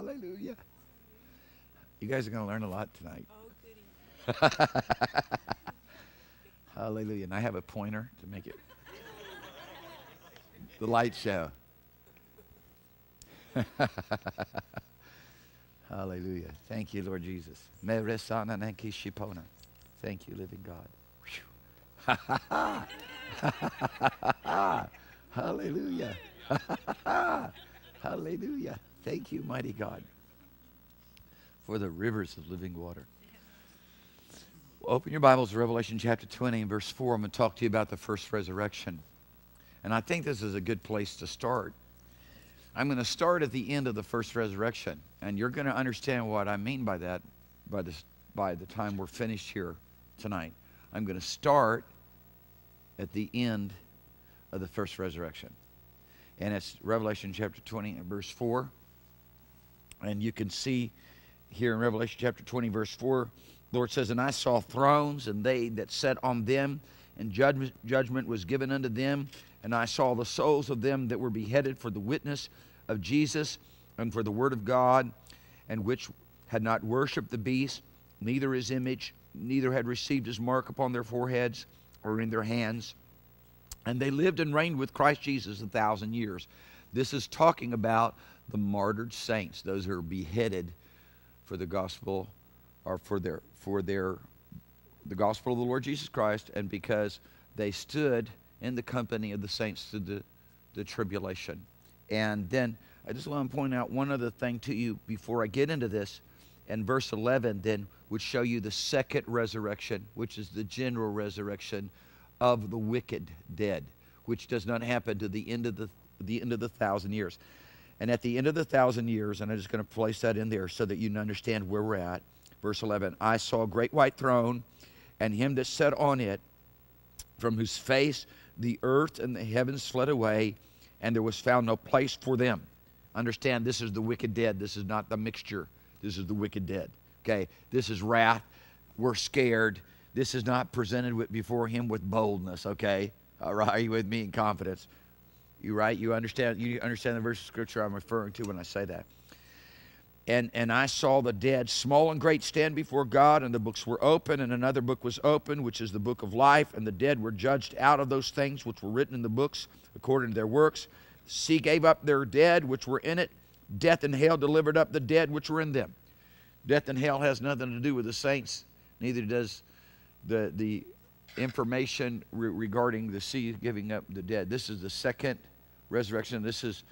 Hallelujah. You guys are going to learn a lot tonight. Oh, goody. Hallelujah. And I have a pointer to make it the light show. Hallelujah. Thank you, Lord Jesus. Meresana nanki shipona. Thank you, living God. Hallelujah. Hallelujah. Thank you, mighty God, for the rivers of living water. Open your Bibles to Revelation chapter 20 and verse 4. I'm going to talk to you about the first resurrection. And I think this is a good place to start. I'm going to start at the end of the first resurrection, and you're going to understand what I mean by that by, this, by the time we're finished here tonight. I'm going to start at the end of the first resurrection. And it's Revelation chapter 20 and verse 4. And you can see here in Revelation chapter 20, verse 4, Lord says, And I saw thrones, and they that sat on them, and judgment, judgment was given unto them. And I saw the souls of them that were beheaded for the witness of Jesus and for the word of God, and which had not worshipped the beast, neither his image, neither had received his mark upon their foreheads or in their hands. And they lived and reigned with Christ Jesus a thousand years. This is talking about the martyred saints, those who are beheaded for the gospel or for their for their the gospel of the Lord Jesus Christ, and because they stood in the company of the saints through the, the tribulation. And then I just want to point out one other thing to you before I get into this. And verse 11 then would show you the second resurrection, which is the general resurrection of the wicked dead, which does not happen to the end of the, the end of the thousand years. And at the end of the thousand years, and I'm just going to place that in there so that you understand where we're at. Verse 11 I saw a great white throne, and him that sat on it, from whose face the earth and the heavens fled away, and there was found no place for them. Understand, this is the wicked dead. This is not the mixture. This is the wicked dead. Okay? This is wrath. We're scared. This is not presented with, before him with boldness. Okay? All right? Are you with me in confidence? You right? You understand? You understand the verse of scripture I'm referring to when I say that. And, and I saw the dead, small and great, stand before God, and the books were open, and another book was open, which is the book of life, and the dead were judged out of those things which were written in the books according to their works. The sea gave up their dead which were in it. Death and hell delivered up the dead which were in them. Death and hell has nothing to do with the saints, neither does the, the information re- regarding the sea giving up the dead. This is the second resurrection. This is,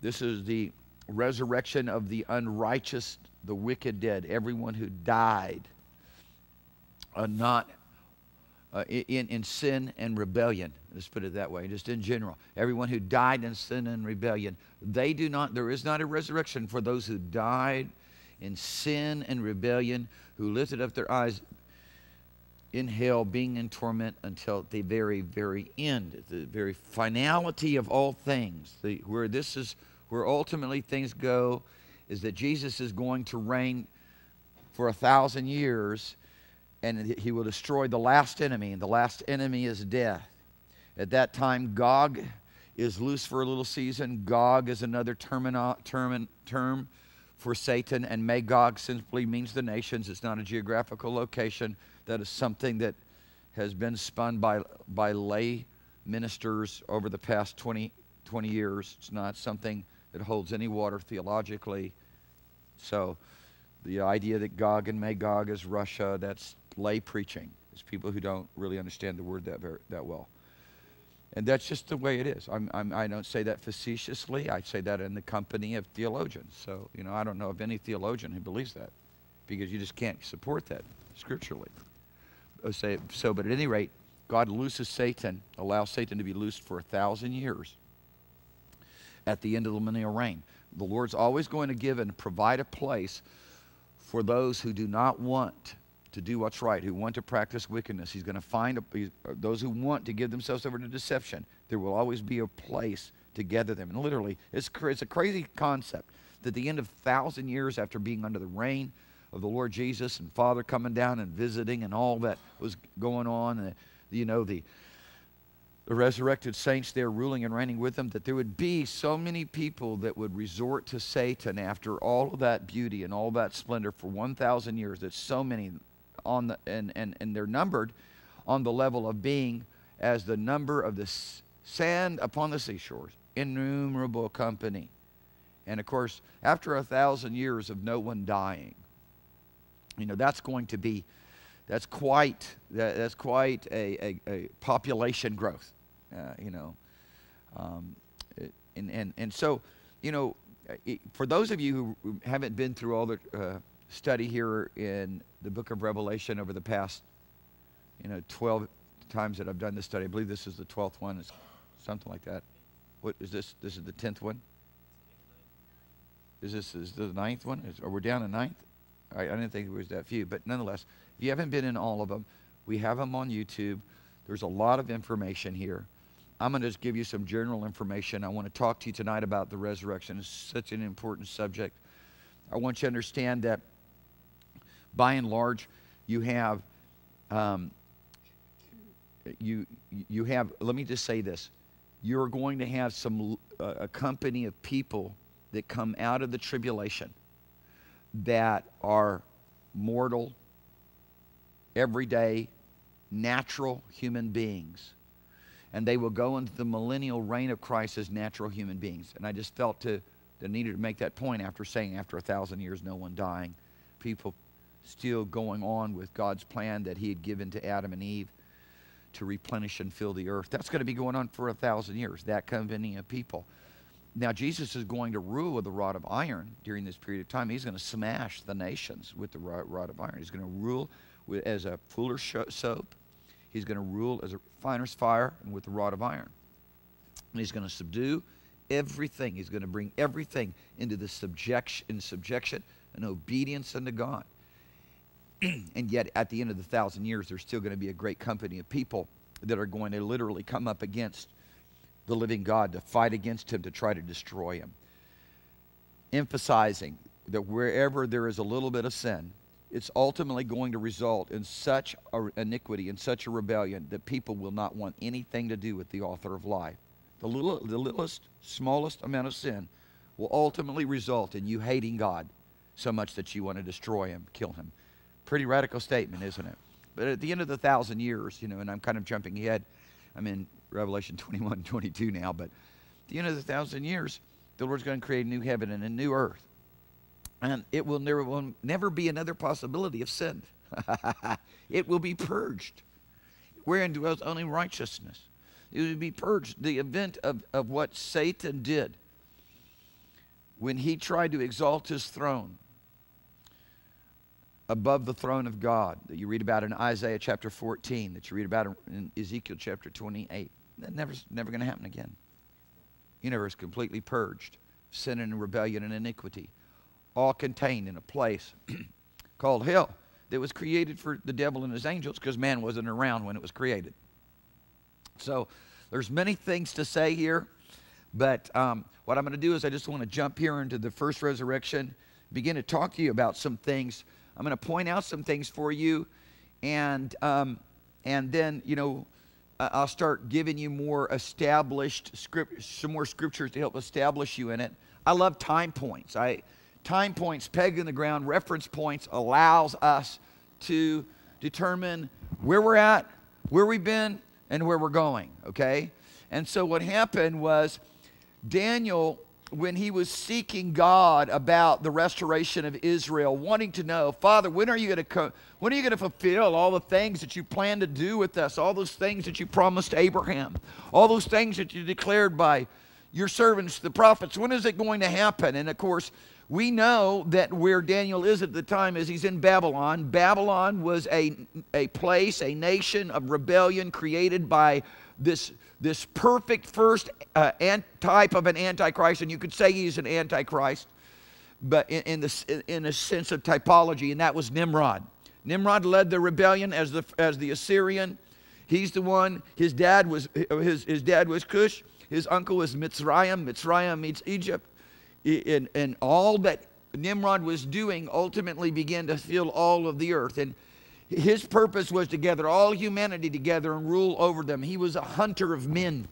this is the resurrection of the unrighteous, the wicked dead, everyone who died uh, not uh, in, in sin and rebellion. Let's put it that way, just in general. Everyone who died in sin and rebellion, they do not, there is not a resurrection for those who died in sin and rebellion, who lifted up their eyes in hell, being in torment until the very, very end, the very finality of all things, the, where this is where ultimately things go is that Jesus is going to reign for a thousand years and he will destroy the last enemy, and the last enemy is death. At that time, Gog is loose for a little season. Gog is another term, term, term for Satan, and Magog simply means the nations. It's not a geographical location. That is something that has been spun by, by lay ministers over the past 20, 20 years. It's not something that holds any water theologically. So the idea that Gog and Magog is Russia, that's lay preaching. It's people who don't really understand the word that, very, that well. And that's just the way it is. I'm, I'm, I do not say that facetiously. I say that in the company of theologians. So, you know, I don't know of any theologian who believes that because you just can't support that scripturally. Uh, so, but at any rate, God looses Satan, allows Satan to be loosed for a thousand years at the end of the millennial reign. The Lord's always going to give and provide a place for those who do not want to do what's right, who want to practice wickedness. He's going to find a, those who want to give themselves over to deception. There will always be a place to gather them. And literally, it's, it's a crazy concept that the end of thousand years after being under the reign of the Lord Jesus and Father coming down and visiting and all that was going on, and, you know, the the resurrected saints there ruling and reigning with them, that there would be so many people that would resort to Satan after all of that beauty and all that splendor for 1,000 years. That so many on the, and, and, and they're numbered on the level of being as the number of the sand upon the seashores, innumerable company. And of course, after a thousand years of no one dying, you know, that's going to be, that's quite, that, that's quite a, a, a population growth, uh, you know. Um, and, and, and so, you know, for those of you who haven't been through all the uh, study here in the book of Revelation over the past, you know, 12 times that I've done this study, I believe this is the 12th one, it's something like that. What is this? This is the 10th one? Is this is the ninth one? Is, are we down to ninth? I, I didn't think it was that few, but nonetheless, if you haven't been in all of them, we have them on YouTube. There's a lot of information here. I'm going to just give you some general information. I want to talk to you tonight about the resurrection. It's such an important subject. I want you to understand that by and large, you have, um, you, you have, let me just say this. You're going to have some, uh, a company of people that come out of the tribulation that are mortal, everyday, natural human beings. And they will go into the millennial reign of Christ as natural human beings. And I just felt to, that needed to make that point after saying after a thousand years, no one dying. People still going on with God's plan that He had given to Adam and Eve to replenish and fill the earth. That's going to be going on for a thousand years, that company of people. Now, Jesus is going to rule with a rod of iron during this period of time. He's going to smash the nations with the rod of iron. He's going to rule with, as a fuller's soap. He's going to rule as a refiner's fire and with the rod of iron. And he's going to subdue everything. He's going to bring everything into the subjection, in subjection and obedience unto God. and yet, at the end of the thousand years, there's still going to be a great company of people that are going to literally come up against the living God to fight against him, to try to destroy him. Emphasizing that wherever there is a little bit of sin, it's ultimately going to result in such iniquity and such a rebellion that people will not want anything to do with the author of life. The, little, the littlest, smallest amount of sin will ultimately result in you hating God so much that you want to destroy him, kill him. Pretty radical statement, isn't it? But at the end of the thousand years, you know, and I'm kind of jumping ahead, I'm in Revelation 21 22 now, but at the end of the thousand years, the Lord's going to create a new heaven and a new earth. And it will never, will never be another possibility of sin. it will be purged, wherein dwells only righteousness. It will be purged. The event of, of what Satan did when he tried to exalt his throne above the throne of God that you read about in Isaiah chapter 14, that you read about in Ezekiel chapter 28. That never, never going to happen again. Universe completely purged, sin and rebellion and iniquity, all contained in a place called hell that was created for the devil and his angels because man wasn't around when it was created. So there's many things to say here, but um, what I'm going to do is I just want to jump here into the first resurrection, begin to talk to you about some things I'm going to point out some things for you, and um, and then you know I'll start giving you more established script, some more scriptures to help establish you in it. I love time points. I time points, peg in the ground, reference points allows us to determine where we're at, where we've been, and where we're going. Okay, and so what happened was Daniel when he was seeking God about the restoration of Israel, wanting to know, Father, when are you going to come? When are you going to fulfill all the things that you plan to do with us? All those things that you promised Abraham, all those things that you declared by your servants, the prophets. When is it going to happen? And of course, we know that where Daniel is at the time is he's in Babylon. Babylon was a, a place, a nation of rebellion created by this this perfect first uh, type of an antichrist, and you could say he's an antichrist, but in, in, the, in a sense of typology, and that was Nimrod. Nimrod led the rebellion as the, as the Assyrian. He's the one, his dad was, his, his dad was Cush, his uncle was Mitzrayim. Mitzrayim means Egypt. And, and all that Nimrod was doing ultimately began to fill all of the earth. And his purpose was to gather all humanity together and rule over them. He was a hunter of men,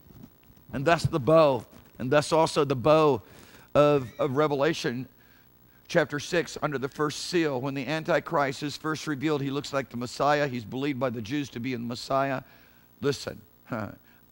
and thus the bow, and thus also the bow of, of Revelation chapter 6 under the first seal. When the Antichrist is first revealed, he looks like the Messiah. He's believed by the Jews to be the Messiah. Listen,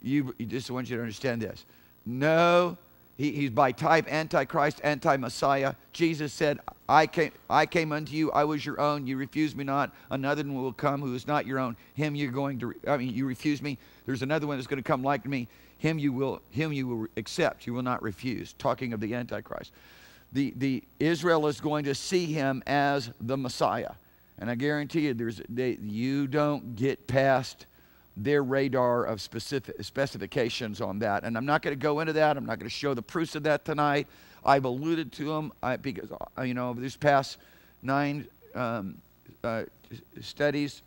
you, you just want you to understand this. No he, he's by type antichrist, anti-Messiah. Jesus said, I came, I came unto you, I was your own, you refuse me not. Another one will come who is not your own. Him you're going to, I mean, you refuse me. There's another one that's going to come like me. Him you will, him you will accept. You will not refuse. Talking of the Antichrist. The, the Israel is going to see him as the Messiah. And I guarantee you, there's, they, you don't get past their radar of specific specifications on that. And I'm not going to go into that. I'm not going to show the proofs of that tonight. I've alluded to them I, because, uh, you know, these past nine um, uh, studies,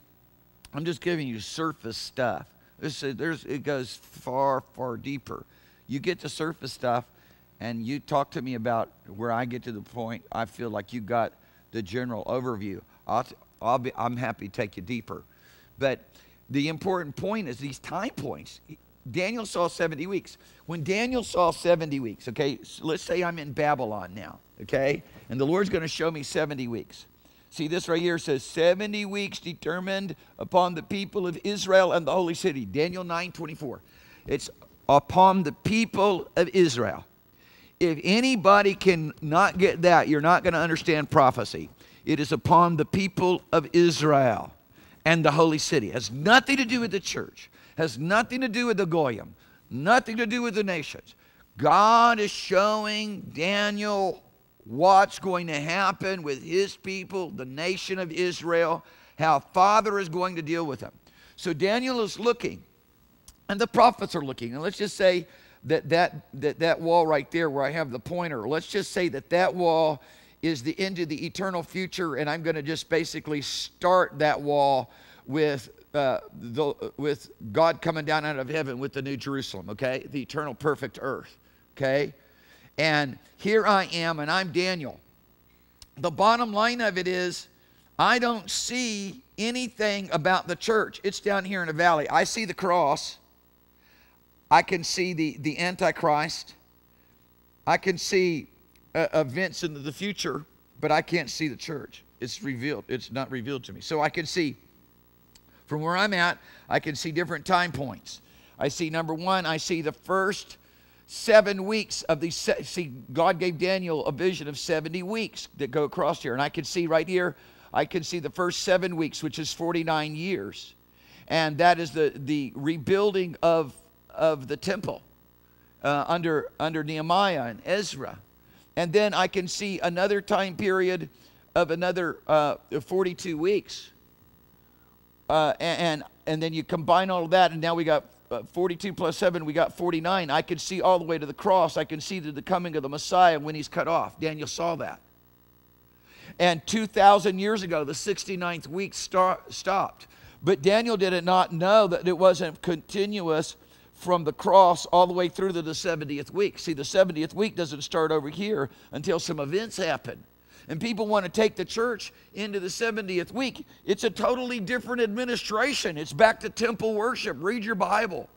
I'm just giving you surface stuff. This, uh, there's, it goes far, far deeper. You get to surface stuff, and you talk to me about where I get to the point I feel like you got the general overview. I'll, I'll be, I'm happy to take you deeper. But the important point is these time points. Daniel saw 70 weeks. When Daniel saw 70 weeks, okay, so let's say I'm in Babylon now, okay, and the Lord's going to show me 70 weeks. See, this right here says 70 weeks determined upon the people of Israel and the holy city. Daniel 9 24. It's upon the people of Israel. If anybody can not get that, you're not going to understand prophecy. It is upon the people of Israel and the holy city. It has nothing to do with the church, has nothing to do with the Goyim, nothing to do with the nations. God is showing Daniel what's going to happen with his people, the nation of Israel, how Father is going to deal with them. So Daniel is looking, and the prophets are looking. And let's just say that that, that, that wall right there where I have the pointer, let's just say that that wall is the end of the eternal future, and I'm going to just basically start that wall with uh, the, with God coming down out of heaven with the New Jerusalem, okay? The eternal perfect earth, okay? And here I am, and I'm Daniel. The bottom line of it is, I don't see anything about the church. It's down here in the valley. I see the cross. I can see the, the Antichrist. I can see uh, events into the future, but I can't see the church. It's revealed. It's not revealed to me. So I can see from where I'm at, I can see different time points. I see number one, I see the first seven weeks of these. See, God gave Daniel a vision of 70 weeks that go across here. And I can see right here, I can see the first seven weeks, which is 49 years. And that is the, the rebuilding of, of the temple uh, under, under Nehemiah and Ezra. And then I can see another time period of another uh, 42 weeks. Uh, and, and then you combine all of that, and now we got uh, 42 plus 7, we got 49. I can see all the way to the cross. I can see the, the coming of the Messiah when he's cut off. Daniel saw that. And 2,000 years ago, the 69th week stopped. But Daniel did it not know that it wasn't continuous from the cross all the way through to the 70th week. See, the 70th week doesn't start over here until some events happen. And people want to take the church into the 70th week. It's a totally different administration. It's back to temple worship. Read your Bible.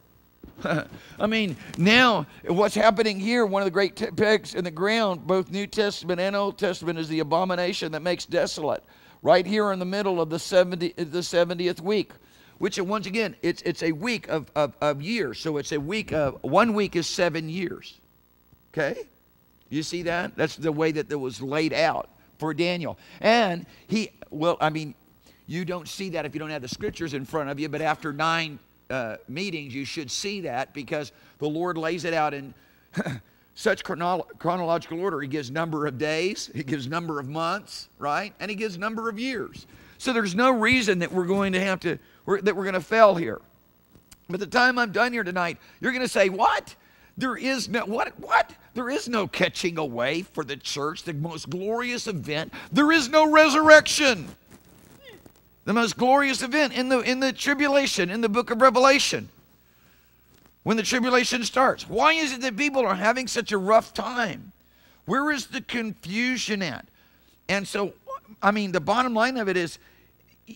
I mean, now what's happening here, one of the great pegs in the ground, both New Testament and Old Testament, is the abomination that makes desolate. Right here in the middle of the, 70, the 70th week which once again, it's, it's a week of, of, of years. So it's a week of, one week is seven years. Okay? You see that? That's the way that it was laid out for Daniel. And he, well, I mean, you don't see that if you don't have the scriptures in front of you, but after nine uh, meetings, you should see that because the Lord lays it out in such chronolo- chronological order. He gives number of days, he gives number of months, right? And he gives number of years. So there's no reason that we're going to have to we're, that we're going to fail here. By the time I'm done here tonight, you're going to say, What? There is no what what? There is no catching away for the church, the most glorious event. There is no resurrection. The most glorious event in the in the tribulation, in the book of Revelation. When the tribulation starts. Why is it that people are having such a rough time? Where is the confusion at? And so I mean the bottom line of it is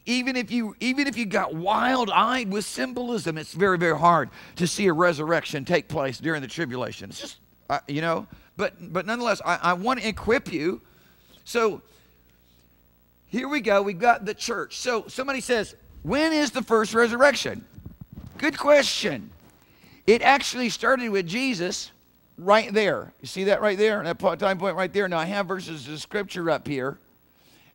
even if you even if you got wild-eyed with symbolism, it's very very hard to see a resurrection take place during the tribulation. It's just uh, you know, but but nonetheless, I, I want to equip you. So here we go. We've got the church. So somebody says, when is the first resurrection? Good question. It actually started with Jesus right there. You see that right there? And that time point right there. Now I have verses of scripture up here.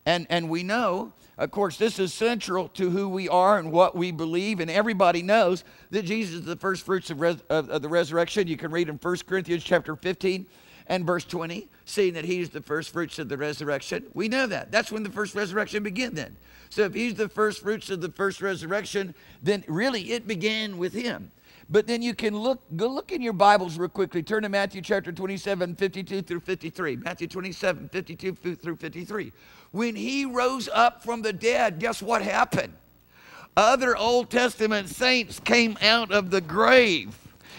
And, and we know, of course, this is central to who we are and what we believe. And everybody knows that Jesus is the first fruits of, res, of, of the resurrection. You can read in 1 Corinthians chapter 15 and verse 20, seeing that he's the first fruits of the resurrection. We know that. That's when the first resurrection began then. So if he's the first fruits of the first resurrection, then really it began with him. But then you can look, go look in your Bibles real quickly. Turn to Matthew chapter 27, 52 through 53. Matthew 27, 52 through 53. When he rose up from the dead, guess what happened? Other Old Testament saints came out of the grave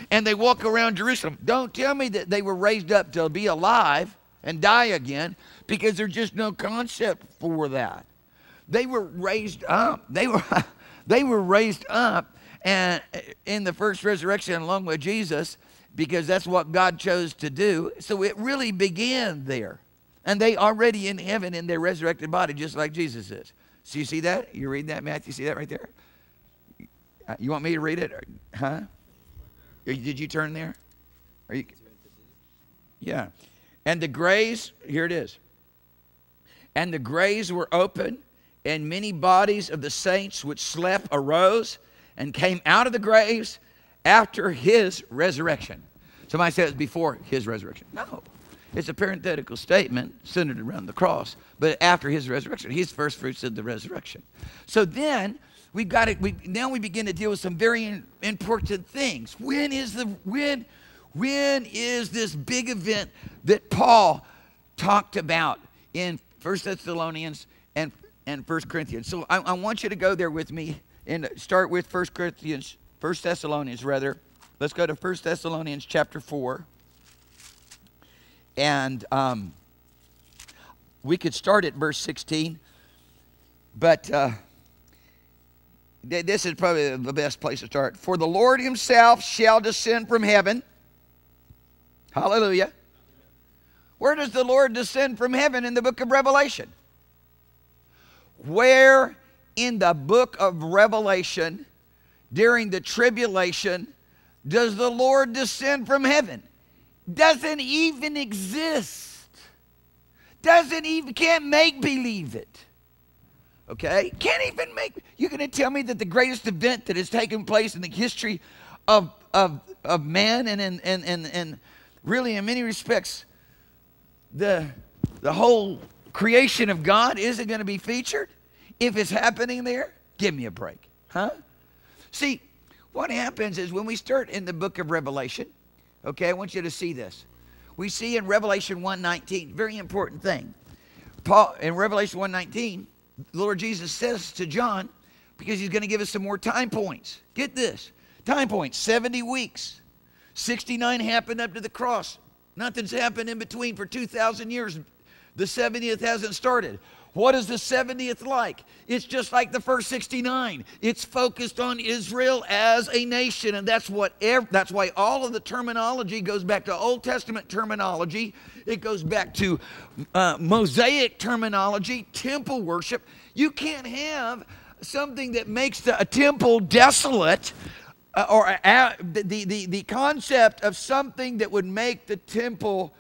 and they walk around Jerusalem. Don't tell me that they were raised up to be alive and die again because there's just no concept for that. They were raised up. They were, they were raised up and in the first resurrection along with Jesus because that's what God chose to do. So it really began there. And they already in heaven in their resurrected body, just like Jesus is. So you see that? You read that, Matthew? See that right there? Uh, you want me to read it? Huh? Did you turn there? Are you? Yeah. And the graves, here it is. And the graves were open, and many bodies of the saints which slept arose and came out of the graves after his resurrection. Somebody says before his resurrection. No. It's a parenthetical statement centered around the cross, but after his resurrection, he's first fruits of the resurrection. So then we've got it. We, now we begin to deal with some very important things. When is the when? When is this big event that Paul talked about in First Thessalonians and and First Corinthians? So I, I want you to go there with me and start with First Corinthians, First Thessalonians rather. Let's go to First Thessalonians chapter four. And um, we could start at verse 16, but uh, this is probably the best place to start. For the Lord himself shall descend from heaven. Hallelujah. Where does the Lord descend from heaven in the book of Revelation? Where in the book of Revelation during the tribulation does the Lord descend from heaven? Doesn't even exist. Doesn't even, can't make believe it. Okay? Can't even make, you're going to tell me that the greatest event that has taken place in the history of, of, of man and, and, and, and, and really in many respects, the, the whole creation of God isn't going to be featured? If it's happening there, give me a break. Huh? See, what happens is when we start in the book of Revelation, Okay, I want you to see this. We see in Revelation 1:19, very important thing. Paul in Revelation 1:19, the Lord Jesus says to John, because he's going to give us some more time points. Get this. Time points, 70 weeks. 69 happened up to the cross. Nothing's happened in between for 2,000 years. The 70th hasn't started. What is the 70th like? It's just like the first 69. It's focused on Israel as a nation, and that's what that's why all of the terminology goes back to Old Testament terminology. It goes back to uh, Mosaic terminology, temple worship. You can't have something that makes the, a temple desolate uh, or uh, the, the, the concept of something that would make the temple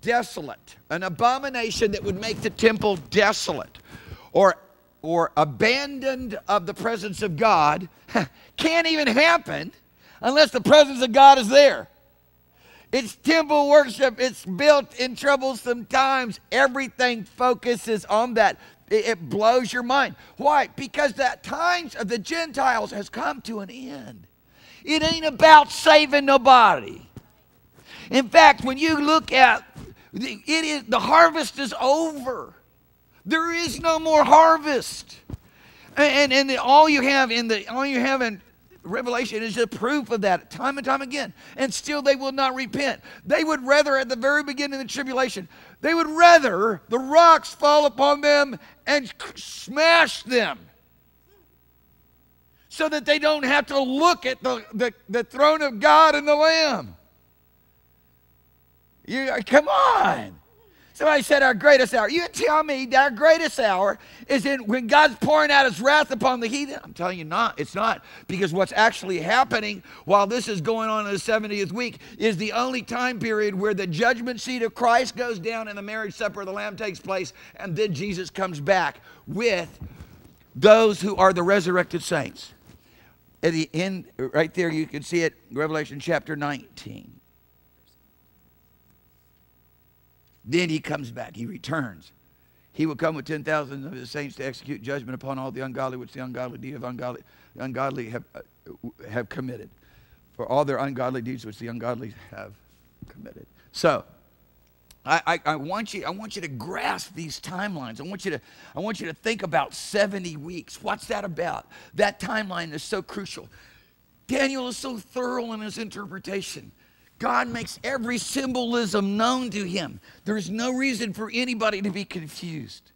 desolate, an abomination that would make the temple desolate or, or abandoned of the presence of God, can't even happen unless the presence of God is there. It's temple worship. It's built in troublesome times. Everything focuses on that. It blows your mind. Why? Because that times of the Gentiles has come to an end. It ain't about saving nobody. In fact, when you look at it is the harvest is over. There is no more harvest. And, and, all you have in the all you have in Revelation is a proof of that time and time again. And still they will not repent. They would rather, at the very beginning of the tribulation, they would rather the rocks fall upon them and smash them so that they don't have to look at the, the, the throne of God and the Lamb. You, come on. Somebody said our greatest hour. You tell me our greatest hour is in when God's pouring out his wrath upon the heathen. I'm telling you not. It's not. Because what's actually happening while this is going on in the 70th week is the only time period where the judgment seat of Christ goes down and the marriage supper of the Lamb takes place, and then Jesus comes back with those who are the resurrected saints. At the end, right there, you can see it, Revelation chapter 19. Then he comes back, he returns. He will come with 10,000 of his saints to execute judgment upon all the ungodly, which the ungodly deed of ungodly, ungodly have, uh, have committed. For all their ungodly deeds which the ungodly have committed. So, I, I, I, want you, I want you to grasp these timelines. I want, you to, I want you to think about 70 weeks. What's that about? That timeline is so crucial. Daniel is so thorough in his interpretation. God makes every symbolism known to him. There's no reason for anybody to be confused.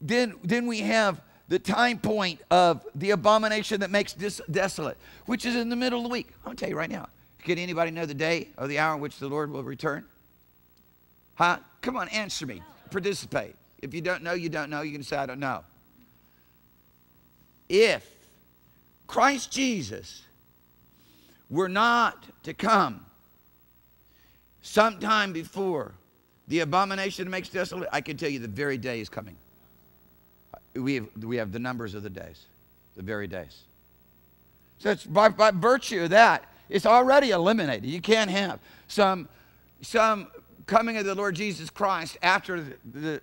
Then, then we have the time point of the abomination that makes dis- desolate, which is in the middle of the week. I'm going to tell you right now. Can anybody know the day or the hour in which the Lord will return? Huh? Come on, answer me. Participate. If you don't know, you don't know. You can say, I don't know. If Christ Jesus were not to come sometime before the abomination makes desolate, I can tell you the very day is coming. We have, we have the numbers of the days, the very days. So it's by, by virtue of that, it's already eliminated. You can't have some, some coming of the Lord Jesus Christ after the, the,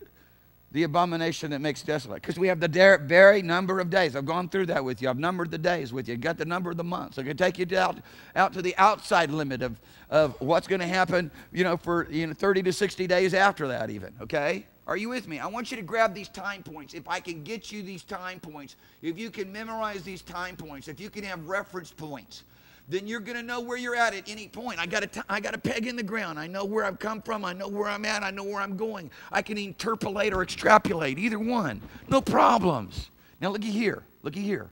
the abomination that makes desolate. Because we have the very number of days. I've gone through that with you. I've numbered the days with you. Got the number of the months. I can take you out, out to the outside limit of, of what's going to happen, you know, for you know, 30 to 60 days after that, even. Okay? Are you with me? I want you to grab these time points. If I can get you these time points, if you can memorize these time points, if you can have reference points, then you're going to know where you're at at any point. I got, a I got a peg in the ground. I know where I've come from. I know where I'm at. I know where I'm going. I can interpolate or extrapolate, either one. No problems. Now, looky here. Looky here.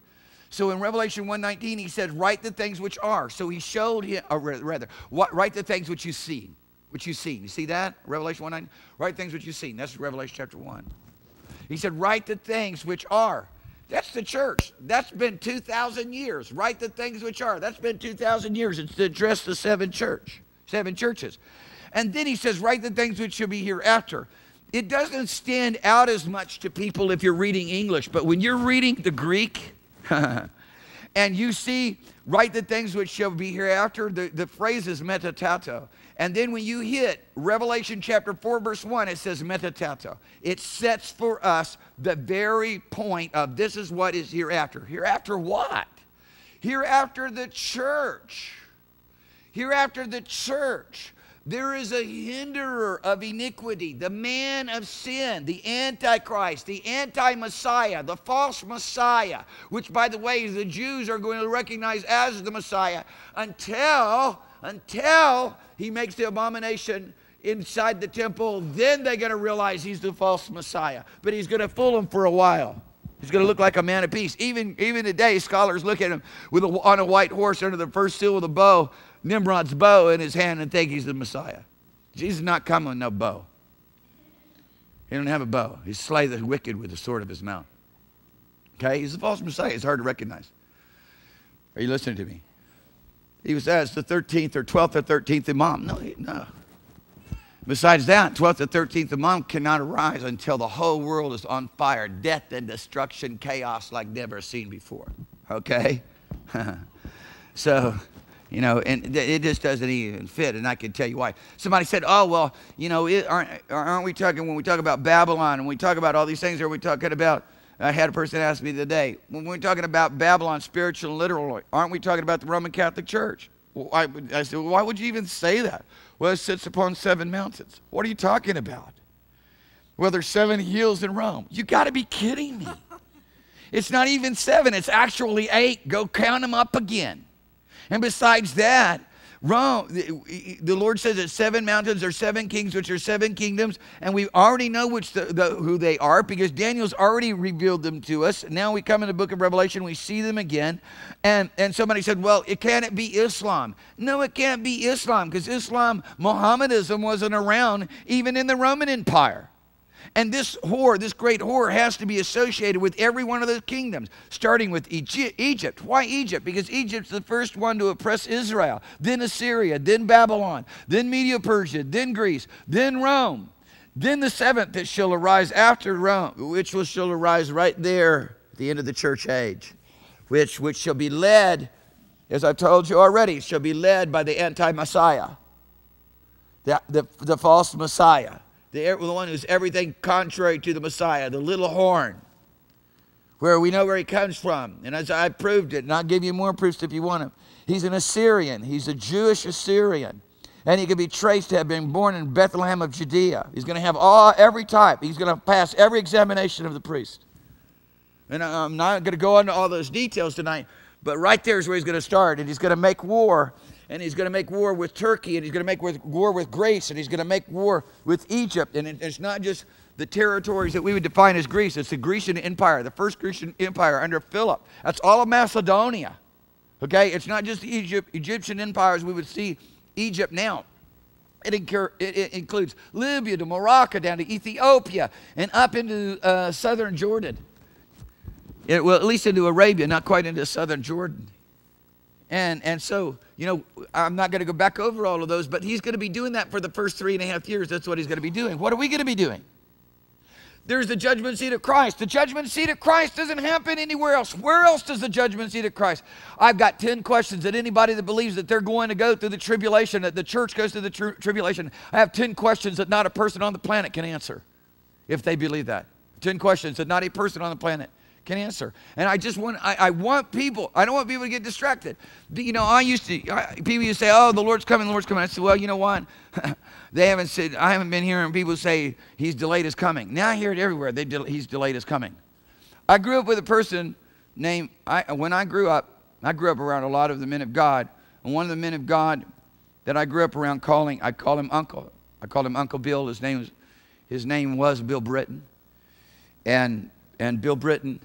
So in Revelation 1:19, he said, "Write the things which are." So he showed him, or rather, what, write the things which you see, which you see. You see that? Revelation 1:19. Write things which you see. That's Revelation chapter 1. He said, "Write the things which are." That's the church. That's been 2,000 years. Write the things which are. That's been 2,000 years. It's to address the seven church, seven churches. And then he says, write the things which shall be hereafter. It doesn't stand out as much to people if you're reading English, but when you're reading the Greek and you see, write the things which shall be hereafter, the, the phrase is meta tauta. And then when you hit Revelation chapter 4, verse 1, it says meta tauta. It sets for us the very point of this is what is hereafter. Hereafter what? Hereafter the church. Hereafter the church. There is a hinderer of iniquity, the man of sin, the Antichrist, the anti Messiah, the false Messiah, which, by the way, the Jews are going to recognize as the Messiah until, until he makes the abomination inside the temple. Then they're going to realize he's the false Messiah. But he's going to fool them for a while. He's going to look like a man of peace. Even, even today, scholars look at him with a, on a white horse under the first seal with a bow, Nimrod's bow in his hand, and think he's the Messiah. Jesus is not coming with no bow. He don't have a bow. He slay the wicked with the sword of his mouth. Okay? He's the false Messiah. It's hard to recognize. Are you listening to me? He was as the 13th or 12th or 13th Imam. No, no. Besides that, 12th or 13th Imam cannot arise until the whole world is on fire, death and destruction, chaos like never seen before. Okay? so, you know, and it just doesn't even fit, and I can tell you why. Somebody said, oh, well, you know, it, aren't, aren't we talking, when we talk about Babylon and we talk about all these things, are we talking about I had a person ask me today, when we're talking about Babylon, spiritual and literal, aren't we talking about the Roman Catholic Church? I, I said, well, why would you even say that? Well, it sits upon seven mountains. What are you talking about? Well, there's seven hills in Rome. You got to be kidding me. It's not even seven, it's actually eight. Go count them up again. And besides that, Rome, the, Lord says that seven mountains are seven kings, which are seven kingdoms, and we already know which the, the, who they are because Daniel's already revealed them to us. Now we come in the book of Revelation, we see them again, and and somebody said, "Well, it can't it be Islam?" No, it can't be Islam because Islam, Mohammedanism wasn't around even in the Roman Empire. And this whore, this great whore, has to be associated with every one of those kingdoms, starting with Egypt. Why Egypt? Because Egypt's the first one to oppress Israel, then Assyria, then Babylon, then Media Persia, then Greece, then Rome. Then the seventh that shall arise after Rome, which will shall arise right there at the end of the church age, which, which shall be led, as I've told you already, shall be led by the anti-Messiah, the, the, the false Messiah the, the one who's everything contrary to the Messiah, the little horn, where we know where he comes from. And as I proved it, and I'll give you more proofs if you want them, he's an Assyrian. He's a Jewish Assyrian. And he can be traced to have been born in Bethlehem of Judea. He's going to have all every type. He's going to pass every examination of the priest. And I'm not going to go into all those details tonight, but right there is where he's going to start. And he's going to make war and he's going to make war with Turkey, and he's going to make war with Greece, and he's going to make war with Egypt. And it's not just the territories that we would define as Greece, it's the Grecian Empire, the first Grecian Empire under Philip. That's all of Macedonia. Okay? It's not just the Egypt, Egyptian empires we would see Egypt now. It, incur, it, it, includes Libya to Morocco down to Ethiopia and up into uh, southern Jordan. It, well, at least into Arabia, not quite into southern Jordan. And, and so, you know, I'm not going to go back over all of those, but he's going to be doing that for the first three and a half years. That's what he's going to be doing. What are we going to be doing? There's the judgment seat of Christ. The judgment seat of Christ doesn't happen anywhere else. Where else does the judgment seat of Christ? I've got 10 questions that anybody that believes that they're going to go through the tribulation, that the church goes through the tri- tribulation. I have 10 questions that not a person on the planet can answer if they believe that. 10 questions that not a person on the planet can answer. And I just want, I, I, want people, I don't want people to get distracted. You know, I used to, I, people used to say, oh, the Lord's coming, the Lord's coming. I said, well, you know what? they haven't said, I haven't been hearing people say he's delayed his coming. Now I hear it everywhere. They de- he's delayed his coming. I grew up with a person named, I, when I grew up, I grew up around a lot of the men of God. And one of the men of God that I grew up around calling, I call him Uncle. I called him Uncle Bill. His name was, his name was Bill Britton. And, and Bill Britton,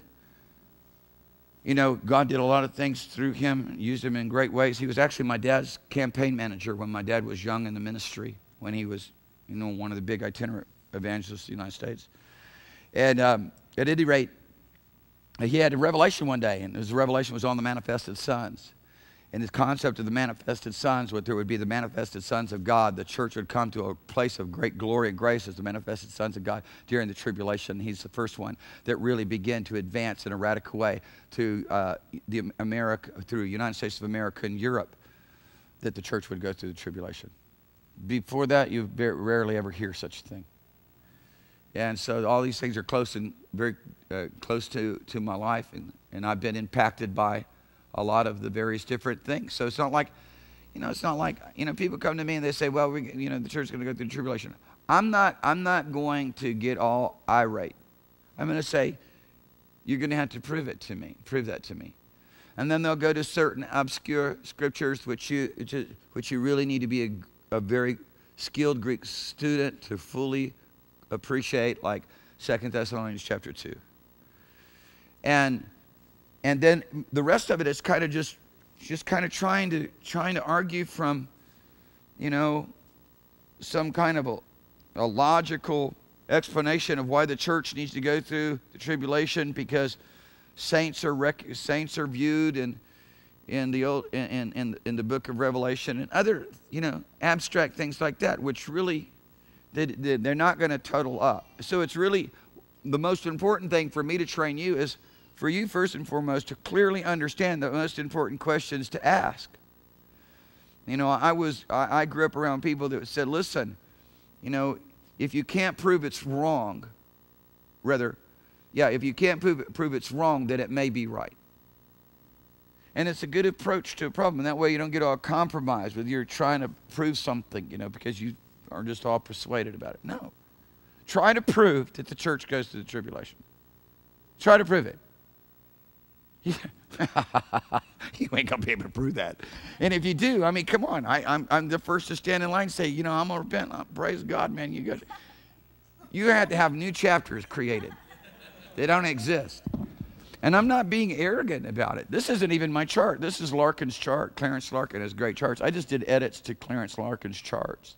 you know, God did a lot of things through him, used him in great ways. He was actually my dad's campaign manager when my dad was young in the ministry, when he was, you know, one of the big itinerant evangelists of the United States. And um, at any rate, he had a revelation one day, and his revelation was on the manifested sons in the concept of the manifested sons, what there would be the manifested sons of God, the church would come to a place of great glory and grace as the manifested sons of God during the tribulation. He's the first one that really began to advance in a radical way to uh, the America, through United States of America and Europe, that the church would go through the tribulation. Before that, you rarely ever hear such a thing. And so all these things are close and very uh, close to, to my life, and, and I've been impacted by a lot of the various different things. So it's not like, you know, it's not like, you know, people come to me and they say, well, we, you know, the church is going to go through tribulation. I'm not, I'm not going to get all irate. I'm going to say, you're going to have to prove it to me, prove that to me. And then they'll go to certain obscure scriptures which you, which you really need to be a, a very skilled Greek student to fully appreciate, like Second Thessalonians chapter 2. And and then the rest of it is kind of just just kind of trying to trying to argue from you know some kind of a, a logical explanation of why the church needs to go through the tribulation because saints are rec- saints are viewed in in the old in, in in the book of Revelation and other you know abstract things like that which really they, they're not going to total up. So it's really the most important thing for me to train you is for you, first and foremost, to clearly understand the most important questions to ask. You know, I was I, I grew up around people that said, listen, you know, if you can't prove it's wrong, rather, yeah, if you can't prove, prove it's wrong, then it may be right. And it's a good approach to a problem. That way you don't get all compromised with you're trying to prove something, you know, because you are just all persuaded about it. No. Try to prove that the church goes through the tribulation. Try to prove it. you ain't gonna be able to prove that. And if you do, I mean, come on. I, I'm, I'm the first to stand in line and say, you know, I'm gonna repent. Uh, praise God, man. You got, you have to have new chapters created. They don't exist. And I'm not being arrogant about it. This isn't even my chart. This is Larkin's chart. Clarence Larkin has great charts. I just did edits to Clarence Larkin's charts.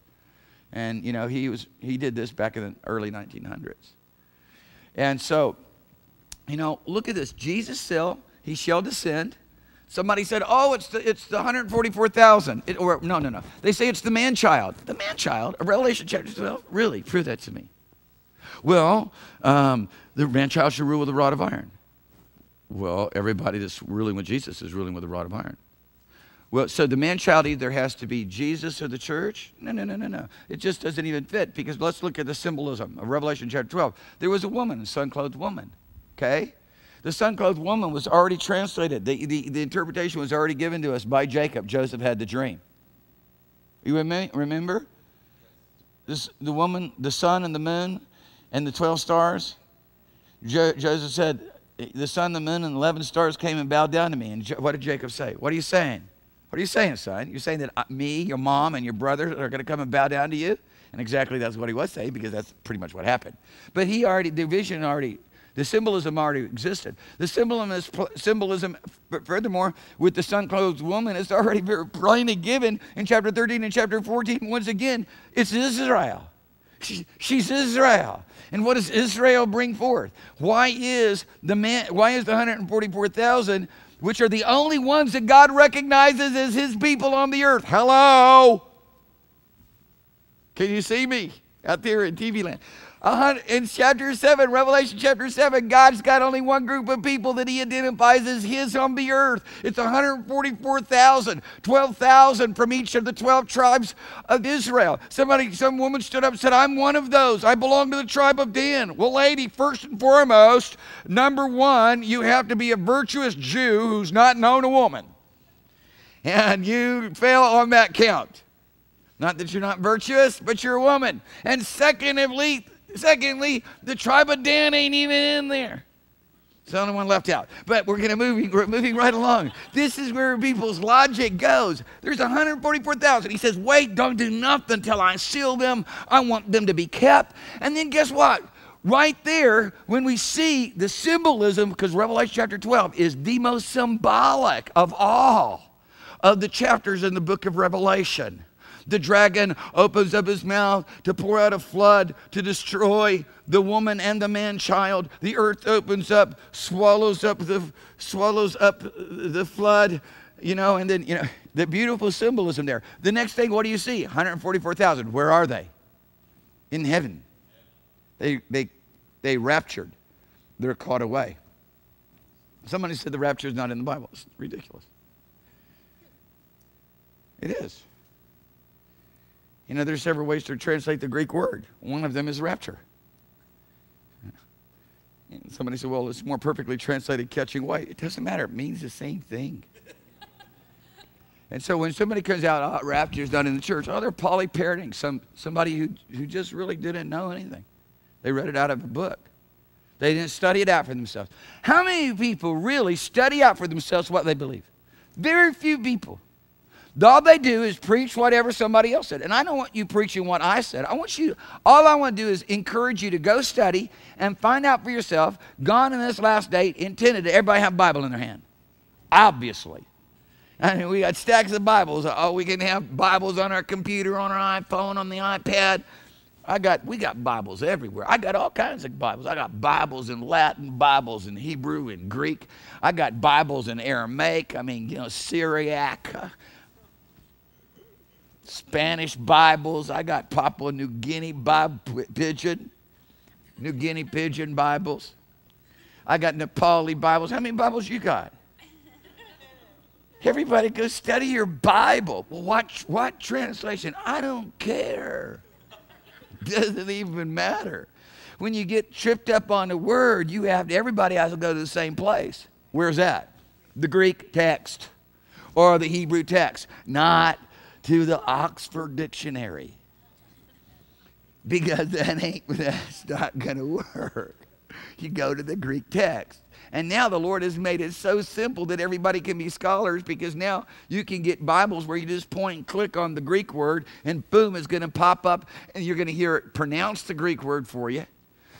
And, you know, he, was, he did this back in the early 1900s. And so, you know, look at this. Jesus still, he shall descend. Somebody said, oh, it's the, it's the 144,000. Or, no, no, no. They say it's the man child. The man child, of Revelation chapter 12. Really? Prove that to me. Well, um, the man child shall rule with a rod of iron. Well, everybody that's ruling with Jesus is ruling with a rod of iron. Well, so the man child either has to be Jesus or the church? No, no, no, no, no. It just doesn't even fit because let's look at the symbolism of Revelation chapter 12. There was a woman, a sun clothed woman. Okay? The sun clothed woman was already translated. The, the, the interpretation was already given to us by Jacob. Joseph had the dream. You remember? This, the woman, the sun and the moon and the 12 stars? Jo- Joseph said, The sun, the moon, and the 11 stars came and bowed down to me. And jo- what did Jacob say? What are you saying? What are you saying, son? You're saying that uh, me, your mom, and your brothers are going to come and bow down to you? And exactly that's what he was saying because that's pretty much what happened. But he already, the vision already, the symbolism already existed. The symbolism, is, symbolism furthermore, with the sun clothed woman, is already very plainly given in chapter 13 and chapter 14. Once again, it's Israel. She, she's Israel. And what does Israel bring forth? Why is the man, why is the 144,000 which are the only ones that God recognizes as his people on the earth. Hello? Can you see me out there in TV land? In chapter 7, Revelation chapter 7, God's got only one group of people that he identifies as his on the earth. It's 144,000, 12,000 from each of the 12 tribes of Israel. Somebody, some woman stood up and said, I'm one of those. I belong to the tribe of Dan. Well, lady, first and foremost, number one, you have to be a virtuous Jew who's not known a woman. And you fail on that count. Not that you're not virtuous, but you're a woman. And secondly, Secondly, the tribe of Dan ain't even in there. It's the only one left out. But we're gonna moving, we're moving right along. This is where people's logic goes. There's 144,000. He says, wait, don't do nothing until I seal them. I want them to be kept. And then guess what? Right there, when we see the symbolism, because Revelation chapter 12 is the most symbolic of all of the chapters in the book of Revelation. The dragon opens up his mouth to pour out a flood to destroy the woman and the man child. The earth opens up, swallows up the swallows up the flood, you know, and then you know the beautiful symbolism there. The next thing, what do you see? 144,000. Where are they? In heaven. They they they raptured. They're caught away. Somebody said the rapture is not in the Bible. It's ridiculous. It is. You know, there's several ways to translate the Greek word. One of them is rapture. And somebody said, well, it's more perfectly translated catching white. It doesn't matter. It means the same thing. and so when somebody comes out, oh, rapture is done in the church, oh, they're polyparroting some, somebody who, who just really didn't know anything. They read it out of a book. They didn't study it out for themselves. How many people really study out for themselves what they believe? Very few people. All they do is preach whatever somebody else said. And I don't want you preaching what I said. I want you, all I want to do is encourage you to go study and find out for yourself. God in this last date intended to everybody have a Bible in their hand. Obviously. I mean, we got stacks of Bibles. Oh, we can have Bibles on our computer, on our iPhone, on the iPad. I got, we got Bibles everywhere. I got all kinds of Bibles. I got Bibles in Latin, Bibles in Hebrew and Greek. I got Bibles in Aramaic. I mean, you know, Syriac. Spanish Bibles. I got Papua New Guinea Bible Pidgin, New Guinea Pidgin Bibles. I got Nepali Bibles. How many Bibles you got? Everybody go study your Bible. Well, what, what translation? I don't care. Doesn't even matter. When you get tripped up on the word, you have to, everybody has to go to the same place. Where's that? The Greek text or the Hebrew text, not to the Oxford Dictionary because that ain't that's not gonna work. You go to the Greek text. And now the Lord has made it so simple that everybody can be scholars because now you can get Bibles where you just point and click on the Greek word and boom, it's going to pop up and you're going to hear it pronounce the Greek word for you.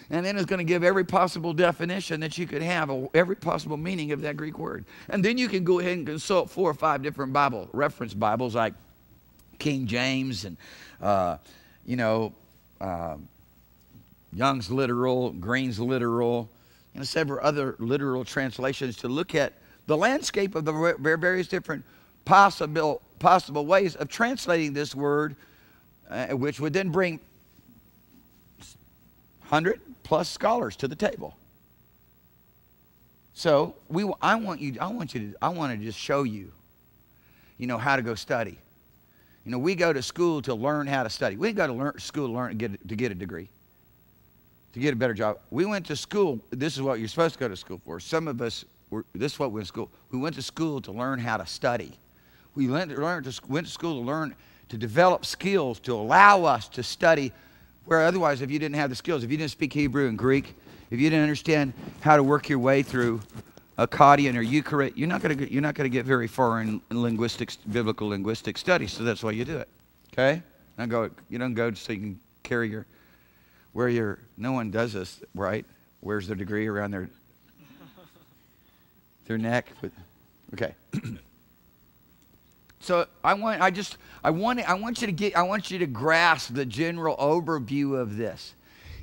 And then it's going to give every possible definition that you could have, every possible meaning of that Greek word. And then you can go ahead and consult four or five different Bible reference Bibles like King James and, uh, you know, uh, Young's literal, Green's literal, you know, several other literal translations to look at the landscape of the various different possible, possible ways of translating this word, uh, which would then bring 100 plus scholars to the table. So we, I want you, I want you to, I want to just show you, you know, how to go study. You know, we go to school to learn how to study. We didn't go to learn, school to learn to get, to get a degree to get a better job. We went to school. This is what you're supposed to go to school for. Some of us, were, this is what we went to school. We went to school to learn how to study. We to, went to school to learn to develop skills to allow us to study where otherwise, if you didn't have the skills, if you didn't speak Hebrew and Greek, if you didn't understand how to work your way through Akkadian or Ugaritic, you're not going to you're not going to get very far in linguistics, biblical linguistic studies. So that's why you do it. Okay? Don't go. You don't go so you can carry your where you're, no one does this, right? Wears their degree around their, their neck. But, okay. so I want, I just, I want, I want you to get, I want you to grasp the general overview of this.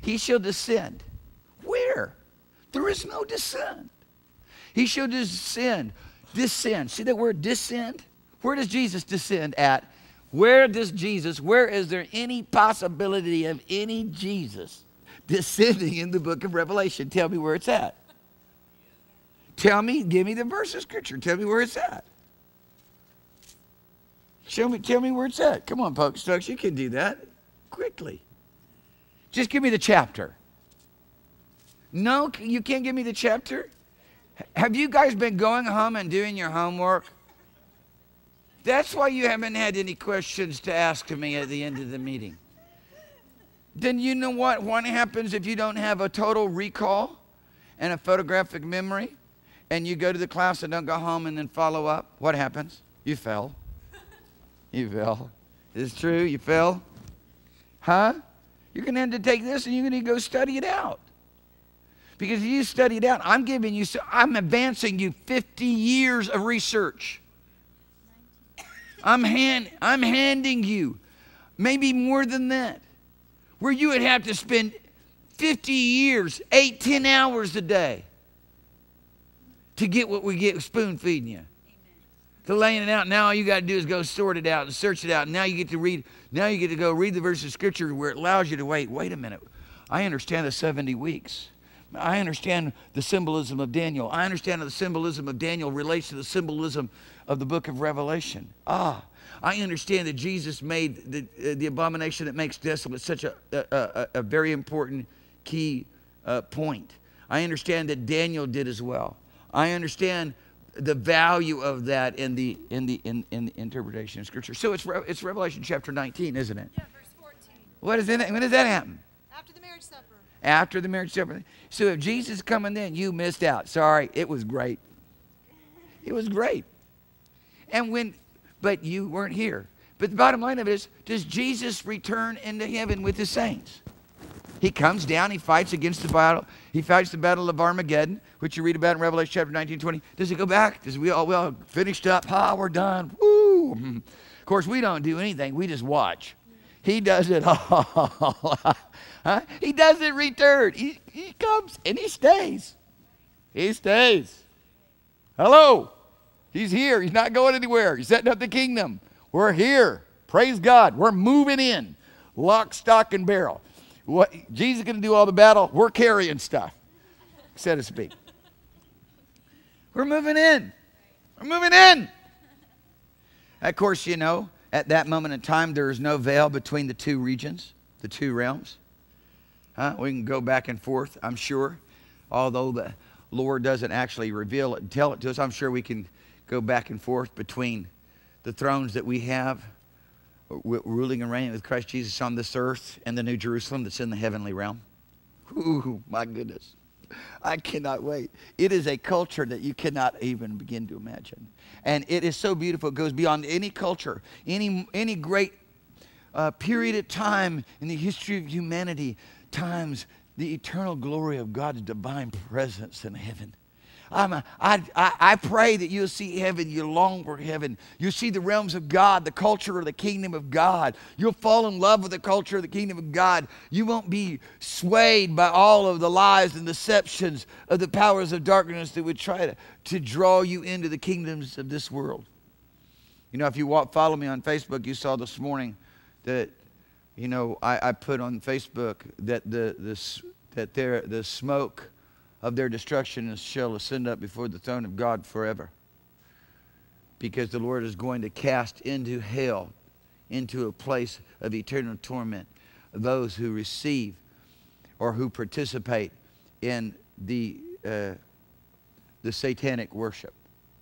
He shall descend. Where? There is no descent. He shall descend. Descend. See that word descend? Where does Jesus descend at? Where does Jesus, where is there any possibility of any Jesus descending in the book of Revelation? Tell me where it's at. Tell me, give me the verse of scripture. Tell me where it's at. Show me, tell me where it's at. Come on, Pokestokes, you can do that quickly. Just give me the chapter. No, you can't give me the chapter? Have you guys been going home and doing your homework? That's why you haven't had any questions to ask me at the end of the meeting. Then you know what? What happens if you don't have a total recall and a photographic memory and you go to the class and don't go home and then follow up? What happens? You fell. You fell. Is true? You fell? Huh? You're going to have to take this and you're going to go study it out. Because you study it out, I'm giving you, I'm advancing you 50 years of research. I'm, hand, I'm handing you maybe more than that, where you would have to spend 50 years, eight, 10 hours a day to get what we get spoon feeding you. To laying it out. Now all you got to do is go sort it out and search it out. And now you get to read, now you get to go read the verse of scripture where it allows you to wait. Wait a minute. I understand the 70 weeks. I understand the symbolism of Daniel. I understand how the symbolism of Daniel relates to the symbolism of the book of Revelation. Ah, I understand that Jesus made the, uh, the abomination that makes desolate such a, a, a, very important key uh, point. I understand that Daniel did as well. I understand the value of that in the in the in, in the interpretation of Scripture. So it's it's Revelation chapter 19, isn't it? Yeah, verse 14. What is in it? When does that happen? After the marriage supper. After the marriage supper. So if Jesus is coming then, you missed out. Sorry, it was great. It was great. And when, but you weren't here. But the bottom line of it is, does Jesus return into heaven with his saints? He comes down, he fights against the battle. He fights the battle of Armageddon, which you read about in Revelation chapter 19, 20. Does he go back? Does we all, well, finished up? Ha, we're done. Woo! Of course, we don't do anything. We just watch. He does it all. Huh? He doesn't return. He, he comes and he stays. He stays. Hello. He's here. He's not going anywhere. He's setting up the kingdom. We're here. Praise God. We're moving in. Lock, stock, and barrel. What, Jesus is going to do all the battle. We're carrying stuff, so to speak. We're moving in. We're moving in. Of course, you know, at that moment in time, there is no veil between the two regions, the two realms. Huh? We can go back and forth, I'm sure. Although the Lord doesn't actually reveal it and tell it to us, I'm sure we can go back and forth between the thrones that we have ruling and reigning with Christ Jesus on this earth and the New Jerusalem that's in the heavenly realm. Ooh, my goodness. I cannot wait. It is a culture that you cannot even begin to imagine. And it is so beautiful. It goes beyond any culture, any, any great uh, period of time in the history of humanity, times the eternal glory of God's divine presence in heaven. I'm a, I, I, I pray that you'll see heaven, you long for heaven. You'll see the realms of God, the culture of the kingdom of God. You'll fall in love with the culture of the kingdom of God. You won't be swayed by all of the lies and deceptions of the powers of darkness that would try to, to draw you into the kingdoms of this world. You know, if you walk, follow me on Facebook, you saw this morning that, you know, I, I put on Facebook that the, the, that there, the smoke of their destruction shall ascend up before the throne of God forever. Because the Lord is going to cast into hell, into a place of eternal torment, those who receive or who participate in the, uh, the satanic worship.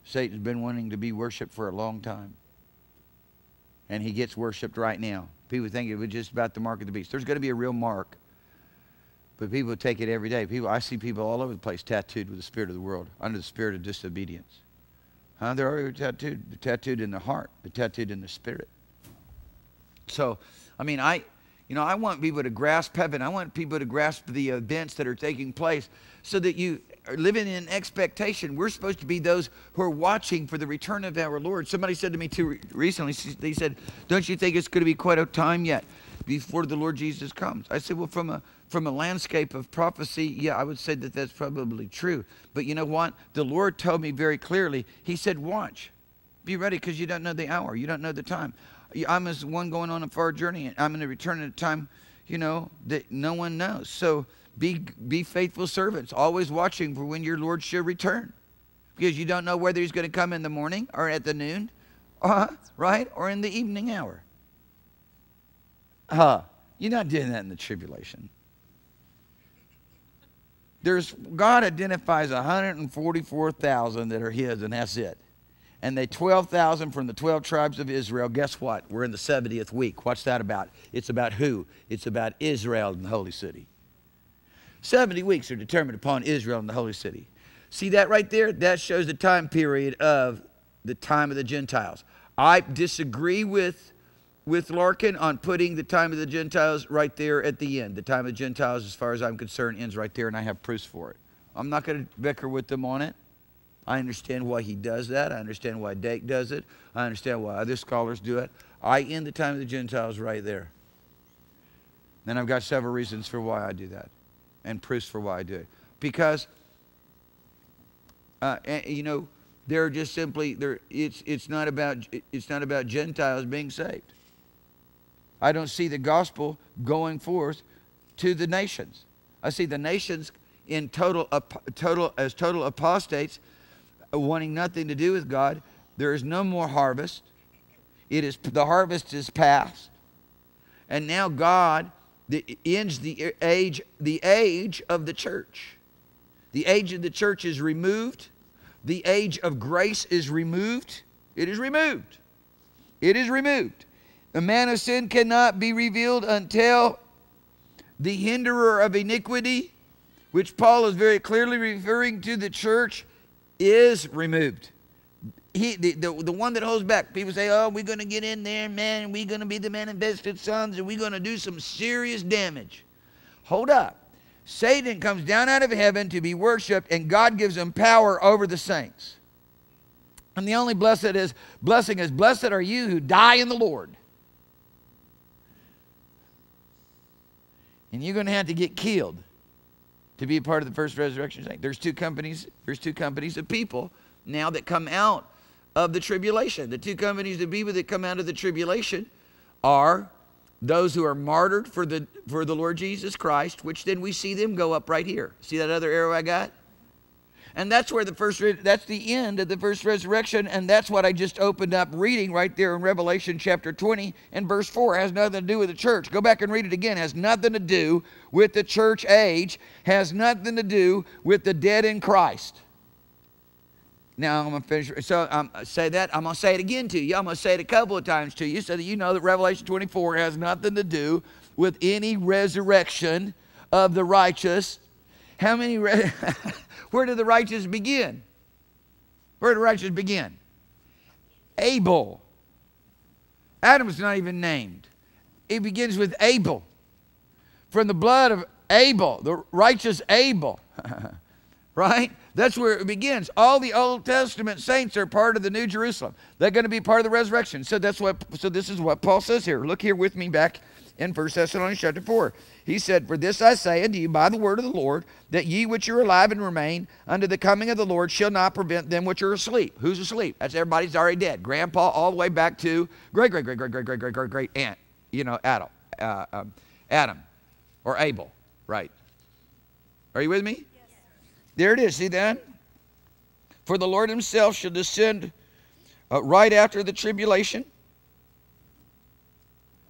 Satan's been wanting to be worshiped for a long time. And he gets worshiped right now. People think it was just about the mark of the beast. There's going to be a real mark but people take it every day. People, I see people all over the place tattooed with the spirit of the world, under the spirit of disobedience. Huh? They're already tattooed. They're tattooed in the heart. They're tattooed in the spirit. So, I mean, I, you know, I want people to grasp heaven. I want people to grasp the events that are taking place so that you living in expectation. We're supposed to be those who are watching for the return of our Lord. Somebody said to me too recently, they said, Don't you think it's going to be quite a time yet before the Lord Jesus comes? I said, Well, from a from a landscape of prophecy, yeah, I would say that that's probably true. But you know what? The Lord told me very clearly. He said, Watch. Be ready because you don't know the hour. You don't know the time. I'm as one going on a far journey. and I'm going to return at a time, you know, that no one knows. So be, be faithful servants, always watching for when your Lord should return. Because you don't know whether he's going to come in the morning or at the noon, uh, right? Or in the evening hour. Uh, you're not doing that in the tribulation. There's God identifies 144,000 that are His, and that's it. And they 12,000 from the 12 tribes of Israel. Guess what? We're in the 70th week. What's that about? It's about who? It's about Israel and the holy city. 70 weeks are determined upon Israel and the holy city. See that right there? That shows the time period of the time of the Gentiles. I disagree with with Larkin on putting the time of the Gentiles right there at the end. The time of the Gentiles, as far as I'm concerned, ends right there, and I have proofs for it. I'm not going to bicker with them on it. I understand why he does that. I understand why Dake does it. I understand why other scholars do it. I end the time of the Gentiles right there. Then I've got several reasons for why I do that and proofs for why I do it. Because, uh, you know, they're just simply, they're, it's, it's, not about, it's not about Gentiles being saved. I don't see the gospel going forth to the nations. I see the nations in total, total as total apostates, wanting nothing to do with God. There is no more harvest. It is the harvest is past, and now God the, ends the age the age of the church. The age of the church is removed. The age of grace is removed. It is removed. It is removed. The man of sin cannot be revealed until the hinderer of iniquity, which Paul is very clearly referring to the church, is removed. He, the, the, the one that holds back. People say, oh, we're going to get in there, man, we're going to be the manifested sons, and we're going to do some serious damage. Hold up. Satan comes down out of heaven to be worshiped, and God gives him power over the saints. And the only blessed is blessing is blessed are you who die in the Lord. and you're going to have to get killed to be a part of the first resurrection. There's two companies, there's two companies of people now that come out of the tribulation. The two companies of people that come out of the tribulation are those who are martyred for the for the Lord Jesus Christ, which then we see them go up right here. See that other arrow I got? And that's where the first, that's the end of the first resurrection. And that's what I just opened up reading right there in Revelation chapter 20 and verse 4. It has nothing to do with the church. Go back and read it again. It has nothing to do with the church age, has nothing to do with the dead in Christ. Now I'm gonna finish. So I'm um, say that. I'm gonna say it again to you. I'm gonna say it a couple of times to you, so that you know that Revelation 24 has nothing to do with any resurrection of the righteous How many? Re- Where did the righteous begin? Where did the righteous begin? Abel. Adam's not even named. It begins with Abel. From the blood of Abel, the righteous Abel. right? That's where it begins. All the Old Testament saints are part of the New Jerusalem. They're going to be part of the resurrection. So that's what so this is what Paul says here. Look here with me back in 1 Thessalonians chapter 4. He said, For this I say unto you by the word of the Lord, that ye which are alive and remain unto the coming of the Lord shall not prevent them which are asleep. Who's asleep? That's everybody's already dead. Grandpa all the way back to great, great, great, great, great, great, great, great, great aunt. You know, Adam. Uh, um, Adam or Abel, right? Are you with me? There it is. See that? For the Lord himself shall descend uh, right after the tribulation.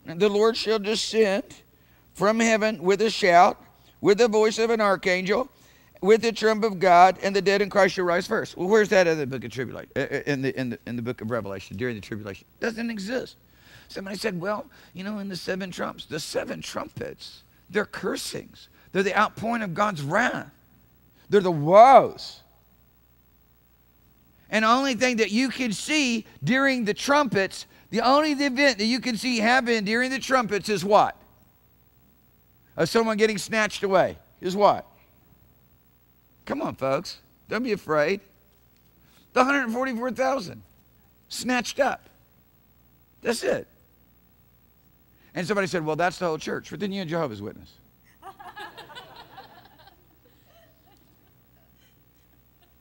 And the Lord shall descend from heaven with a shout, with the voice of an archangel, with the trump of God, and the dead in Christ shall rise first. Well, where's that in the book of tribulation? Uh, uh, in the, in the, in the book of Revelation, during the tribulation? Doesn't exist. Somebody said, well, you know, in the seven trumps, the seven trumpets, they're cursings. They're the outpouring of God's wrath. They're the woes. And the only thing that you can see during the trumpets, the only event that you can see happen during the trumpets is what? Of someone getting snatched away. Is what? Come on, folks. Don't be afraid. The 144,000 snatched up. That's it. And somebody said, well, that's the whole church. But then you and Jehovah's Witness.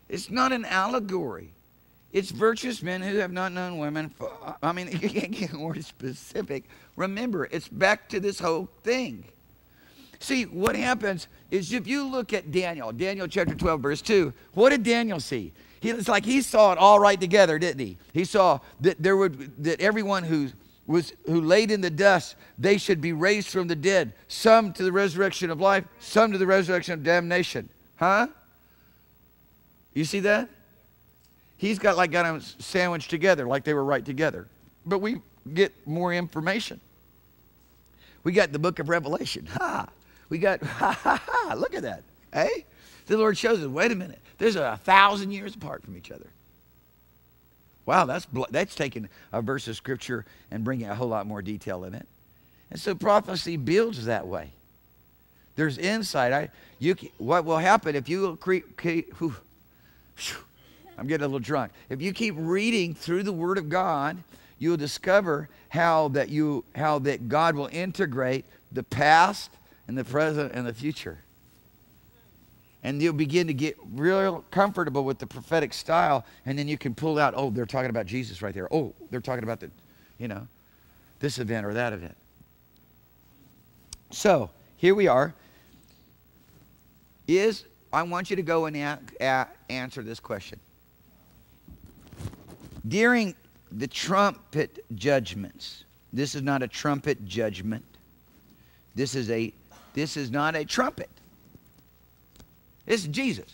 It's not an allegory. It's virtuous men who have not known women. I mean, you can't get more specific. Remember, it's back to this whole thing. See, what happens is if you look at Daniel, Daniel chapter 12, verse 2, what did Daniel see? He, it's like he saw it all right together, didn't he? He saw that there would that everyone who was who laid in the dust, they should be raised from the dead, some to the resurrection of life, some to the resurrection of damnation. Huh? You see that? He's got like got them sandwiched together, like they were right together. But we get more information. We got the book of Revelation. Ha! We got, ha ha ha, look at that. Hey? Eh? The Lord shows us, wait a minute, there's a thousand years apart from each other. Wow, that's, that's taking a verse of Scripture and bringing a whole lot more detail in it. And so prophecy builds that way. There's insight. I, you, what will happen if you keep, keep I'm getting a little drunk. If you keep reading through the Word of God, you'll discover how that you how that God will integrate the past and the present and the future. And you'll begin to get real comfortable with the prophetic style, and then you can pull out, oh, they're talking about Jesus right there. Oh, they're talking about the, you know, this event or that event. So here we are. Is I want you to go and a- answer this question. During the trumpet judgments, this is not a trumpet judgment. This is a this is not a trumpet. This is Jesus.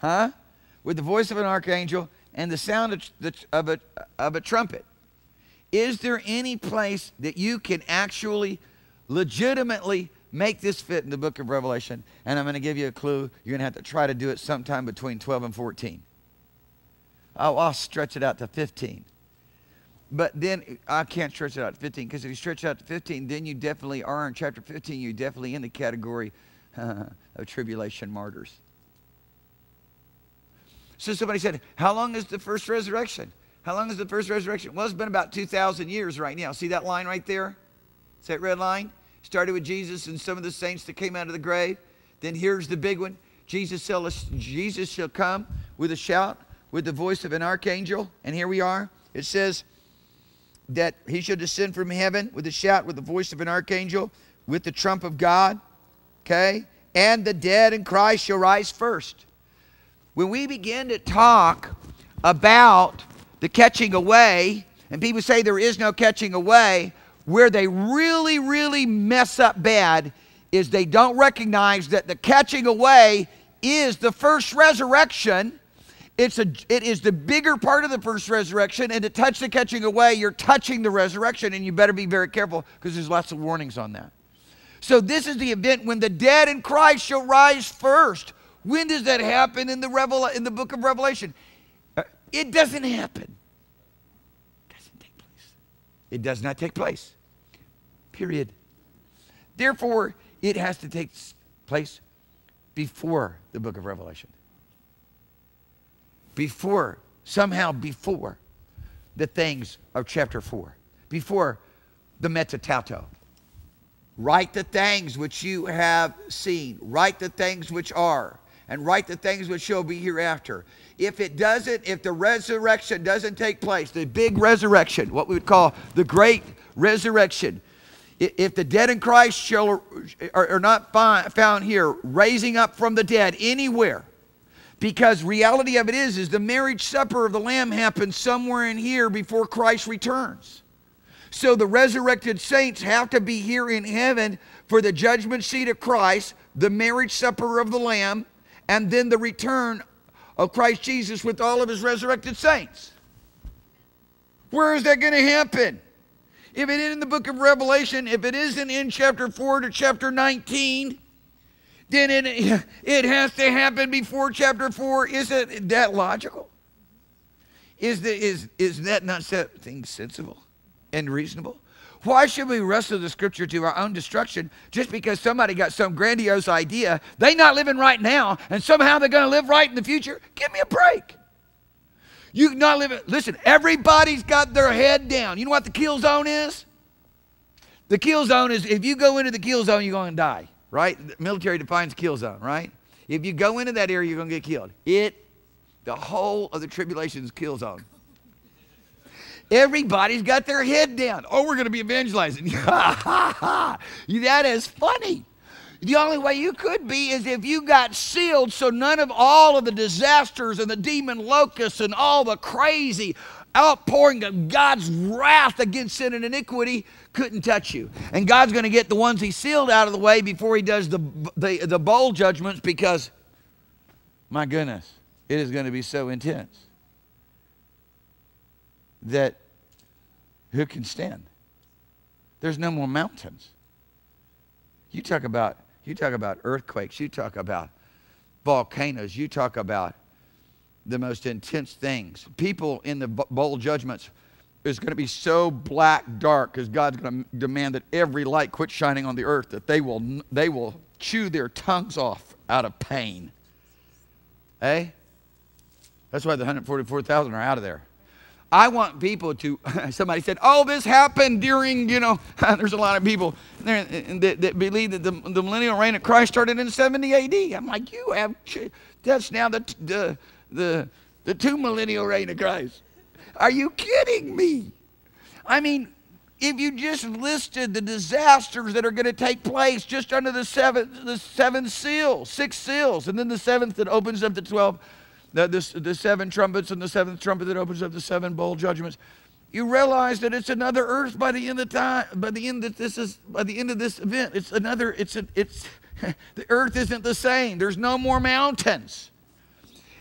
Huh? With the voice of an archangel and the sound of, the, of, a, of a trumpet. Is there any place that you can actually legitimately Make this fit in the book of Revelation. And I'm going to give you a clue. You're going to have to try to do it sometime between 12 and 14. Oh, I'll stretch it out to 15. But then I can't stretch it out to 15 because if you stretch it out to 15, then you definitely are in chapter 15. You're definitely in the category of tribulation martyrs. So somebody said, How long is the first resurrection? How long is the first resurrection? Well, it's been about 2,000 years right now. See that line right there? See that red line? Started with Jesus and some of the saints that came out of the grave. Then here's the big one Jesus shall, Jesus shall come with a shout, with the voice of an archangel. And here we are. It says that he shall descend from heaven with a shout, with the voice of an archangel, with the trump of God. Okay? And the dead in Christ shall rise first. When we begin to talk about the catching away, and people say there is no catching away, where they really, really mess up bad is they don't recognize that the catching away is the first resurrection. It's a, it is the bigger part of the first resurrection, and to touch the catching away, you're touching the resurrection, and you better be very careful because there's lots of warnings on that. So this is the event when the dead in Christ shall rise first. When does that happen in the Revel- in the book of Revelation? Uh, it doesn't happen. It doesn't take place. It does not take place. Period. Therefore, it has to take place before the book of Revelation. Before, somehow before the things of chapter 4. Before the meta tauta. Write the things which you have seen. Write the things which are. And write the things which shall be hereafter. If it doesn't, if the resurrection doesn't take place, the big resurrection, what we would call the great resurrection, if the dead in Christ shall, are, not found here, raising up from the dead anywhere, because reality of it is, is the marriage supper of the Lamb happens somewhere in here before Christ returns. So the resurrected saints have to be here in heaven for the judgment seat of Christ, the marriage supper of the Lamb, and then the return of Christ Jesus with all of his resurrected saints. Where is that going to happen? If it isn't in the book of Revelation, if it isn't in chapter 4 to chapter 19, then it, it has to happen before chapter 4. Is it that logical? Is, the, is, is that not something sensible? and reasonable? Why should we wrestle the scripture to our own destruction just because somebody got some grandiose idea? They not living right now, and somehow they're going to live right in the future. Give me a break. You not living. Listen, everybody's got their head down. You know what the kill zone is? The kill zone is if you go into the kill zone, you're going to die. Right? The military defines kill zone. Right? If you go into that area, you're going to get killed. It, the whole of the tribulation is kill zone. Everybody's got their head down. Oh, we're going to be evangelizing. that is funny. The only way you could be is if you got sealed so none of all of the disasters and the demon locusts and all the crazy outpouring of God's wrath against sin and iniquity couldn't touch you. And God's going to get the ones he sealed out of the way before he does the, the, the bowl judgments because, my goodness, it is going to be so intense that who can stand? There's no more mountains. You talk about you talk about earthquakes, you talk about volcanoes, you talk about the most intense things. People in the bowl judgments is going to be so black dark because God's going to demand that every light quit shining on the earth that they will they will chew their tongues off out of pain. Eh? That's why the 144,000 are out of there. I want people to, somebody said, oh, this happened during, you know, there's a lot of people there eh, eh, that, that believe that the, the millennial reign of Christ started in 70 AD. I'm like, you have, that's now the, the, the, the two millennial reign of Christ. Are you kidding me? I mean, if you just listed the disasters that are going to take place just under the seven, the seven seals, six seals, and then the seventh that opens up the 12 the, the, the seven trumpets and the seventh trumpet that opens up the seven bowl judgments, you realize that it's another earth by the end of time. By the end that this is by the end of this event, it's another. It's a, it's the earth isn't the same. There's no more mountains.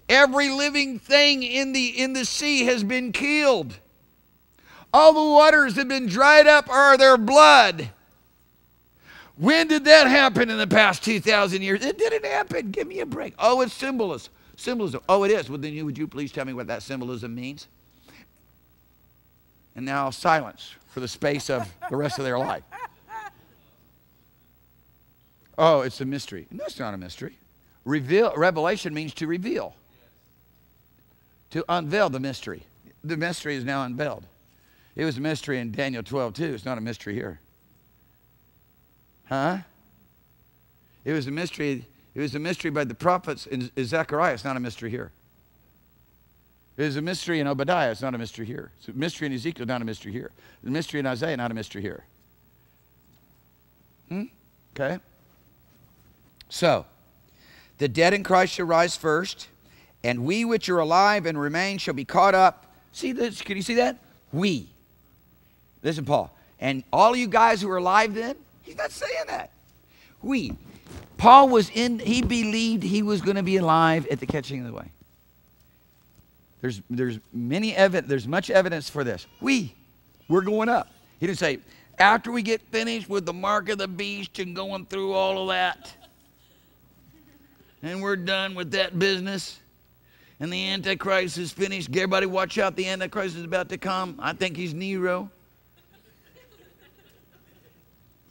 Every living thing in the in the sea has been killed. All the waters have been dried up are their blood. When did that happen in the past 2,000 years? It didn't happen. Give me a break. Oh, it's symbolism. Symbolism. Oh, it is. Well, then would you please tell me what that symbolism means? And now silence for the space of the rest of their life. Oh, it's a mystery. No, it's not a mystery. Reveal, revelation means to reveal, to unveil the mystery. The mystery is now unveiled. It was a mystery in Daniel 12, too. It's not a mystery here. Huh? It was a mystery it was a mystery by the prophets in Zechariah. It's not a mystery here. It is a mystery in Obadiah. It's not a mystery here. It's a mystery in Ezekiel, not a mystery here. The mystery in Isaiah, not a mystery here. Hmm? Okay? So, the dead in Christ shall rise first, and we which are alive and remain shall be caught up. See this? Can you see that? We. Listen, Paul. And all you guys who are alive then, he's not saying that. We. Paul was in, he believed he was going to be alive at the catching of the way. There's, there's many evidence, there's much evidence for this. We, we're going up. He didn't say, after we get finished with the mark of the beast and going through all of that, and we're done with that business, and the Antichrist is finished, everybody watch out, the Antichrist is about to come. I think he's Nero.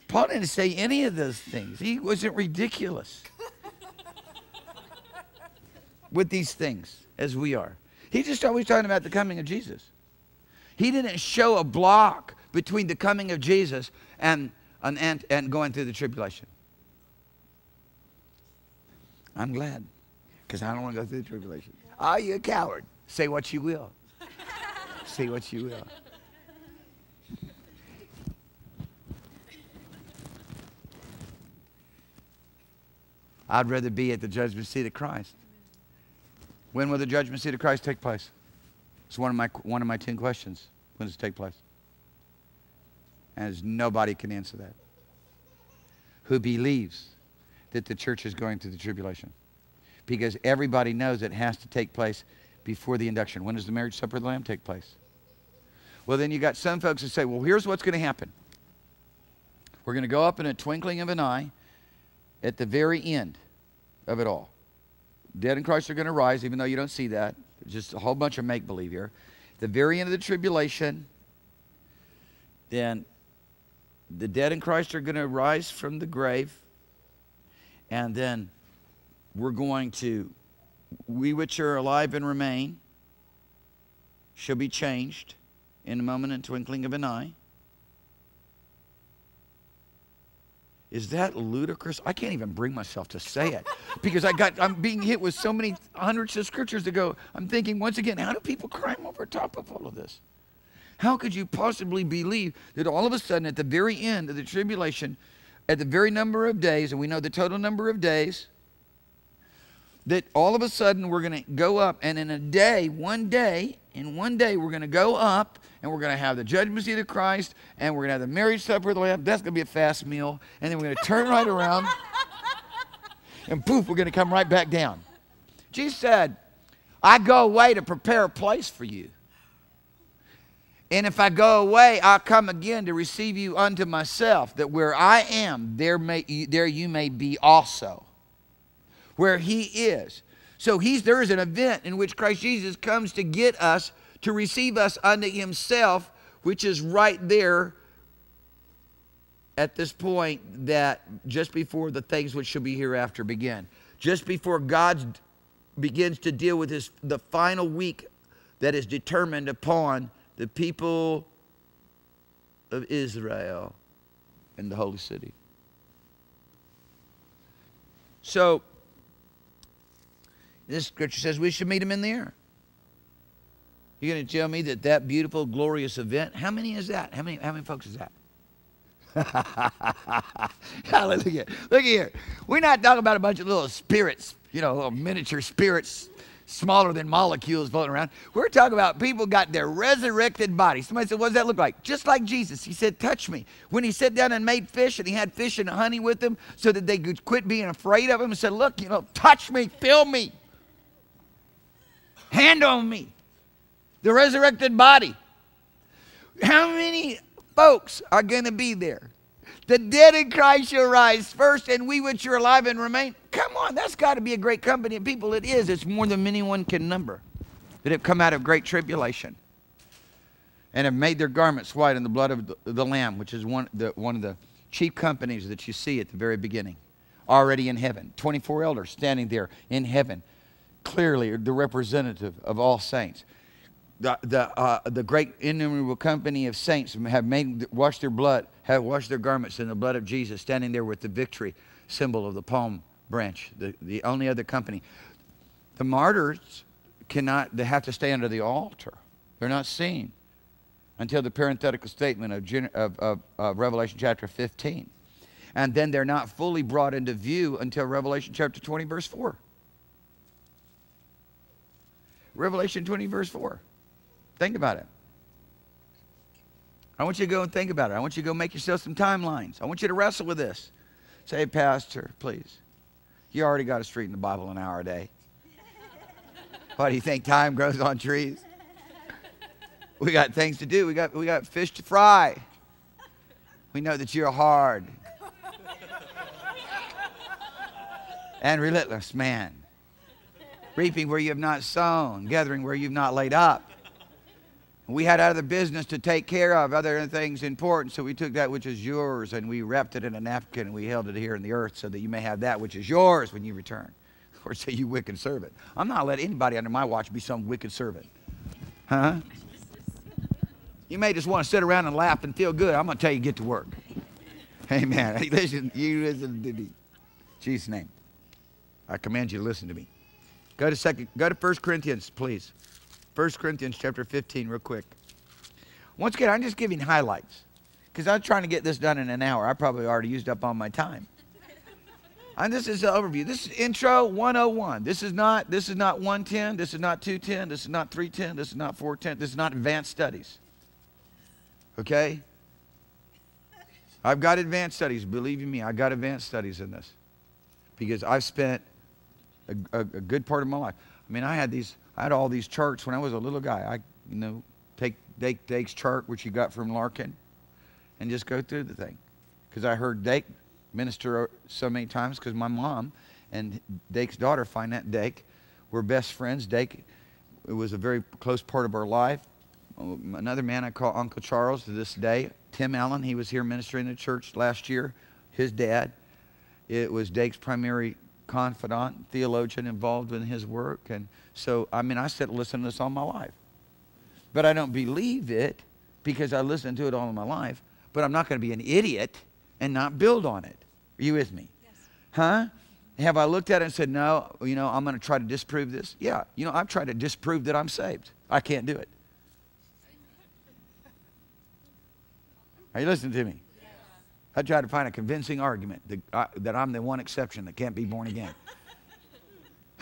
Paul didn't say any of those things. He wasn't ridiculous with these things as we are. He just always talking about the coming of Jesus. He didn't show a block between the coming of Jesus and, and, and going through the tribulation. I'm glad because I don't want to go through the tribulation. Are you a coward? Say what you will. Say what you will. I'd rather be at the judgment seat of Christ. When will the judgment seat of Christ take place? It's one of my, one of my 10 questions. When does it take place? And nobody can answer that. Who believes that the church is going through the tribulation? Because everybody knows it has to take place before the induction. When does the marriage supper of the Lamb take place? Well, then you got some folks that say, well, here's what's going to happen. We're going to go up in a twinkling of an eye at the very end of it all. Dead in Christ are going to rise, even though you don't see that. Just a whole bunch of make believe here. At The very end of the tribulation, then the dead in Christ are going to rise from the grave, and then we're going to, we which are alive and remain, shall be changed in a moment and twinkling of an eye. Is that ludicrous? I can't even bring myself to say it because I got I'm being hit with so many hundreds of scriptures to go. I'm thinking once again, how do people climb over top of all of this? How could you possibly believe that all of a sudden at the very end of the tribulation, at the very number of days, and we know the total number of days, that all of a sudden we're going to go up, and in a day, one day, in one day, we're going to go up and we're going to have the judgment seat of Christ, and we're going to have the marriage supper of the Lamb. That's going to be a fast meal. And then we're going to turn right around, and poof, we're going to come right back down. Jesus said, I go away to prepare a place for you. And if I go away, I'll come again to receive you unto myself, that where I am, there, may, there you may be also. Where he is. So he's, there is an event in which Christ Jesus comes to get us to receive us unto himself, which is right there at this point that just before the things which shall be hereafter begin. Just before God begins to deal with his, the final week that is determined upon the people of Israel in the holy city. So, this scripture says we should meet him in the air. You're going to tell me that that beautiful, glorious event, how many is that? How many, how many folks is that? Hallelujah. Look here. We're not talking about a bunch of little spirits, you know, little miniature spirits smaller than molecules floating around. We're talking about people got their resurrected body. Somebody said, What does that look like? Just like Jesus. He said, Touch me. When he sat down and made fish and he had fish and honey with him so that they could quit being afraid of him and said, Look, you know, touch me, feel me, hand on me the resurrected body. How many folks are going to be there? The dead in Christ shall rise first, and we which are alive and remain. Come on, that's got to be a great company of people. It is. It's more than anyone can number that have come out of great tribulation and have made their garments white in the blood of the, the Lamb, which is one, the, one of the chief companies that you see at the very beginning, already in heaven. 24 elders standing there in heaven, clearly the representative of all saints the, the, uh, the great innumerable company of saints have made, washed their blood, have washed their garments in the blood of Jesus, standing there with the victory symbol of the palm branch, the, the only other company. The martyrs cannot, they have to stay under the altar. They're not seen until the parenthetical statement of, of, of, of Revelation chapter 15. And then they're not fully brought into view until Revelation chapter 20, verse 4. Revelation 20, verse 4. Think about it. I want you to go and think about it. I want you to go make yourself some timelines. I want you to wrestle with this. Say, Pastor, please. You already got a street in the Bible an hour a day. Why do you think time grows on trees? We got things to do. We got, we got fish to fry. We know that you're hard and relentless man, reaping where you have not sown, gathering where you've not laid up. We had other business to take care of, other things important, so we took that which is yours and we wrapped it in a napkin and we held it here in the earth so that you may have that which is yours when you return. Or say, you wicked servant. I'm not letting anybody under my watch be some wicked servant. Huh? You may just want to sit around and laugh and feel good. I'm going to tell you, get to work. Amen. Hey, listen, you listen to me. Jesus' name. I command you to listen to me. Go to second. Go to 1 Corinthians, please. 1 Corinthians chapter 15, real quick. Once again, I'm just giving highlights because I'm trying to get this done in an hour. I probably already used up all my time. And this is the overview. This is intro 101. This is not this is not 110. This is not 210. This is not 310. This is not 410. This is not advanced studies. Okay? I've got advanced studies. Believe you me, I got advanced studies in this because I've spent a, a, a, good part of my life. I mean, I had these, I had all these charts when I was a little guy. I, you know, take Dake Dake's chart, which you got from Larkin, and just go through the thing, because I heard Dake minister so many times because my mom and Dake's daughter, Finette Dake, were best friends. Dake it was a very close part of our life. Another man I call Uncle Charles to this day, Tim Allen, he was here ministering in the church last year. His dad, it was Dake's primary confidant, theologian involved in his work. And so, I mean, I sit and listen to this all my life. But I don't believe it because I listened to it all my life. But I'm not going to be an idiot and not build on it. Are you with me? Yes. Huh? Have I looked at it and said, no, you know, I'm going to try to disprove this? Yeah. You know, I've tried to disprove that I'm saved. I can't do it. Are you listening to me? I tried to find a convincing argument that, uh, that I'm the one exception that can't be born again.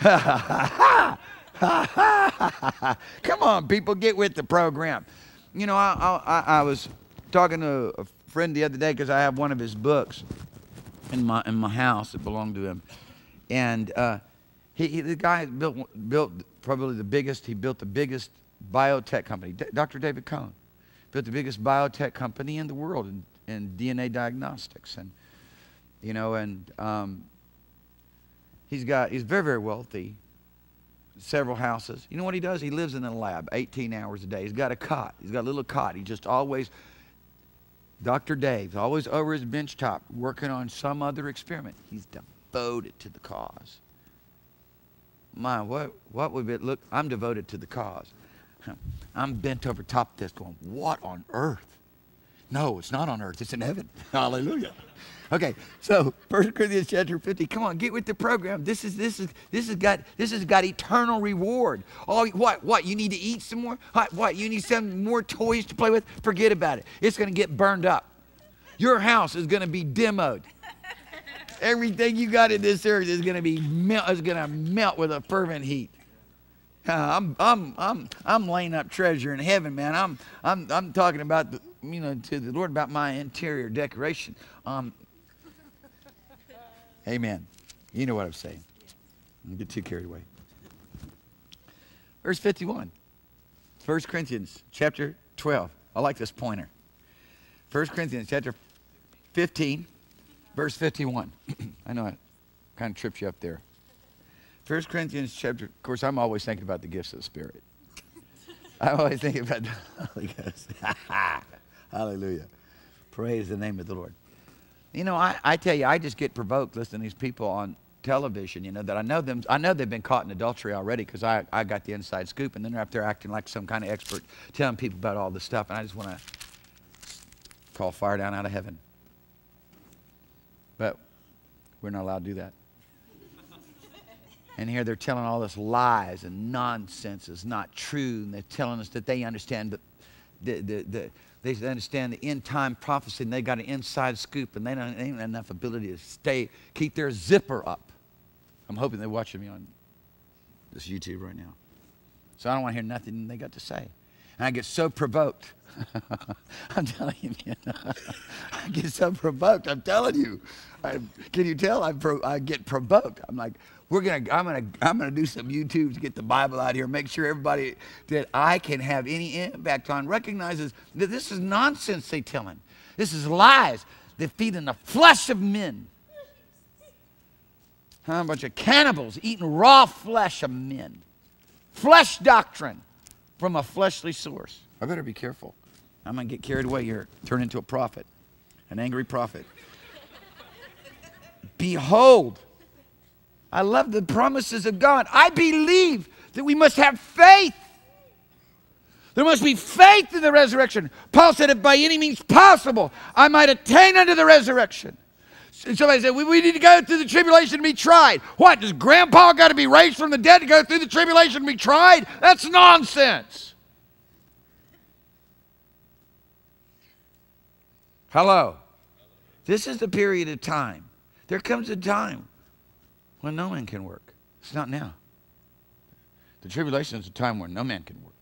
Come on, people, get with the program. You know, I, I, I was talking to a friend the other day because I have one of his books in my in my house that belonged to him, and uh, he, he, the guy built built probably the biggest. He built the biggest biotech company. D- Dr. David Cohn built the biggest biotech company in the world in DNA diagnostics, and you know, and um, he's got he's very very wealthy. Several houses. You know what he does? He lives in a lab 18 hours a day. He's got a cot. He's got a little cot. He just always Dr. Dave's always over his bench top working on some other experiment. He's devoted to the cause. My, what, what would it look? I'm devoted to the cause. I'm bent over top of this going, what on earth? No, it's not on earth. It's in heaven. Hallelujah. Okay, so First Corinthians chapter 50. Come on, get with the program. This is this is this has got this has got eternal reward. Oh, what what? You need to eat some more? What? what you need some more toys to play with? Forget about it. It's going to get burned up. Your house is going to be demoed. Everything you got in this earth is going to be melt, is going to melt with a fervent heat. Uh, I'm, I'm, I'm, I'm laying up treasure in heaven, man. I'm, I'm, I'm talking about, the, you know, to the Lord about my interior decoration. Um, amen. You know what I'm saying. Don't get too carried away. Verse 51. 1 Corinthians chapter 12. I like this pointer. 1 Corinthians chapter 15, verse 51. I know it kind of trips you up there. 1 Corinthians chapter, of course, I'm always thinking about the gifts of the Spirit. I'm always thinking about the Holy Ghost. Hallelujah. Praise the name of the Lord. You know, I, I tell you, I just get provoked listening to these people on television, you know, that I know them, I know they've been caught in adultery already because I, I got the inside scoop and then they're up there acting like some kind of expert, telling people about all this stuff. And I just want to call fire down out of heaven. But we're not allowed to do that. And here they're telling all this lies and nonsense is not true. And they're telling us that they understand the, the, the, the they understand the end time prophecy and they got an inside scoop and they don't they have enough ability to stay, keep their zipper up. I'm hoping they're watching me on this YouTube right now. So I don't want to hear nothing they got to say. And I get so provoked. I'm telling you, man. I get so provoked. I'm telling you. I, can you tell? I, I get provoked. I'm like, we're gonna, I'm gonna, I'm gonna do some YouTube to get the Bible out here. Make sure everybody that I can have any impact on recognizes that this is nonsense they're telling. This is lies. They feed on the flesh of men. Huh? A bunch of cannibals eating raw flesh of men. Flesh doctrine from a fleshly source. I better be careful. I'm going to get carried away here, turn into a prophet, an angry prophet. Behold, I love the promises of God. I believe that we must have faith. There must be faith in the resurrection. Paul said, if by any means possible, I might attain unto the resurrection. And somebody said, we, we need to go through the tribulation to be tried. What? Does grandpa got to be raised from the dead to go through the tribulation to be tried? That's nonsense. Hello. This is the period of time. There comes a time when no man can work. It's not now. The tribulation is a time when no man can work.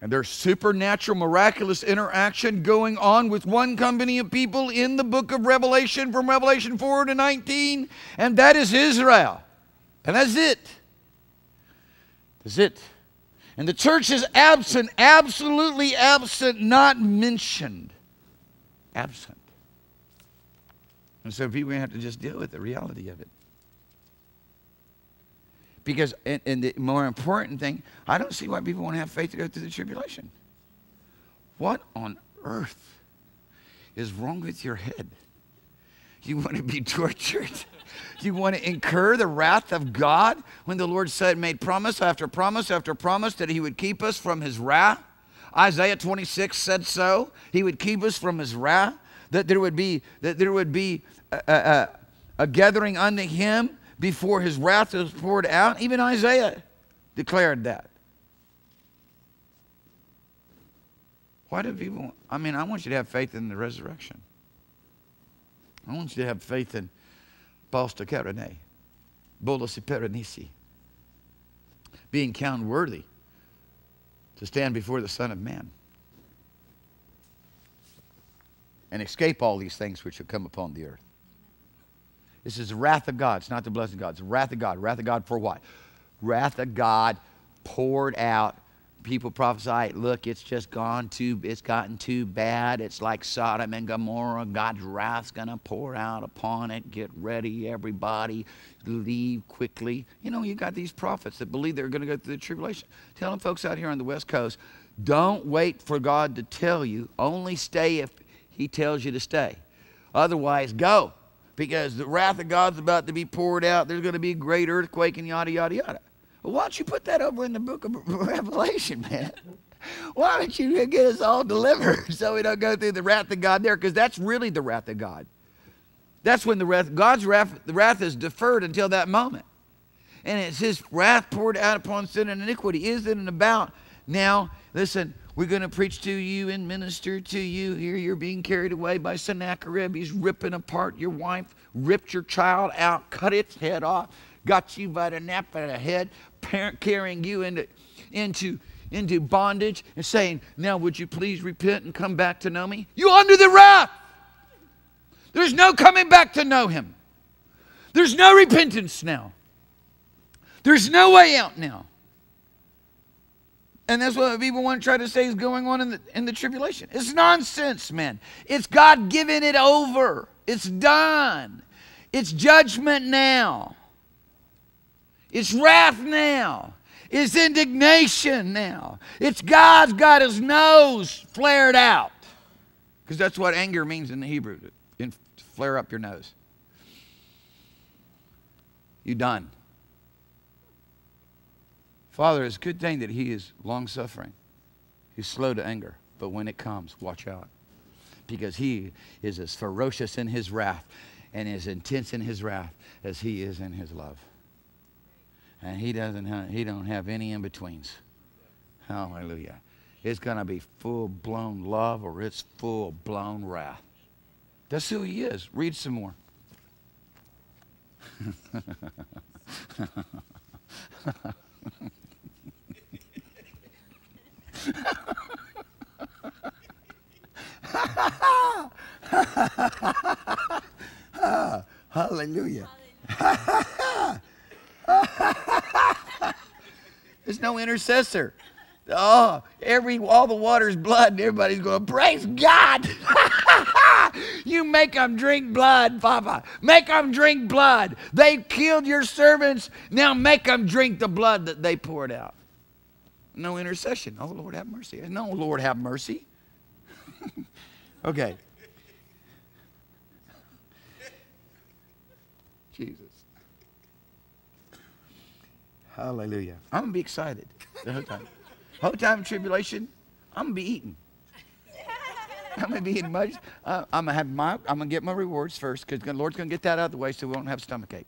And there's supernatural, miraculous interaction going on with one company of people in the book of Revelation from Revelation 4 to 19, and that is Israel. And that's it. That's it. And the church is absent, absolutely absent, not mentioned. Absent. And so people have to just deal with the reality of it. Because, and, and, the more important thing, I don't see why people won't have faith to go through the tribulation. What on earth is wrong with your head? You want to be tortured? You want to incur the wrath of God when the Lord said, made promise after promise after promise that He would keep us from His wrath? Isaiah 26 said so. He would keep us from His wrath. That there would be that there would be a, a, gathering unto Him before his wrath was poured out. Even Isaiah declared that. Why do people? I mean, I want you to have faith in the resurrection. I want you to have faith in Balsta Karane, Bolus Perenisi, being counted worthy to stand before the Son of Man and escape all these things which will come upon the earth. This is the wrath of God. It's not the blessing of God. It's wrath of God. Wrath of God for what? Wrath of God poured out. People prophesy, look, it's just gone too, it's gotten too bad. It's like Sodom and Gomorrah. God's wrath's going to pour out upon it. Get ready, everybody. Leave quickly. You know, you got these prophets that believe they're going to go through the tribulation. Telling folks out here on the West Coast, don't wait for God to tell you. Only stay if He tells you to stay. Otherwise, go because the wrath of God's about to be poured out. There's going to be a great earthquake and yada, yada, yada. Why don't you put that over in the book of Revelation, man? Why don't you get us all delivered so we don't go through the wrath of God there? Because that's really the wrath of God. That's when the wrath, God's wrath, the wrath is deferred until that moment. And it's his wrath poured out upon sin and iniquity. Is it and about now? Listen, we're going to preach to you and minister to you. Here you're being carried away by Sennacherib. He's ripping apart your wife, ripped your child out, cut its head off, got you by the nape of the head, parent carrying you into, into, into bondage and saying, Now would you please repent and come back to know me? You under the wrath. There's no coming back to know him. There's no repentance now. There's no way out now. And that's what people want to try to say is going on in the, in the tribulation. It's nonsense, man. It's God giving it over. It's done. It's judgment now. It's wrath now. It's indignation now. It's God's got his nose flared out. Because that's what anger means in the Hebrew to flare up your nose. You done. Father, it's a good thing that He is long suffering. He's slow to anger. But when it comes, watch out. Because He is as ferocious in His wrath and as intense in His wrath as He is in His love. And He doesn't have, He don't have any in-betweens. Hallelujah. It's going to be full-blown love or it's full-blown wrath. That's who He is. Read some more. Hallelujah. There's no intercessor. Oh, every all the water's blood, and everybody's going, praise God. you make them drink blood, Papa. Make them drink blood. They killed your servants. Now make them drink the blood that they poured out. No intercession. Oh, Lord, have mercy. No, Lord, have mercy. okay. Jesus. Hallelujah. I'm going to be excited the whole time. Whole time of tribulation, I'm going to be eating. I'm going to be eating much. Uh, I'm to have my, I'm to get my rewards first because the Lord's going to get that out of the way so we won't have stomach ache.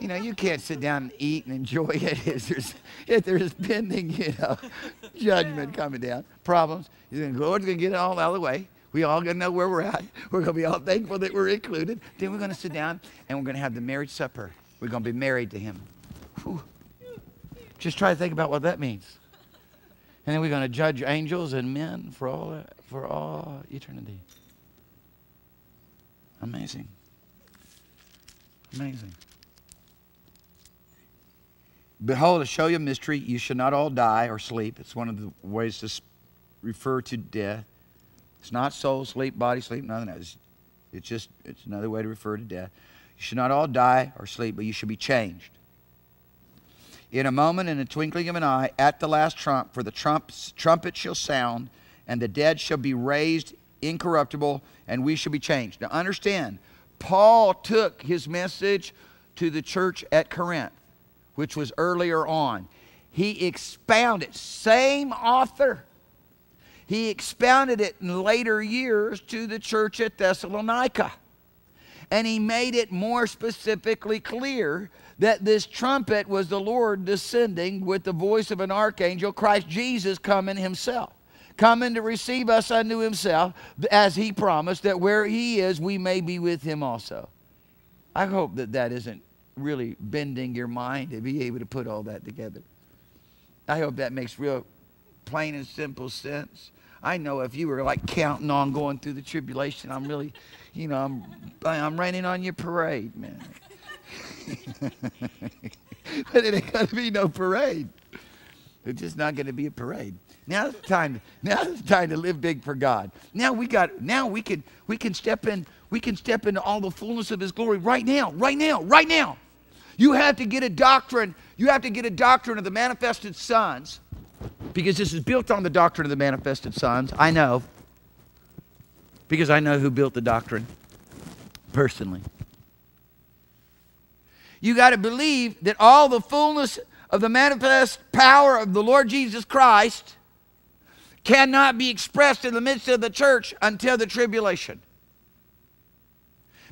You know, you can't sit down and eat and enjoy it if there's, if there's pending, you know, judgment coming down, problems. Going to, Lord's going to get it all out of the way. We all going to know where we're at. We're going to be all thankful that we're included. Then we're going to sit down and we're going to have the marriage supper. We're going to be married to Him. Whew. Just try to think about what that means. And then we're going to judge angels and men for all, for all eternity. Amazing. Amazing. Behold, I show you a mystery. You shall not all die or sleep. It's one of the ways to refer to death. It's not soul sleep, body sleep, nothing else. It's just it's another way to refer to death. You should not all die or sleep, but you should be changed. In a moment, in a twinkling of an eye, at the last trump, for the trumps, trumpet shall sound, and the dead shall be raised incorruptible, and we shall be changed. Now understand, Paul took his message to the church at Corinth, which was earlier on. He expounded, same author he expounded it in later years to the church at Thessalonica. And he made it more specifically clear that this trumpet was the Lord descending with the voice of an archangel, Christ Jesus coming himself, coming to receive us unto himself, as he promised that where he is, we may be with him also. I hope that that isn't really bending your mind to be able to put all that together. I hope that makes real plain and simple sense. I know if you were like counting on going through the tribulation, I'm really, you know, I'm, I'm raining on your parade, man. but it ain't going to be no parade. It's just not going to be a parade. Now's the time. Now's the time to live big for God. Now we got. Now we can. We can step in. We can step into all the fullness of His glory right now. Right now. Right now. You have to get a doctrine. You have to get a doctrine of the manifested sons because this is built on the doctrine of the manifested sons. I know. Because I know who built the doctrine personally. You got to believe that all the fullness of the manifest power of the Lord Jesus Christ cannot be expressed in the midst of the church until the tribulation.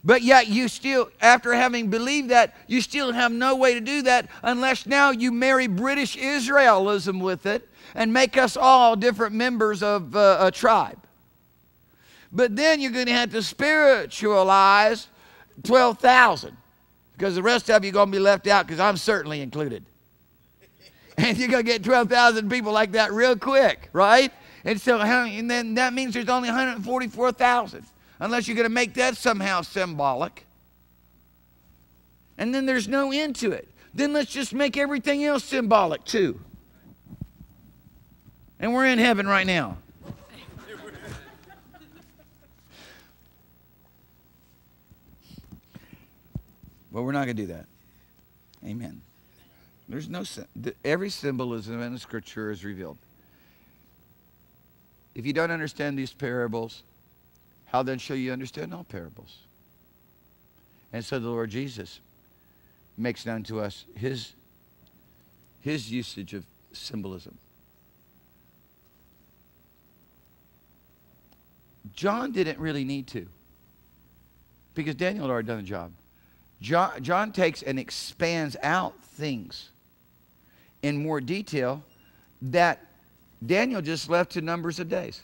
But yet, you still, after having believed that, you still have no way to do that unless now you marry British Israelism with it and make us all different members of uh, a tribe. But then you're going to have to spiritualize 12,000 because the rest of you are going to be left out because I'm certainly included. And you're going to get 12,000 people like that real quick, right? And so, and then that means there's only 144,000 unless you're going to make that somehow symbolic. And then there's no end to it. Then let's just make everything else symbolic too. And we're in heaven right now. But we're not going to do that. Amen. There's no every symbolism in the scripture is revealed. If you don't understand these parables, how then shall you understand all parables? And so the Lord Jesus makes known to us his, his usage of symbolism. John didn't really need to because Daniel had already done the job. John, John takes and expands out things in more detail that Daniel just left to numbers of days.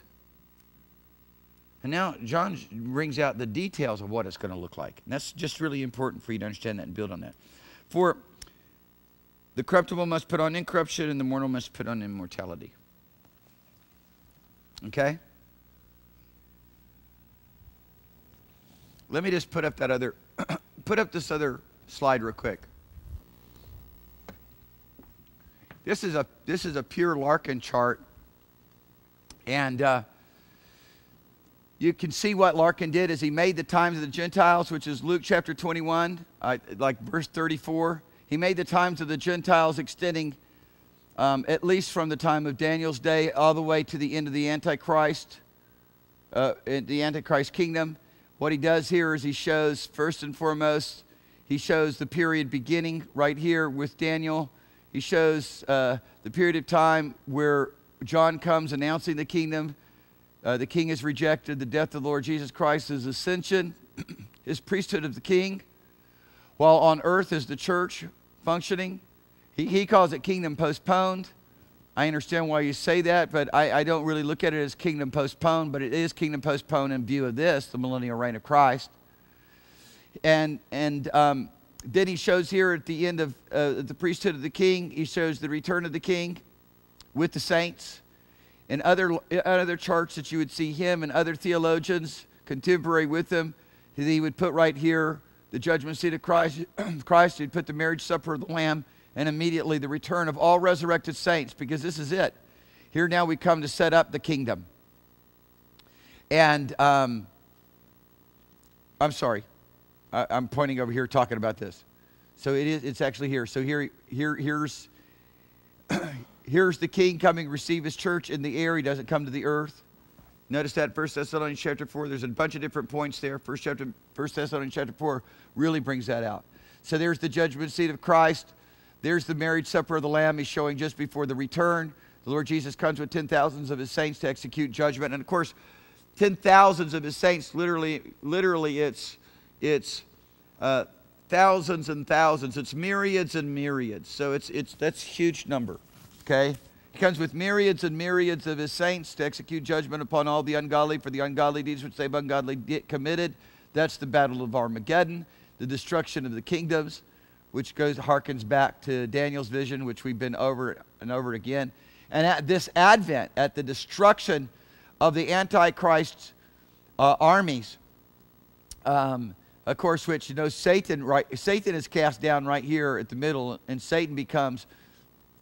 And now John brings out the details of what it's going to look like. And that's just really important for you to understand that and build on that. For the corruptible must put on incorruption, and the mortal must put on immortality. Okay? Let me just put up that other, put up this other slide real quick. This is a this is a pure Larkin chart, and uh, you can see what Larkin did is he made the times of the Gentiles, which is Luke chapter 21, uh, like verse 34. He made the times of the Gentiles extending um, at least from the time of Daniel's day all the way to the end of the Antichrist, uh, the Antichrist kingdom. What he does here is he shows, first and foremost, he shows the period beginning right here with Daniel. He shows uh, the period of time where John comes announcing the kingdom. Uh, the king is rejected, the death of the Lord Jesus Christ, his ascension, his priesthood of the king, while on earth is the church functioning. He, he calls it kingdom postponed. I understand why you say that, but I, I don't really look at it as kingdom postponed, but it is kingdom postponed in view of this, the millennial reign of Christ. And, and um, then he shows here at the end of uh, the priesthood of the king, he shows the return of the king with the saints. And other, other charts that you would see him and other theologians contemporary with him, he would put right here the judgment seat of Christ. Christ, he'd put the marriage supper of the Lamb, and immediately the return of all resurrected saints, because this is it. Here now we come to set up the kingdom. And um, I'm sorry, I, am pointing over here talking about this. So it is, it's actually here. So here, here, here's, here's the king coming receive his church in the air. He doesn't come to the earth. Notice that First Thessalonians chapter 4, there's a bunch of different points there. First, chapter, First Thessalonians chapter 4 really brings that out. So there's the judgment seat of Christ. There's the marriage supper of the Lamb he's showing just before the return. The Lord Jesus comes with ten thousands of his saints to execute judgment. And of course, ten thousands of his saints, literally, literally it's, it's uh, thousands and thousands. It's myriads and myriads. So it's, it's, that's huge number, okay? He comes with myriads and myriads of his saints to execute judgment upon all the ungodly for the ungodly deeds which they've ungodly committed. That's the battle of Armageddon, the destruction of the kingdoms which goes harkens back to Daniel's vision, which we've been over and over again. And at this advent, at the destruction of the Antichrist uh, armies, um, of course, which you know Satan right Satan is cast down right here at the middle, and Satan becomes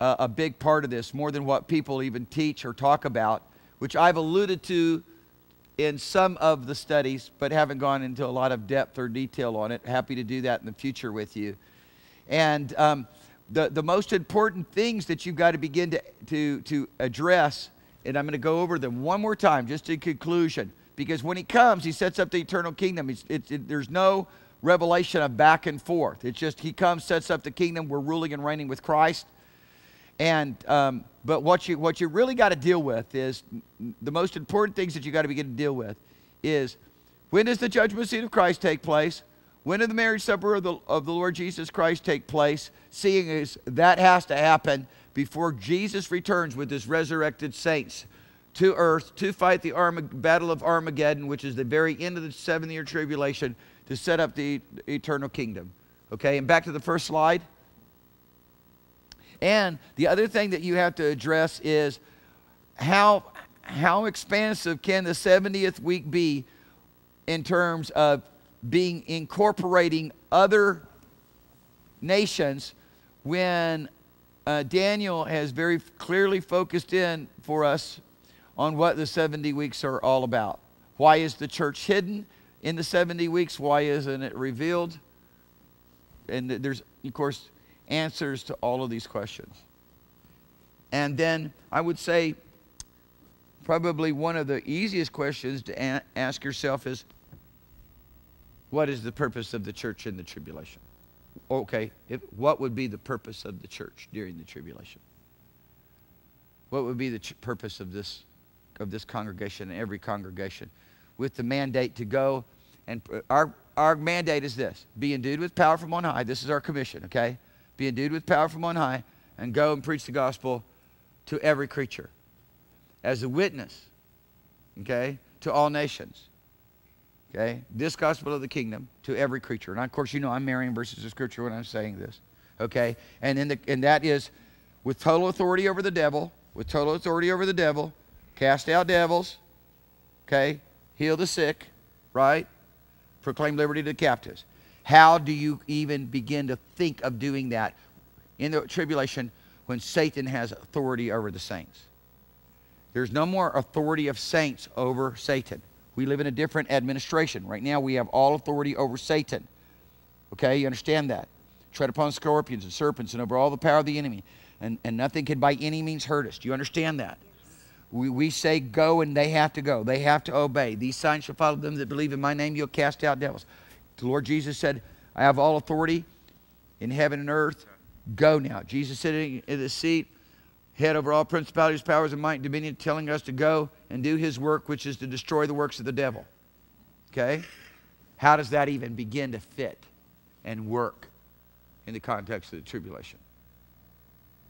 uh, a big part of this, more than what people even teach or talk about, which I've alluded to in some of the studies, but haven't gone into a lot of depth or detail on it. Happy to do that in the future with you. And um, the, the most important things that you've got to begin to, to, to address, and I'm going to go over them one more time, just in conclusion. Because when he comes, he sets up the eternal kingdom. It's, it's, it, there's no revelation of back and forth. It's just he comes, sets up the kingdom. We're ruling and reigning with Christ. And um, but what you what you really got to deal with is the most important things that you got to begin to deal with is when does the judgment seat of Christ take place? When did the marriage supper of the, of the Lord Jesus Christ take place? Seeing as that has to happen before Jesus returns with his resurrected saints to earth to fight the battle of Armageddon, which is the very end of the seven year tribulation, to set up the eternal kingdom. Okay, and back to the first slide. And the other thing that you have to address is how, how expansive can the 70th week be in terms of being incorporating other nations when uh, Daniel has very clearly focused in for us on what the 70 weeks are all about. Why is the church hidden in the 70 weeks? Why isn't it revealed? And there's, of course, answers to all of these questions. And then I would say, probably one of the easiest questions to ask yourself is what is the purpose of the church in the tribulation? Okay, if, what would be the purpose of the church during the tribulation? What would be the purpose of this, of this congregation and every congregation? With the mandate to go, and our, our mandate is this be endued with power from on high. This is our commission, okay? Be endued with power from on high and go and preach the gospel to every creature as a witness, okay, to all nations. Okay? This gospel of the kingdom to every creature. And of course, you know I'm marrying verses of scripture when I'm saying this. Okay? And, in the, and that is with total authority over the devil, with total authority over the devil, cast out devils, okay? Heal the sick, right? Proclaim liberty to the captives. How do you even begin to think of doing that in the tribulation when Satan has authority over the saints. There's no more authority of saints over Satan. We live in a different administration. Right now, we have all authority over Satan. Okay, you understand that? Tread upon scorpions and serpents and over all the power of the enemy, and, and nothing can by any means hurt us. Do you understand that? We, we say go, and they have to go. They have to obey. These signs shall follow them that believe in my name. You'll cast out devils. The Lord Jesus said, I have all authority in heaven and earth. Go now. Jesus sitting in the seat, head over all principalities, powers, and might and dominion, telling us to go and do his work, which is to destroy the works of the devil. Okay? How does that even begin to fit and work in the context of the tribulation?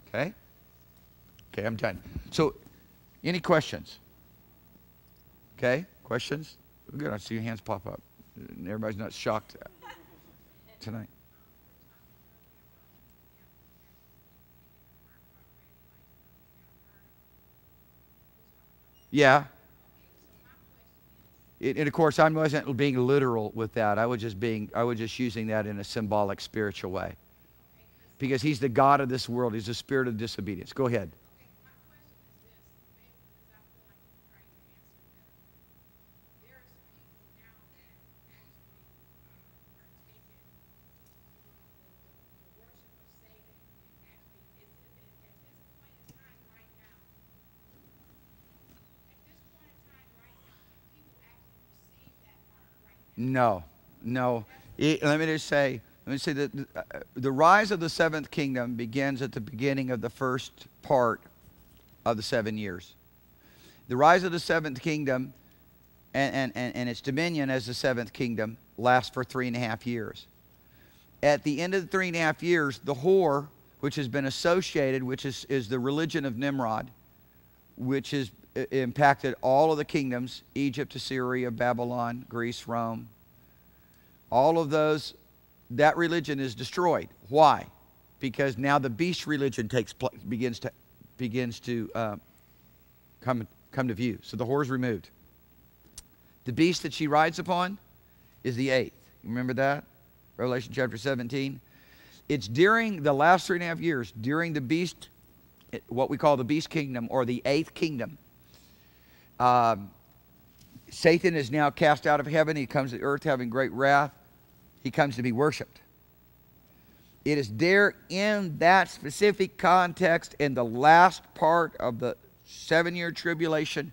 Okay? Okay, I'm done. So, any questions? Okay? Questions? Good. I see your hands pop up. Everybody's not shocked tonight. Yeah. It, and of course, I wasn't being literal with that. I was just being, I was just using that in a symbolic, spiritual way. Because he's the God of this world. He's the spirit of disobedience. Go ahead. No, no. It, let me just say, let me say that the, uh, the rise of the seventh kingdom begins at the beginning of the first part of the seven years. The rise of the seventh kingdom and, and, and its dominion as the seventh kingdom lasts for three and a half years. At the end of the three and a half years, the whore, which has been associated, which is, is the religion of Nimrod, which has impacted all of the kingdoms Egypt, Assyria, Babylon, Greece, Rome. All of those, that religion is destroyed. Why? Because now the beast religion takes begins to begins to uh, come come to view. So the whore is removed. The beast that she rides upon is the eighth. Remember that? Revelation chapter 17. It's during the last three and a half years, during the beast, what we call the beast kingdom or the eighth kingdom, um, Satan is now cast out of heaven. He comes to earth having great wrath. He comes to be worshiped. It is there in that specific context, in the last part of the seven year tribulation,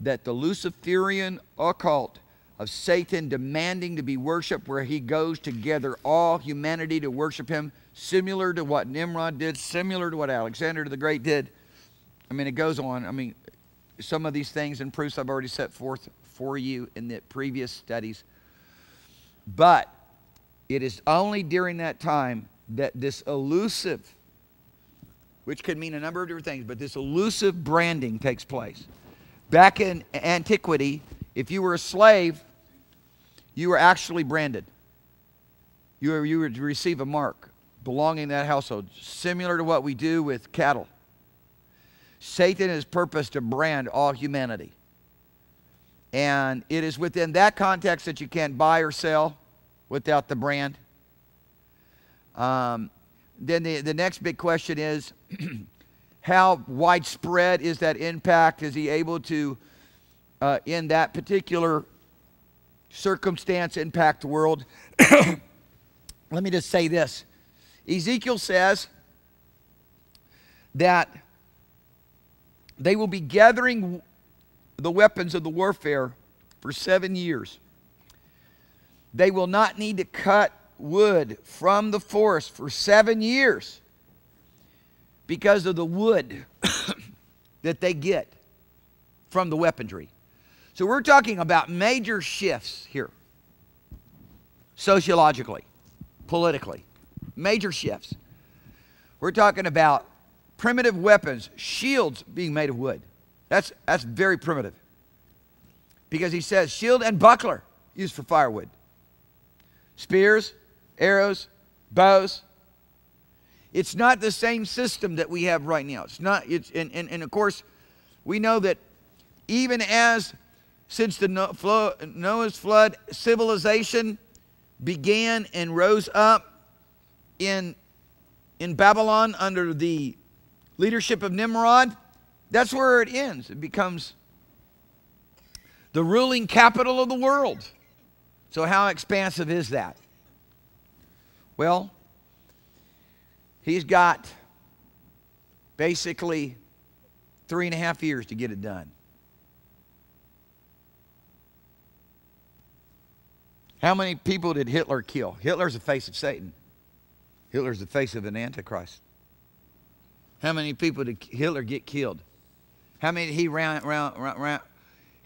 that the Luciferian occult of Satan demanding to be worshiped, where he goes to gather all humanity to worship him, similar to what Nimrod did, similar to what Alexander the Great did. I mean, it goes on. I mean, some of these things and proofs I've already set forth for you in the previous studies. But it is only during that time that this elusive, which could mean a number of different things, but this elusive branding takes place. Back in antiquity, if you were a slave, you were actually branded. You, were, you would receive a mark belonging to that household, similar to what we do with cattle. Satan has purposed to brand all humanity. And it is within that context that you can't buy or sell without the brand. Um, then the, the next big question is how widespread is that impact? Is he able to, uh, in that particular circumstance, impact the world? Let me just say this Ezekiel says that they will be gathering the weapons of the warfare for seven years. They will not need to cut wood from the forest for seven years because of the wood that they get from the weaponry. So we're talking about major shifts here, sociologically, politically, major shifts. We're talking about primitive weapons, shields being made of wood. That's, that's very primitive. Because he says shield and buckler used for firewood. Spears, arrows, bows. It's not the same system that we have right now. It's not, it's, and, and, and of course, we know that even as since the Noah's flood, civilization began and rose up in, in Babylon under the leadership of Nimrod, that's where it ends. It becomes the ruling capital of the world. So, how expansive is that? Well, he's got basically three and a half years to get it done. How many people did Hitler kill? Hitler's the face of Satan. Hitler's the face of an antichrist. How many people did Hitler get killed? How many he ran around, around,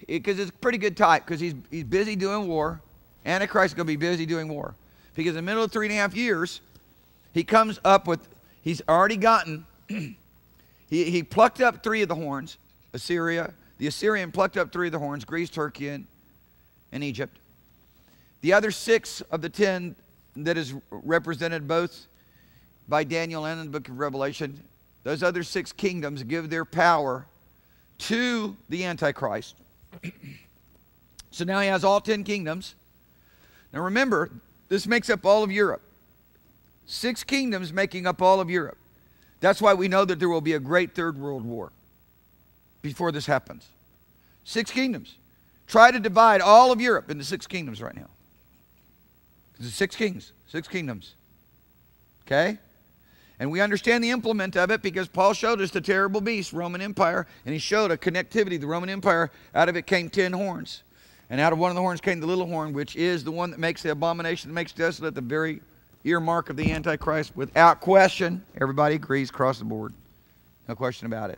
because it's a pretty good type because he's, he's busy doing war. Antichrist is going to be busy doing war. Because in the middle of three and a half years, he comes up with, he's already gotten, he, he plucked up three of the horns, Assyria. The Assyrian plucked up three of the horns, Greece, Turkey, and, and Egypt. The other six of the ten that is represented both by Daniel and in the book of Revelation, those other six kingdoms give their power to the Antichrist. so now he has all 10 kingdoms. Now remember, this makes up all of Europe. Six kingdoms making up all of Europe. That's why we know that there will be a great third world war before this happens. Six kingdoms. Try to divide all of Europe into six kingdoms right now. Because it's six kings, six kingdoms. Okay? And we understand the implement of it because Paul showed us the terrible beast, Roman Empire, and he showed a connectivity. The Roman Empire, out of it came ten horns. And out of one of the horns came the little horn, which is the one that makes the abomination that makes desolate, the very earmark of the Antichrist, without question. Everybody agrees across the board. No question about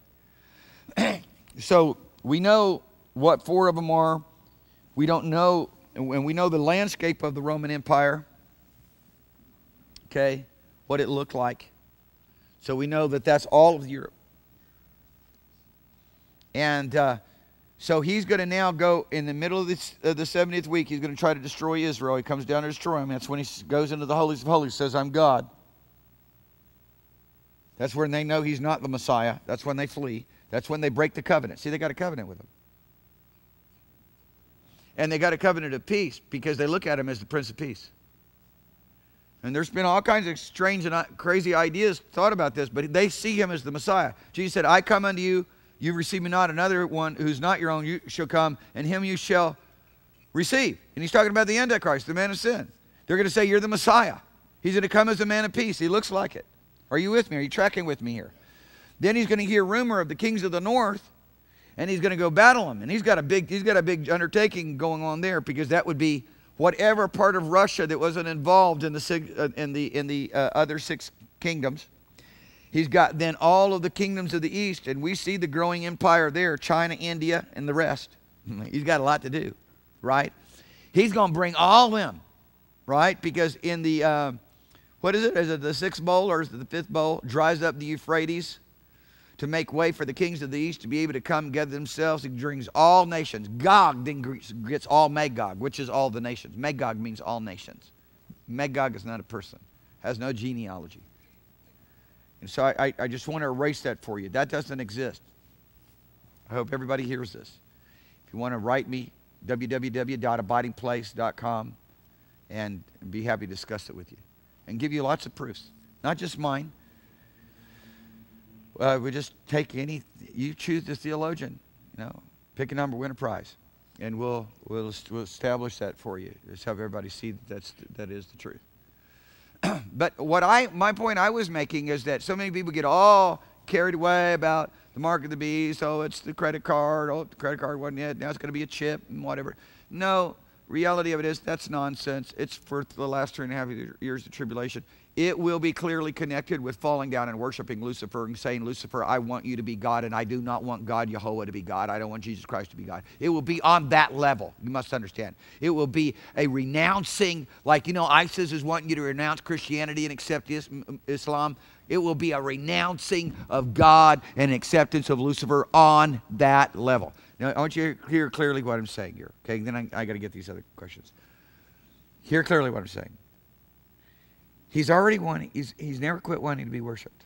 it. so we know what four of them are. We don't know, and we know the landscape of the Roman Empire. Okay, what it looked like. So we know that that's all of Europe. And uh, so he's going to now go in the middle of, this, the 70th week, he's going to try to destroy Israel. He comes down to destroy him. That's when he goes into the holies of holies, says, I'm God. That's when they know he's not the Messiah. That's when they flee. That's when they break the covenant. See, they got a covenant with him. And they got a covenant of peace because they look at him as the Prince of Peace. And there's been all kinds of strange and uh, crazy ideas thought about this, but they see him as the Messiah. Jesus said, I come unto you, you receive me not. Another one who's not your own, you shall come, and him you shall receive. And he's talking about the Antichrist, the man of sin. They're going to say, You're the Messiah. He's going to come as a man of peace. He looks like it. Are you with me? Are you tracking with me here? Then he's going to hear rumor of the kings of the north, and he's going to go battle them. And he's got a big, he's got a big undertaking going on there because that would be whatever part of Russia that wasn't involved in the, uh, in the, in the uh, other six kingdoms. He's got then all of the kingdoms of the east, and we see the growing empire there China, India, and the rest. He's got a lot to do, right? He's going to bring all them, right? Because in the, uh, what is it? Is it the sixth bowl or is it the fifth bowl? Dries up the Euphrates to make way for the kings of the east to be able to come gather themselves. He brings all nations. Gog then gets all Magog, which is all the nations. Magog means all nations. Magog is not a person, has no genealogy. And so I, I, just want to erase that for you. That doesn't exist. I hope everybody hears this. If you want to write me, www.abidingplace.com, and be happy to discuss it with you and give you lots of proofs. Not just mine, uh, we just take any, you choose the theologian, you know, pick a number, win a prize. And we'll, we'll, we'll establish that for you. Just have everybody see that that's, that is the truth. but what I, my point I was making is that so many people get all carried away about the mark of the beast. Oh, it's the credit card. Oh, the credit card wasn't it. Now it's going to be a chip and whatever. No, reality of it is that's nonsense. It's for the last three and a half years of tribulation it will be clearly connected with falling down and worshiping Lucifer and saying, Lucifer, I want you to be God, and I do not want God Jehovah to be God. I don't want Jesus Christ to be God. It will be on that level. You must understand. It will be a renouncing, like, you know, ISIS is wanting you to renounce Christianity and accept Islam. It will be a renouncing of God and acceptance of Lucifer on that level. Now, I want you to hear clearly what I'm saying here. Okay, then I, I got to get these other questions. Hear clearly what I'm saying. He's already wanting, he's, he's never quit wanting to be worshiped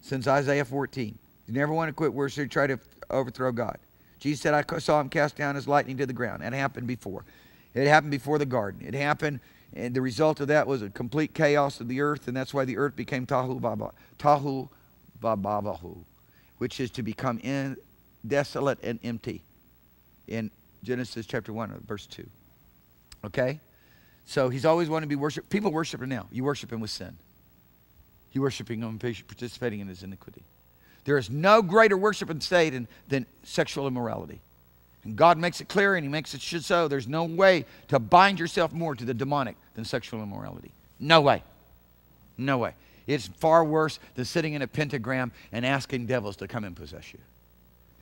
since Isaiah 14. He never wanted to quit worship, try to overthrow God. Jesus said, I saw him cast down as lightning to the ground. That happened before. It happened before the garden. It happened, and the result of that was a complete chaos of the earth, and that's why the earth became Tahu Baba. Tahu vababahu, which is to become in, desolate and empty in Genesis chapter 1, verse 2. Okay? So he's always wanted to be worshiped. People worship him now. You worship him with sin. You're worshiping him, participating in his iniquity. There is no greater worship in state than, than sexual immorality. And God makes it clear and He makes it should so. There's no way to bind yourself more to the demonic than sexual immorality. No way. No way. It's far worse than sitting in a pentagram and asking devils to come and possess you.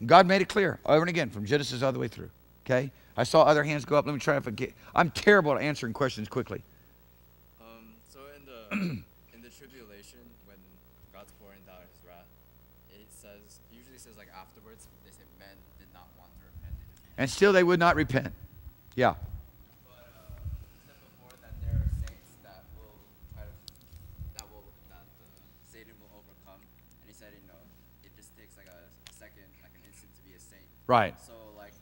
God made it clear over and again from Genesis all the way through. Okay? I saw other hands go up. Let me try to forget. I'm terrible at answering questions quickly. Um, so in the in the tribulation, when God's pouring out His wrath, it says usually says like afterwards they say men did not want to repent. And still they would not repent. Yeah. But uh, you said before that there are saints that will try to that will that Satan will overcome, and he said you know it just takes like a second, like an instant to be a saint. Right. So like,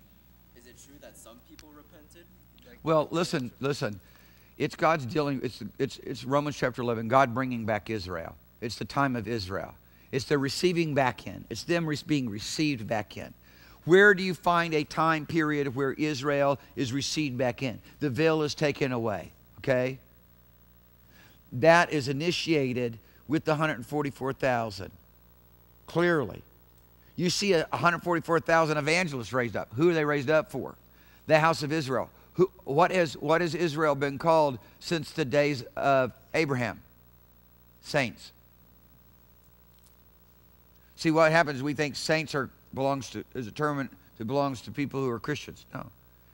is it true that some people repented? Like, Well, listen, listen. It's God's dealing. It's it's it's Romans chapter eleven. God bringing back Israel. It's the time of Israel. It's the receiving back in. It's them being received back in. Where do you find a time period where Israel is received back in? The veil is taken away. Okay. That is initiated with the 144,000. Clearly. You see a 144,000 evangelists raised up. Who are they raised up for? The house of Israel. Who, what, is, what has Israel been called since the days of Abraham? Saints. See, what happens, we think saints are, belongs to, is a term that belongs to people who are Christians. No.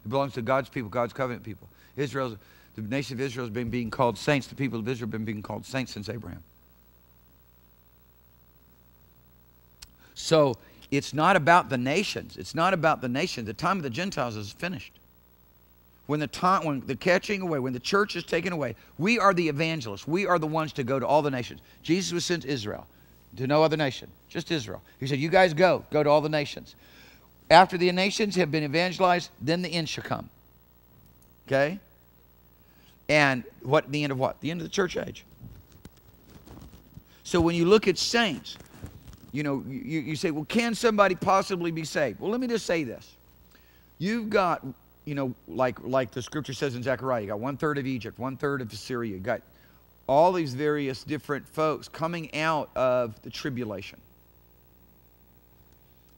It belongs to God's people, God's covenant people. Israel's, the nation of Israel has been being called saints. The people of Israel have been being called saints since Abraham. So it's not about the nations. It's not about the nations. The time of the Gentiles is finished. When the time, when the catching away, when the church is taken away, we are the evangelists. We are the ones to go to all the nations. Jesus was sent to Israel, to no other nation, just Israel. He said, "You guys go, go to all the nations." After the nations have been evangelized, then the end shall come. Okay. And what the end of what? The end of the church age. So when you look at saints, you know, you, you say, well, can somebody possibly be saved? Well, let me just say this. You've got, you know, like, like the scripture says in Zechariah, you got one third of Egypt, one third of Assyria, you got all these various different folks coming out of the tribulation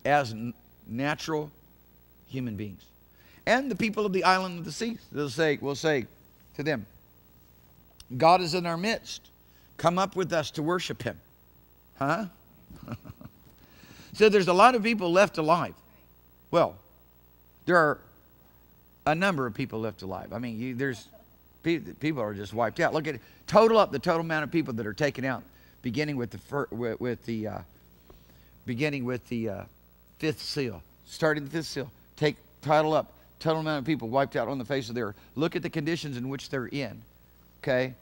as natural human beings. And the people of the island of the sea, they'll say, will say to them, God is in our midst. Come up with us to worship him. Huh? so there's a lot of people left alive. Well, there are a number of people left alive. I mean, you, there's people are just wiped out. Look at total up the total amount of people that are taken out, beginning with the with, with, the uh, beginning with the uh, fifth seal, starting the fifth seal. Take total up total amount of people wiped out on the face of the earth. Look at the conditions in which they're in. Okay,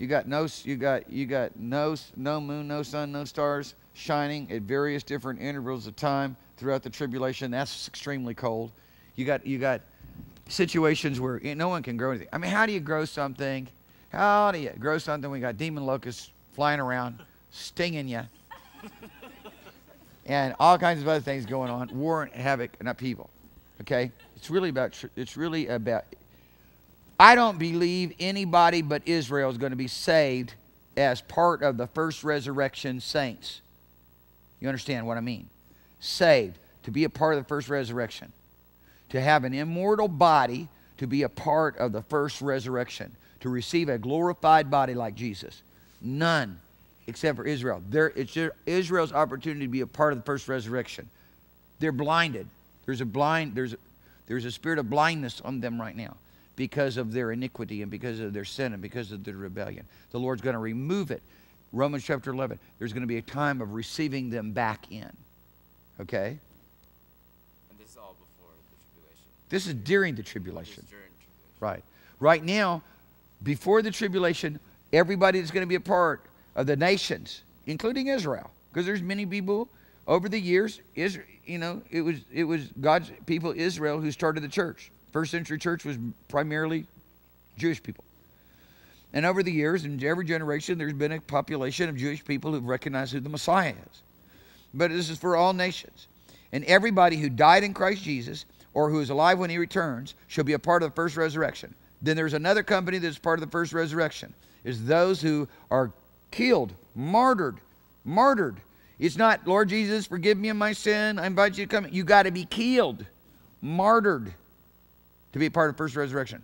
you got no, you got, you got no, no moon, no sun, no stars shining at various different intervals of time throughout the tribulation. That's extremely cold. You got, you got situations where no one can grow anything. I mean, how do you grow something? How do you grow something? We got demon locusts flying around, stinging you, and all kinds of other things going on, war and havoc and upheaval. Okay, it's really about. It's really about I don't believe anybody but Israel is going to be saved as part of the first resurrection saints. You understand what I mean? Saved to be a part of the first resurrection, to have an immortal body, to be a part of the first resurrection, to receive a glorified body like Jesus. None except for Israel. There, it's Israel's opportunity to be a part of the first resurrection. They're blinded. There's a blind. There's there's a spirit of blindness on them right now because of their iniquity and because of their sin and because of their rebellion. The Lord's going to remove it. Romans chapter 11, there's going to be a time of receiving them back in. Okay? And this is all before the tribulation. This is during the tribulation. During tribulation. Right. Right now, before the tribulation, everybody that's going to be a part of the nations, including Israel, because there's many people over the years, Israel, you know, it was it was God's people, Israel, who started the church. First century church was primarily Jewish people. And over the years, in every generation, there's been a population of Jewish people who've recognized who the Messiah is. But this is for all nations. And everybody who died in Christ Jesus or who is alive when he returns shall be a part of the first resurrection. Then there's another company that's part of the first resurrection. Is those who are killed, martyred, martyred. It's not, Lord Jesus, forgive me of my sin. I invite you to come. You got to be killed, martyred to be a part of first resurrection.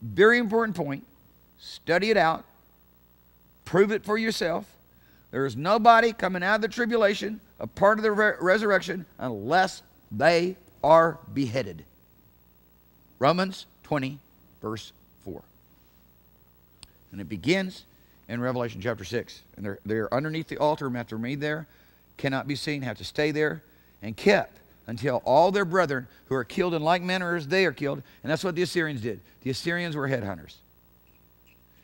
Very important point. Study it out. Prove it for yourself. There is nobody coming out of the tribulation, a part of the re- resurrection, unless they are beheaded. Romans 20, verse 4. And it begins in Revelation chapter 6. And they're, they're underneath the altar, have to remain there, cannot be seen, have to stay there, and kept until all their brethren who are killed in like manner as they are killed. And that's what the Assyrians did. The Assyrians were headhunters.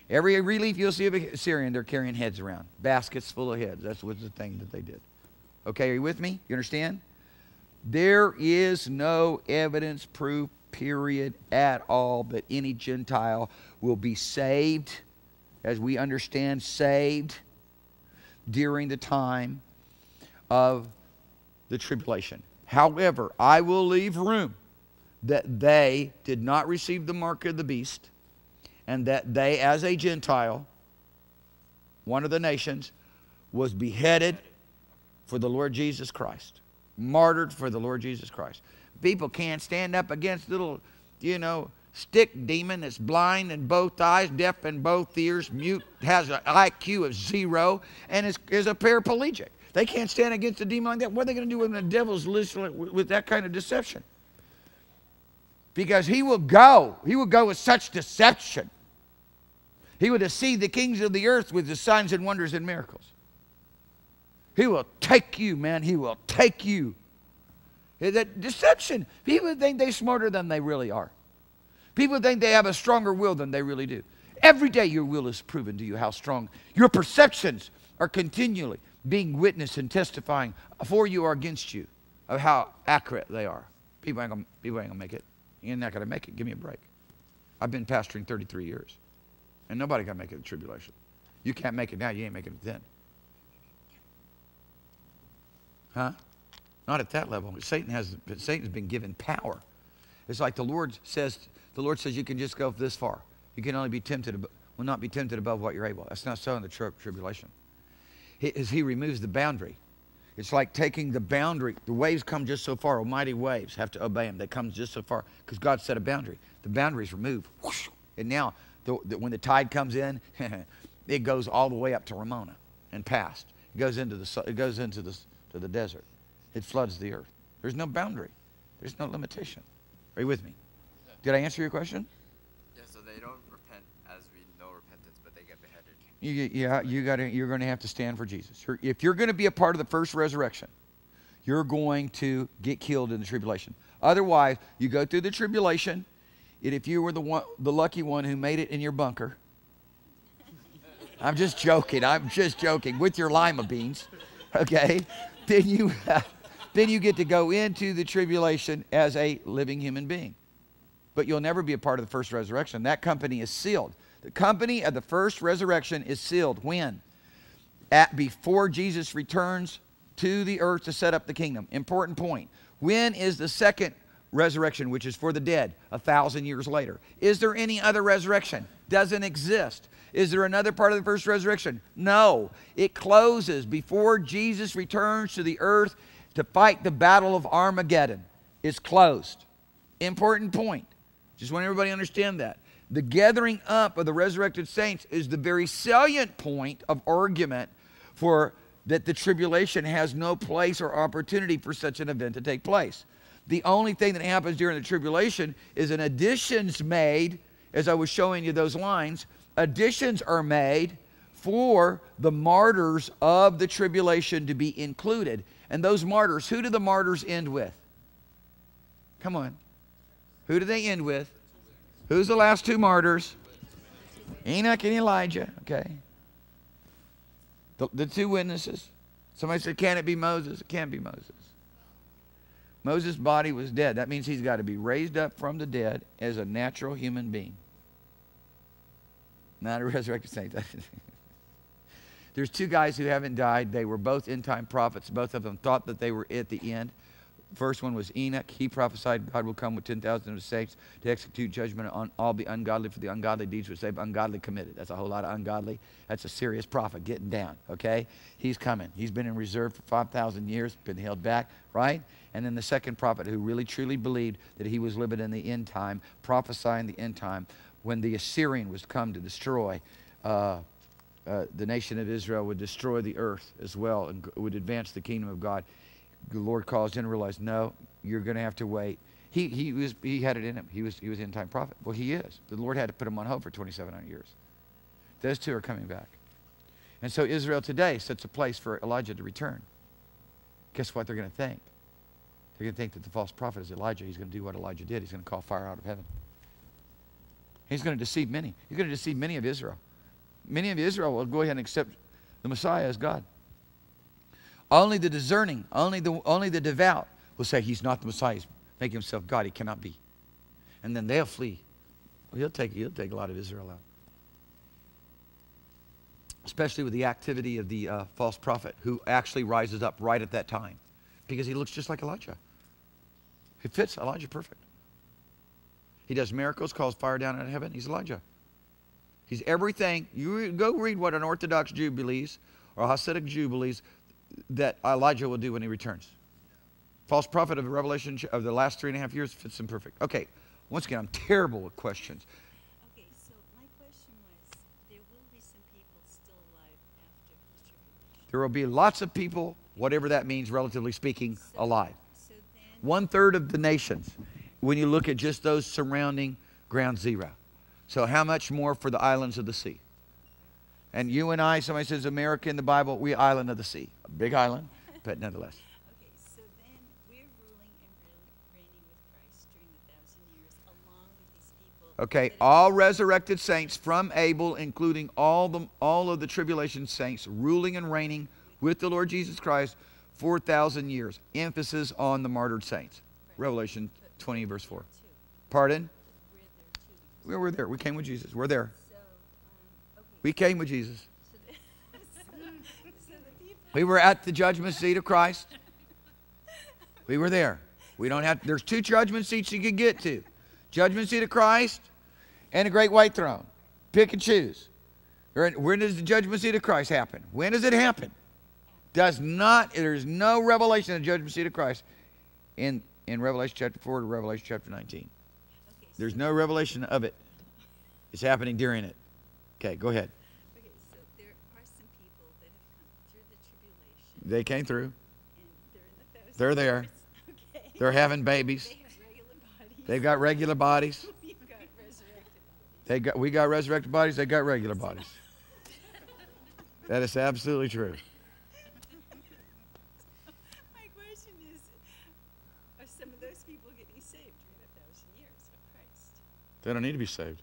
Every relief you'll see of a Assyrian, they're carrying heads around, baskets full of heads. That's was the thing that they did. Okay, are you with me? You understand? There is no evidence, proof, period, at all that any Gentile will be saved, as we understand, saved during the time of the tribulation. However, I will leave room that they did not receive the mark of the beast and that they, as a Gentile, one of the nations, was beheaded for the Lord Jesus Christ, martyred for the Lord Jesus Christ. People can't stand up against little, you know, stick demon that's blind in both eyes, deaf in both ears, mute, has an IQ of zero, and is, is a paraplegic. They can't stand against a demon like that. What are they going to do when the devil's listening with that kind of deception? Because he will go. He will go with such deception he will deceive the kings of the earth with his signs and wonders and miracles. He will take you, man. He will take you. That deception. People think they're smarter than they really are. People think they have a stronger will than they really do. Every day your will is proven to you how strong. Your perceptions are continually being witnessed and testifying for you or against you of how accurate they are. People ain't gonna, people ain't gonna make it. You're not gonna make it. Give me a break. I've been pastoring 33 years. And nobody can make it in tribulation. You can't make it now, you ain't making it then. Huh? Not at that level. Satan has Satan's been given power. It's like the Lord says, the Lord says you can just go this far. You can only be tempted, will not be tempted above what you're able. That's not so in the tri- tribulation. He, as he removes the boundary. It's like taking the boundary. The waves come just so far. Almighty waves have to obey him. They come just so far because God set a boundary. The boundary is removed. Whoosh, and now the, the, when the tide comes in, it goes all the way up to Ramona and past. It goes into the, it goes into the, to the desert. It floods the earth. There's no boundary. There's no limitation. Are you with me? Did I answer your question? Yeah, so they don't repent as we know repentance, but they get beheaded. You, yeah, you got You're going to have to stand for Jesus. You're, if you're going to be a part of the first resurrection, you're going to get killed in the tribulation. Otherwise, you go through the tribulation, and if you were the one, the lucky one who made it in your bunker, I'm just joking. I'm just joking with your lima beans, okay? Then you, then you get to go into the tribulation as a living human being. But you'll never be a part of the first resurrection. That company is sealed. The company of the first resurrection is sealed when? At before Jesus returns to the earth to set up the kingdom. Important point. When is the second resurrection, which is for the dead, a thousand years later. Is there any other resurrection? Doesn't exist. Is there another part of the first resurrection? No. It closes before Jesus returns to the earth to fight the battle of Armageddon. It's closed. Important point. Just want everybody to understand that. The gathering up of the resurrected saints is the very salient point of argument for that the tribulation has no place or opportunity for such an event to take place. The only thing that happens during the tribulation is an additions made, as I was showing you those lines, additions are made for the martyrs of the tribulation to be included. And those martyrs, who do the martyrs end with? Come on. Who do they end with? Who's the last two martyrs? Enoch and Elijah, okay. The, the two witnesses. Somebody said, Can it be Moses? It can't be Moses. Moses' body was dead. That means he's got to be raised up from the dead as a natural human being. Not a resurrected saint. There's two guys who haven't died. They were both end time prophets. Both of them thought that they were at the end. First one was Enoch. He prophesied God will come with 10,000 of his saints to execute judgment on all the ungodly for the ungodly deeds which they've ungodly committed. That's a whole lot of ungodly. That's a serious prophet getting down, okay? He's coming. He's been in reserve for 5,000 years, been held back, right? And then the second prophet who really truly believed that he was living in the end time, prophesying the end time, when the Assyrian was come to destroy uh, uh, the nation of Israel, would destroy the earth as well and would advance the kingdom of God the Lord caused him to realize, no, you're going to have to wait. He, he, was, he had it in him. He was, he was end time prophet. Well, he is. The Lord had to put him on hold for 2,700 years. Those two are coming back. And so Israel today sets a place for Elijah to return. Guess what they're going to think? They're going to think that the false prophet is Elijah. He's going to do what Elijah did. He's going to call fire out of heaven. He's going to deceive many. He's going to deceive many of Israel. Many of Israel will go ahead and accept the Messiah as God. Only the discerning, only the, only the devout will say, He's not the Messiah. He's making himself God. He cannot be. And then they'll flee. He'll take, he'll take a lot of Israel out. Especially with the activity of the uh, false prophet who actually rises up right at that time because he looks just like Elijah. He fits Elijah perfect. He does miracles, calls fire down out of heaven. He's Elijah. He's everything. You go read what an Orthodox Jew believes or a Hasidic Jew believes that Elijah will do when he returns. False prophet of the Revelation of the last three and a half years fits him perfect. Okay, once again, I'm terrible with questions. Okay, so my question was there will be some people still alive after the tribulation. There will be lots of people, whatever that means, relatively speaking, So- alive. So then, One third of the nations, when you look at just those surrounding ground zero. So, how much more for the islands of the sea? And you and I, somebody says America in the Bible, we island of the sea. A big island, but nonetheless. okay, so then we're ruling and reign- reigning with Christ during the thousand years along with these people. Okay, all resurrected saints from Abel, including all the all of the tribulation saints, ruling and reigning with the Lord Jesus Christ four thousand years. Emphasis on the martyred saints. Revelation but twenty verse four. Pardon? We were there. We came with Jesus. We're there. We came with Jesus. We were at the judgment seat of Christ. We were there. We don't have. There's two judgment seats you can get to: judgment seat of Christ and a great white throne. Pick and choose. When does the judgment seat of Christ happen? When does it happen? Does not. There's no revelation of the judgment seat of Christ in in Revelation chapter four to Revelation chapter 19. Okay, so, There's no revelation of it. It's happening during it. Okay, go ahead. okay, so there are some people that have come through the tribulation They came through. and they're in the They're there. Okay. They're having babies. They have regular bodies. They've got regular bodies. We've got resurrected bodies. They got, we got resurrected bodies, they got regular bodies. That is absolutely true. My question is, are some of those people getting saved during the thousand years of Christ? They don't need to be saved.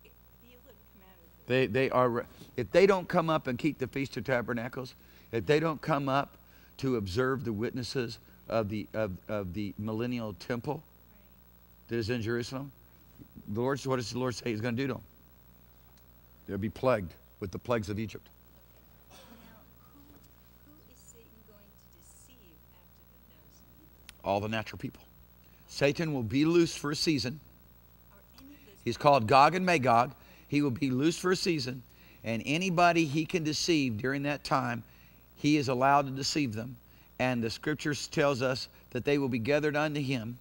Okay, Be able to come out of the They, they are, if they don't come up and keep the Feast of Tabernacles, if they don't come up to observe the witnesses of the, of, of the millennial temple that is in Jerusalem, the Lord, what does the Lord say he's going to do to them? They'll be plagued with the plagues of Egypt. Now, who, who is Satan going to deceive after the? All the natural people. Satan will be loose for a season. Are any of those He's called Gog and Magog. He will be loose for a season, and anybody he can deceive during that time, he is allowed to deceive them. And the scriptures tells us that they will be gathered unto him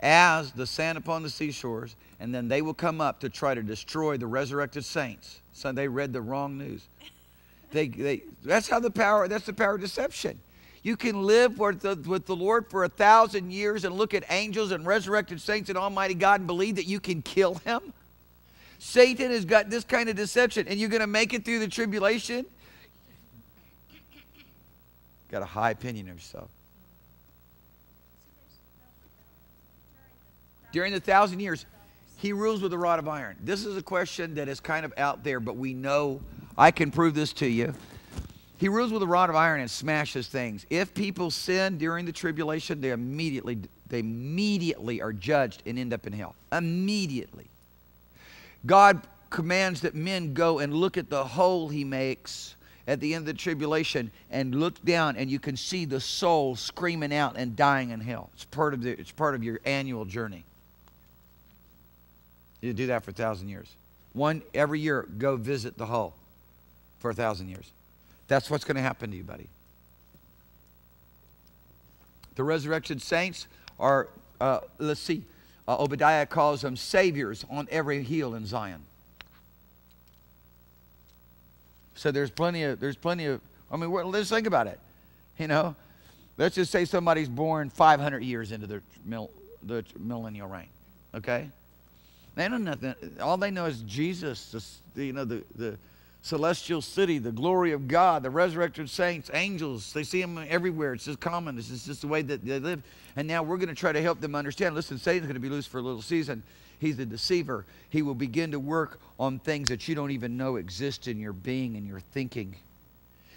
as the sand upon the seashores, and then they will come up to try to destroy the resurrected saints. So they read the wrong news. They, they, that's how the power, that's the power of deception. You can live with the, with the Lord for a thousand years and look at angels and resurrected saints and Almighty God and believe that you can kill him. Satan has got this kind of deception, and you're going to make it through the tribulation. Got a high opinion of yourself. During the thousand years, he rules with a rod of iron. This is a question that is kind of out there, but we know I can prove this to you. He rules with a rod of iron and smashes things. If people sin during the tribulation, they immediately they immediately are judged and end up in hell. Immediately. God commands that men go and look at the hole he makes at the end of the tribulation and look down and you can see the soul screaming out and dying in hell. It's part of, the, it's part of your annual journey. You do that for a thousand years. One every year, go visit the hole for a thousand years. That's what's going to happen to you, buddy. The resurrected saints are, uh, let's see, uh, Obadiah calls them saviors on every hill in Zion. So there's plenty of, there's plenty of, I mean, let's think about it. You know, let's just say somebody's born 500 years into the, mil, the millennial reign, okay? They know nothing. All they know is Jesus, the, you know, the, the celestial city, the glory of God, the resurrected saints, angels. They see them everywhere. It's just common. This is just the way that they live. And now we're going to try to help them understand. Listen, Satan's going to be loose for a little season. He's the deceiver. He will begin to work on things that you don't even know exist in your being and your thinking.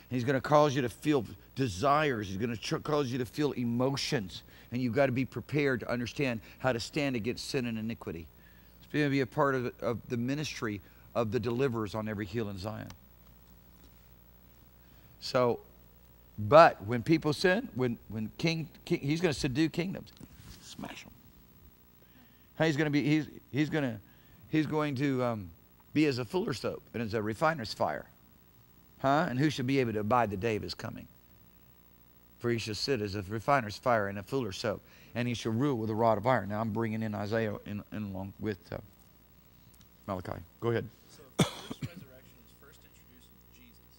He's going to cause you to feel desires. He's going to cause you to feel emotions. And you've got to be prepared to understand how to stand against sin and iniquity. It's going to be a part of, of the ministry of the deliverers on every hill in Zion. So, but when people sin, when, when king, king he's going to subdue kingdoms, smash them. He's going to be, he's, he's going to, he's going to um, be as a fuller's soap and as a refiner's fire. Huh? And who should be able to abide the day of his coming? For he shall sit as a refiner's fire and a fuller's soap, and he shall rule with a rod of iron. Now I'm bringing in Isaiah in, in along with uh, Malachi. Go ahead. First resurrection is first introduced with Jesus,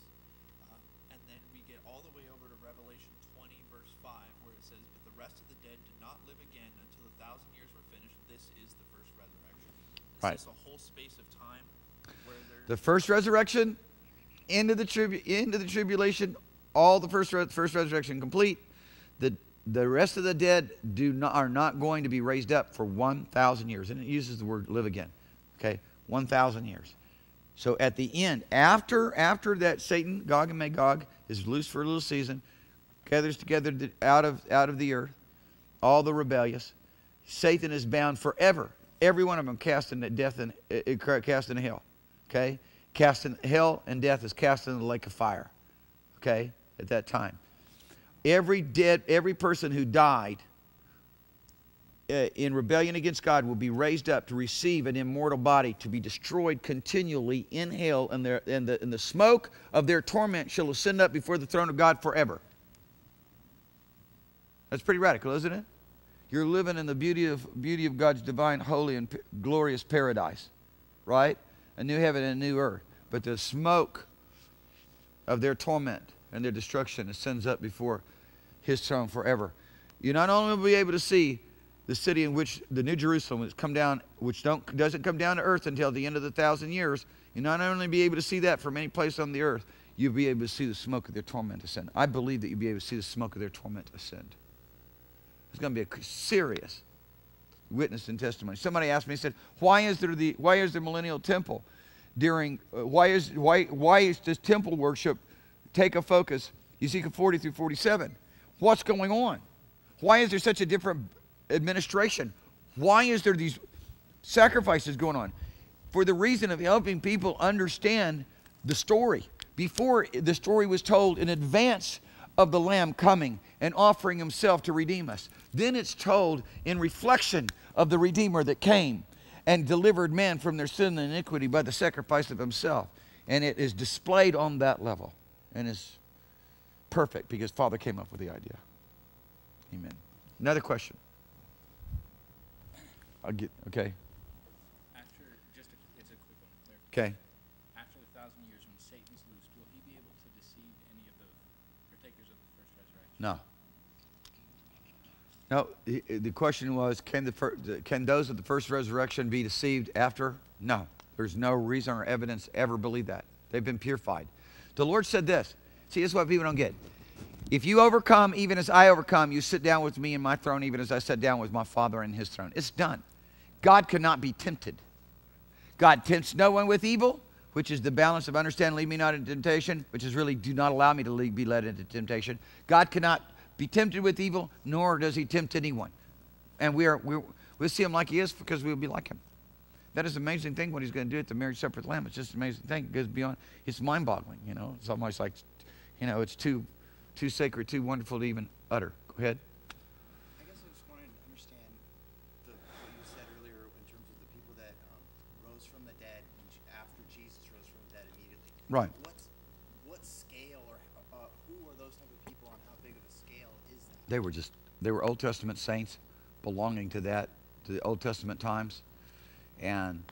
uh, and then we get all the way over to Revelation 20, verse 5, where it says, "But the rest of the dead did not live again until the thousand years were finished. This is the first resurrection." Is Right. this a whole space of time where? The first resurrection, into the, tribu- into the tribulation, all the first, re- first resurrection complete. The, the rest of the dead do not, are not going to be raised up for 1,000 years. And it uses the word live again. Okay? 1,000 years. So at the end, after, after that Satan, Gog and Magog, is loose for a little season, gathers together the- out of, out of the earth, all the rebellious, Satan is bound forever. Every one of them cast into death and uh, uh, cast into hell. Okay? Cast in hell and death is cast into the lake of fire. Okay? At that time. Every dead, every person who died Uh, in rebellion against God will be raised up to receive an immortal body to be destroyed continually in hell, and, their, and, the, and the smoke of their torment shall ascend up before the throne of God forever. That's pretty radical, isn't it? You're living in the beauty of, beauty of God's divine, holy, and glorious paradise, right? A new heaven and a new earth. But the smoke of their torment and their destruction ascends up before his throne forever. You not only will be able to see the city in which the New Jerusalem has come down, which don't, doesn't come down to earth until the end of the thousand years, you not only be able to see that from any place on the earth, you'll be able to see the smoke of their torment ascend. I believe that you'll be able to see the smoke of their torment ascend. It's going to be a serious witness and testimony. Somebody asked me, said, "Why is there the why is there millennial temple during uh, why is why why is this temple worship take a focus Ezekiel 40 through 47? What's going on? Why is there such a different administration? Why is there these sacrifices going on? For the reason of helping people understand the story. Before the story was told in advance of the Lamb coming and offering himself to redeem us. Then it's told in reflection of the Redeemer that came and delivered man from their sin and iniquity by the sacrifice of himself. And it is displayed on that level and is perfect because Father came up with the idea. Amen. Another question. I'll get, okay, After, just a, it's a quick one, okay. After the thousand years, when Satan's loosed, will he be able to deceive any of the partakers of the first resurrection? No. No, the- the question was can, the, fir- can those of the first resurrection be deceived after? No. There's no reason or evidence to ever believe that. They've been purified. The Lord said this. See, this is what people don't get. If you overcome, even as I overcome, you sit down with me in my throne, even as I sat down with my Father in his throne. It's done. God cannot be tempted. God tempts no one with evil, which is the balance of understand, lead me not into temptation, which is really do not allow me to be led into temptation. God cannot be tempted with evil, nor does he tempt anyone. And we are, we we see him like he is because we'll be like him. That is an amazing thing what he's going to do at the marriage supper of the Lamb. It's just an amazing thing. It goes beyond, it's mind boggling, you know. It's almost like, you know, it's too, too sacred, too wonderful to even utter. Go ahead. I guess I just wanted to understand the, what you said earlier in terms of the people that um, rose from the dead and after Jesus rose from the dead immediately. Right. What's what scale or uh, who are those type of people and how big of a scale is that? They were just, they were Old Testament saints belonging to that, to the Old Testament times. And,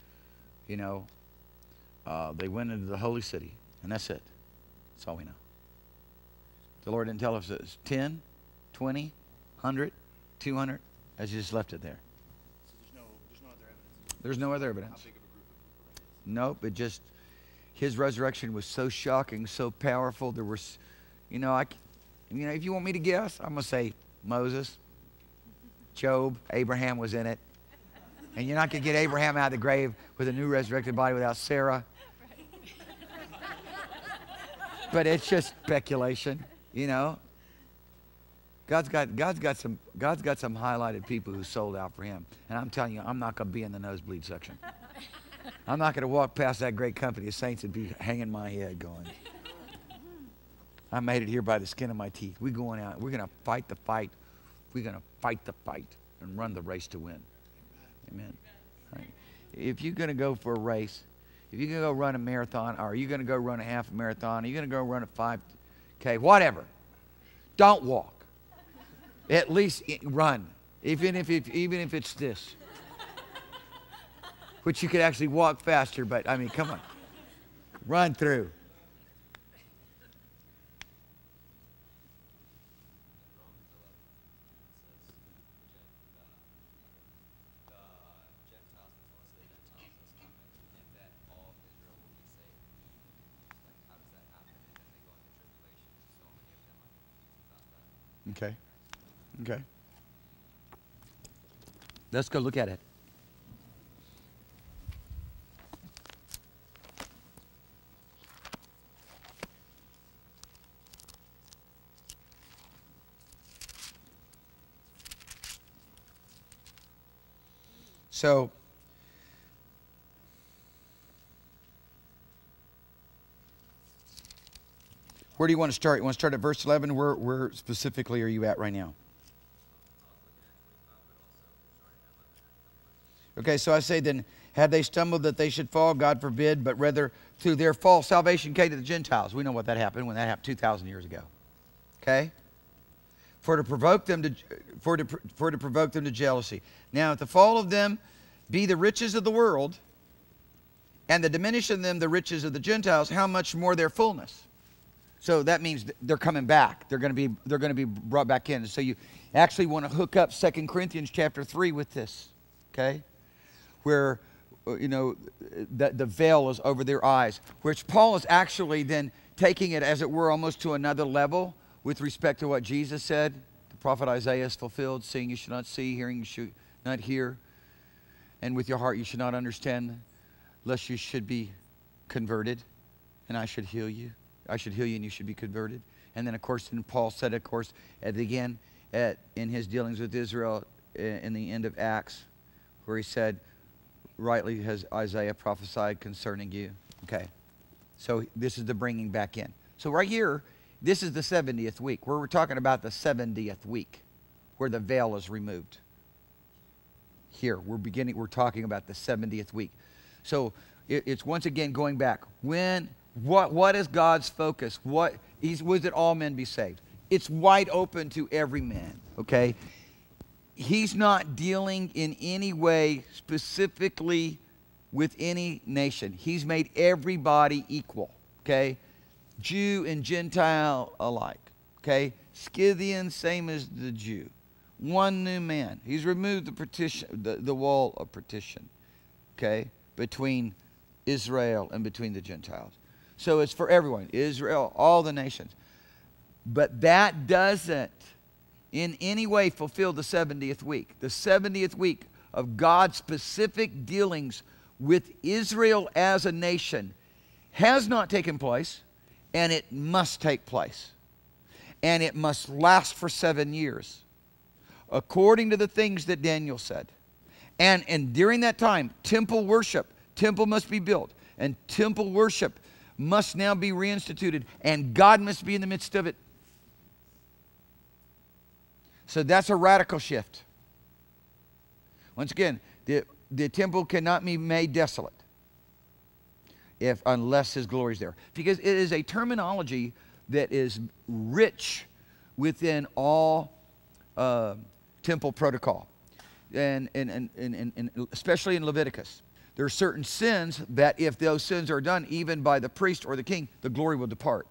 you know, uh, they went into the holy city, and that's it. That's all we know. The Lord didn't tell us it's 10, 20, 100, 200. I just left it there. So there's no there's no other evidence. There's no other How evidence. people? Nope, it just his resurrection was so shocking, so powerful. There was, you know, I, you know, if you want me to guess, I'm gonna say Moses, Job, Abraham was in it, and you're not gonna get Abraham out of the grave with a new resurrected body without Sarah. But it's just speculation, you know. God's got God's got some God's got some highlighted people who sold out for Him, and I'm telling you, I'm not gonna be in the nosebleed section. I'm not going to walk past that great company of saints and be hanging my head going, I made it here by the skin of my teeth. We're going out. We're going to fight the fight. We're going to fight the fight and run the race to win. Amen. Right. If you're going to go for a race, if you're going to go run a marathon, or you're going to go run a half marathon, or you're going to go run a 5K, whatever, don't walk. At least run, even if, even if it's this which you could actually walk faster, but I mean, come on. Run through. the Gentiles, the fullness of the Gentiles is coming, and that all of Israel will be saved. Like, how does that happen? And then they go into tribulation. So many of them are confused about that. Okay. Okay. Let's go look at it. So, where do you want to start? You want to start at verse 11? Where, where specifically are you at right now? Okay, so I say then, had they stumbled that they should fall, God forbid, but rather through their fall, salvation came to the Gentiles. We know what that happened when that happened 2,000 years ago. Okay? For to provoke them to, for to, for to provoke them to jealousy. Now, if the fall of them be the riches of the world, and the diminish in them the riches of the Gentiles, how much more their fullness? So that means they're coming back. They're going to be they're going to be brought back in. So you actually want to hook up Second Corinthians chapter 3 with this. Okay? Where uh, you know the, the veil is over their eyes, which Paul is actually then taking it as it were almost to another level with respect to what Jesus said. The prophet Isaiah is fulfilled, seeing you should not see, hearing you should not hear, and with your heart you should not understand, lest you should be converted, and I should heal you. I should heal you and you should be converted. And then, of course, then Paul said, of course, at again at, in his dealings with Israel in the end of Acts, where he said, rightly has Isaiah prophesied concerning you. Okay. So this is the bringing back in. So right here, this is the 70th week, where we're talking about the 70th week, where the veil is removed. Here, we're beginning, we're talking about the 70th week. So it, it's once again going back. When, what, what is God's focus? What, was it all men be saved? It's wide open to every man, okay? He's not dealing in any way specifically with any nation. He's made everybody equal, okay? Jew and Gentile alike, okay? Scythian, same as the Jew. One new man. He's removed the partition, the, the wall of partition, okay, between Israel and between the Gentiles. So it's for everyone, Israel, all the nations. But that doesn't in any way fulfill the 70th week. The 70th week of God's specific dealings with Israel as a nation has not taken place, and it must take place. And it must last for seven years, according to the things that Daniel said. And, and during that time, temple worship, temple must be built, and temple worship must now be reinstituted, and God must be in the midst of it. So that's a radical shift. Once again, the, the temple cannot be made desolate if unless his glory is there. Because it is a terminology that is rich within all uh, temple protocol. And, and, and, and, and especially in Leviticus. There are certain sins that if those sins are done even by the priest or the king, the glory will depart.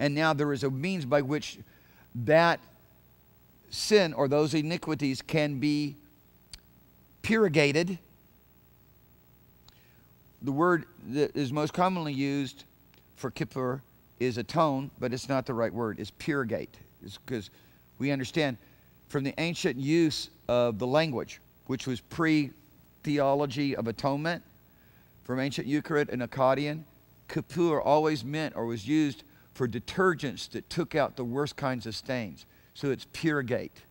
And now there is a means by which that sin or those iniquities can be purgated. The word that is most commonly used for kippur is atone, but it's not the right word. It's purgate. It's because we understand from the ancient use of the language, which was pre theology of atonement, from ancient Ugaritic and Akkadian, kippur always meant or was used for detergents that took out the worst kinds of stains. So it's purgate.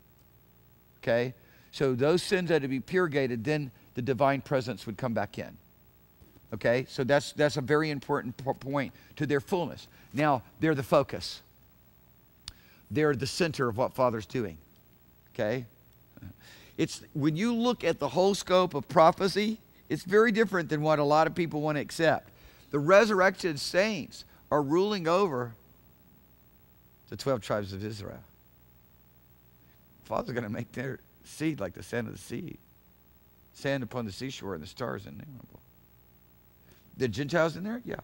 Okay? So those sins had to be purgated, then the divine presence would come back in. Okay? So that's, that's a very important point to their fullness. Now, they're the focus, they're the center of what Father's doing. Okay? It's when you look at the whole scope of prophecy, it's very different than what a lot of people want to accept. The resurrected saints are ruling over the 12 tribes of Israel. Father's going to make their seed like the sand of the sea, sand upon the seashore, and the stars innumerable. The Gentiles in there? Yeah.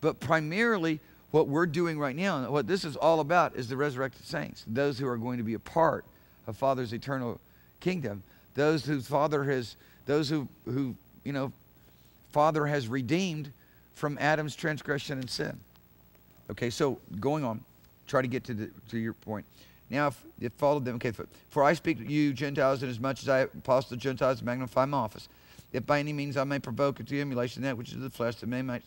But primarily, what we're doing right now, and what this is all about, is the resurrected saints, those who are going to be a part of Father's eternal kingdom, those whose Father has, those who, who you know, Father has redeemed from Adam's transgression and sin. Okay, so going on, try to get to, the, to your point. Now, if it followed them, okay, for I speak to you, Gentiles, and as much as I, apostle Gentiles, magnify my office. If by any means I may provoke to emulation that which is the flesh, that may, might,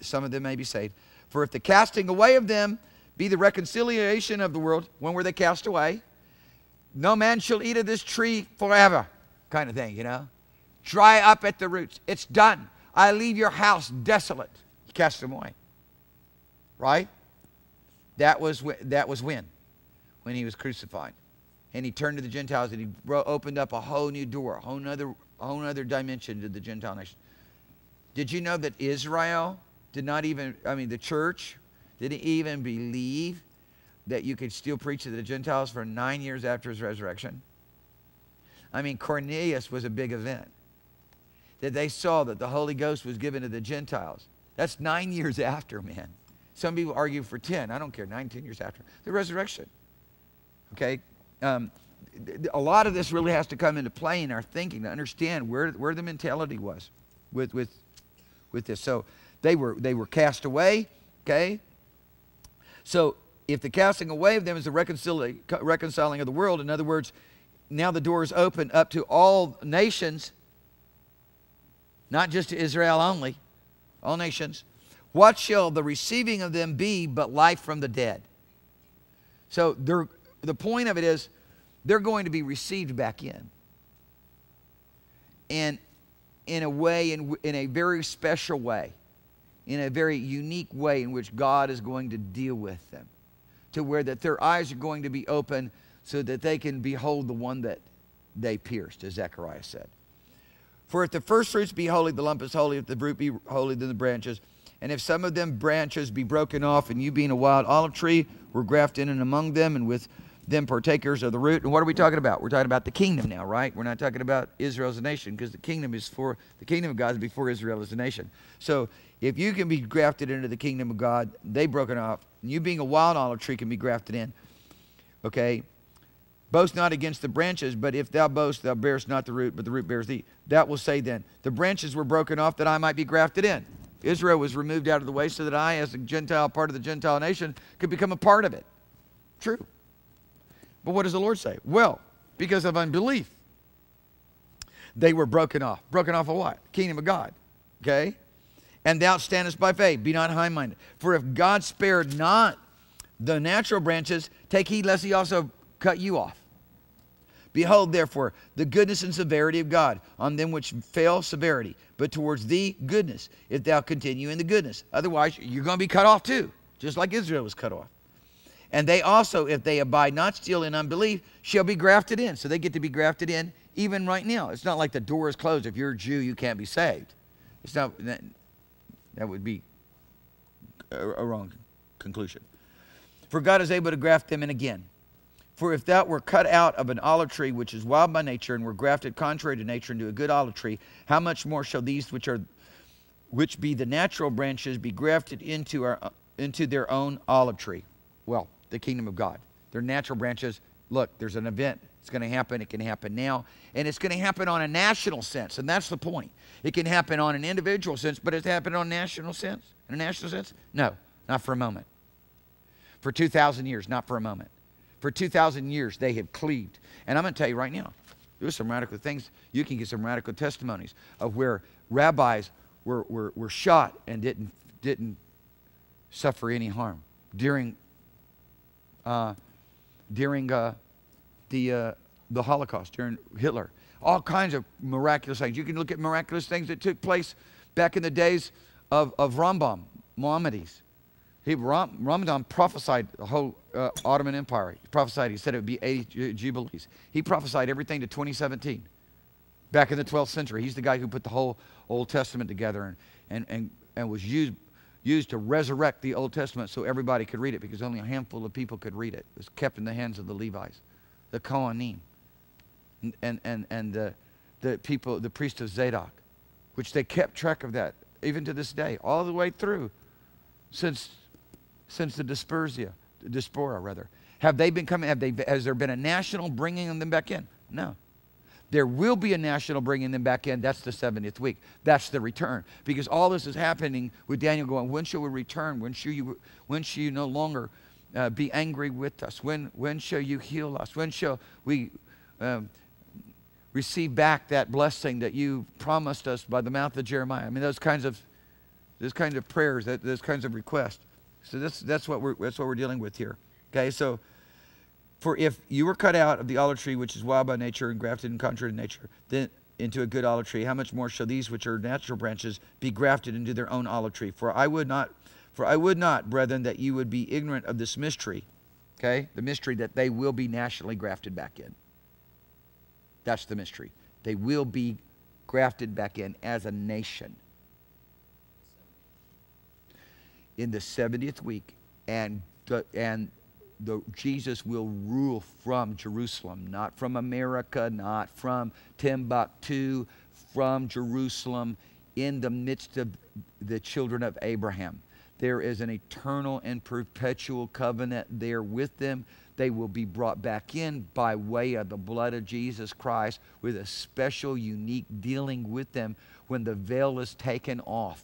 some of them may be saved. For if the casting away of them be the reconciliation of the world, when were they cast away? No man shall eat of this tree forever, kind of thing, you know? Dry up at the roots. It's done. I leave your house desolate. You cast them away. Right? That was, that was when? when he was crucified. And he turned to the Gentiles and he opened up a whole new door, a whole other, whole other dimension to the Gentile nation. Did you know that Israel did not even, I mean, the church didn't even believe that you could still preach to the Gentiles for nine years after his resurrection? I mean, Cornelius was a big event. That they saw that the Holy Ghost was given to the Gentiles. That's nine years after, man. Some people argue for 10. I don't care, nine, ten years after. The resurrection. Okay? Um, a lot of this really has to come into play in our thinking to understand where, where the mentality was with, with, with this. So they were, they were cast away, okay? So if the casting away of them is the reconciling, of the world, in other words, now the door is open up to all nations, not just to Israel only, all nations. What shall the receiving of them be but life from the dead? So the point of it is they're going to be received back in. And in a way, in, in a very special way, in a very unique way in which God is going to deal with them, to where that their eyes are going to be open so that they can behold the one that they pierced, as Zechariah said. For if the first fruits be holy, the lump is holy. If the root be holy, then the branches. And if some of them branches be broken off, and you being a wild olive tree were grafted in among them, and with them partakers of the root. And what are we talking about? We're talking about the kingdom now, right? We're not talking about Israel as a nation because the kingdom is for the kingdom of God is before Israel as a nation. So if you can be grafted into the kingdom of God, they broken off. And you being a wild olive tree can be grafted in. Okay? Boast not against the branches, but if thou boast, thou bearest not the root, but the root bears thee. That will say then, the branches were broken off that I might be grafted in. Israel was removed out of the way so that I, as a Gentile, part of the Gentile nation, could become a part of it. True. But what does the Lord say? Well, because of unbelief, they were broken off. Broken off of what? Kingdom of God. Okay? And thou standest by faith. Be not high minded. For if God spared not the natural branches, take heed lest he also cut you off. Behold, therefore, the goodness and severity of God on them which fail severity, but towards thee goodness, if thou continue in the goodness. Otherwise, you're going to be cut off too, just like Israel was cut off. And they also, if they abide not still in unbelief, shall be grafted in. So they get to be grafted in even right now. It's not like the door is closed. If you're a Jew, you can't be saved. It's not that, would be a, a wrong conclusion. For God is able to graft them in again. For if that were cut out of an olive tree which is wild by nature, and were grafted contrary to nature into a good olive tree, how much more shall these which are which be the natural branches be grafted into our into their own olive tree? Well, the kingdom of God. They're natural branches. Look, there's an event. It's going to happen. It can happen now. And it's going to happen on a national sense. And that's the point. It can happen on an individual sense, but it's happened on a national sense. In a national sense? No, not for a moment. For 2,000 years, not for a moment. For 2,000 years, they have cleaved. And I'm going to tell you right now, there's some radical things. You can get some radical testimonies of where rabbis were, were, were shot and didn't, didn't suffer any harm during, uh, during uh, the, uh, the Holocaust, during Hitler. All kinds of miraculous things. You can look at miraculous things that took place back in the days of, of Rambam, Maimonides. He, Ram, Ramadan prophesied the whole uh, Ottoman Empire. He prophesied, he said it would be 80 Jubilees. He prophesied everything to 2017. Back in the 12th century, he's the guy who put the whole Old Testament together and, and, and, and was used, used to resurrect the Old Testament so everybody could read it because only a handful of people could read it. It was kept in the hands of the Levites, the Kohanim, and, and, and, the, the people, the priest of Zadok, which they kept track of that even to this day, all the way through since, since the dispersia, the diaspora rather. Have they been coming? Have they, has there been a national bringing them back in? No. There will be a national bringing them back in. That's the 70th week. That's the return. Because all this is happening with Daniel going, when shall we return? When shall you, when shall you no longer uh, be angry with us? When, when shall you heal us? When shall we um, receive back that blessing that you promised us by the mouth of Jeremiah? I mean, those kinds of, those kinds of prayers, that, those kinds of requests. So that's, that's, what we're, that's what we're dealing with here. Okay, so for if you were cut out of the olive tree, which is wild by nature and grafted in contrary to nature, then into a good olive tree, how much more shall these which are natural branches be grafted into their own olive tree? For I would not, for I would not, brethren, that you would be ignorant of this mystery. Okay? The mystery that they will be nationally grafted back in. That's the mystery. They will be grafted back in as a nation in the 70th week and the, and the, Jesus will rule from Jerusalem, not from America, not from Timbuktu, from Jerusalem in the midst of the children of Abraham. There is an eternal and perpetual covenant there with them. They will be brought back in by way of the blood of Jesus Christ with a special, unique dealing with them when the veil is taken off.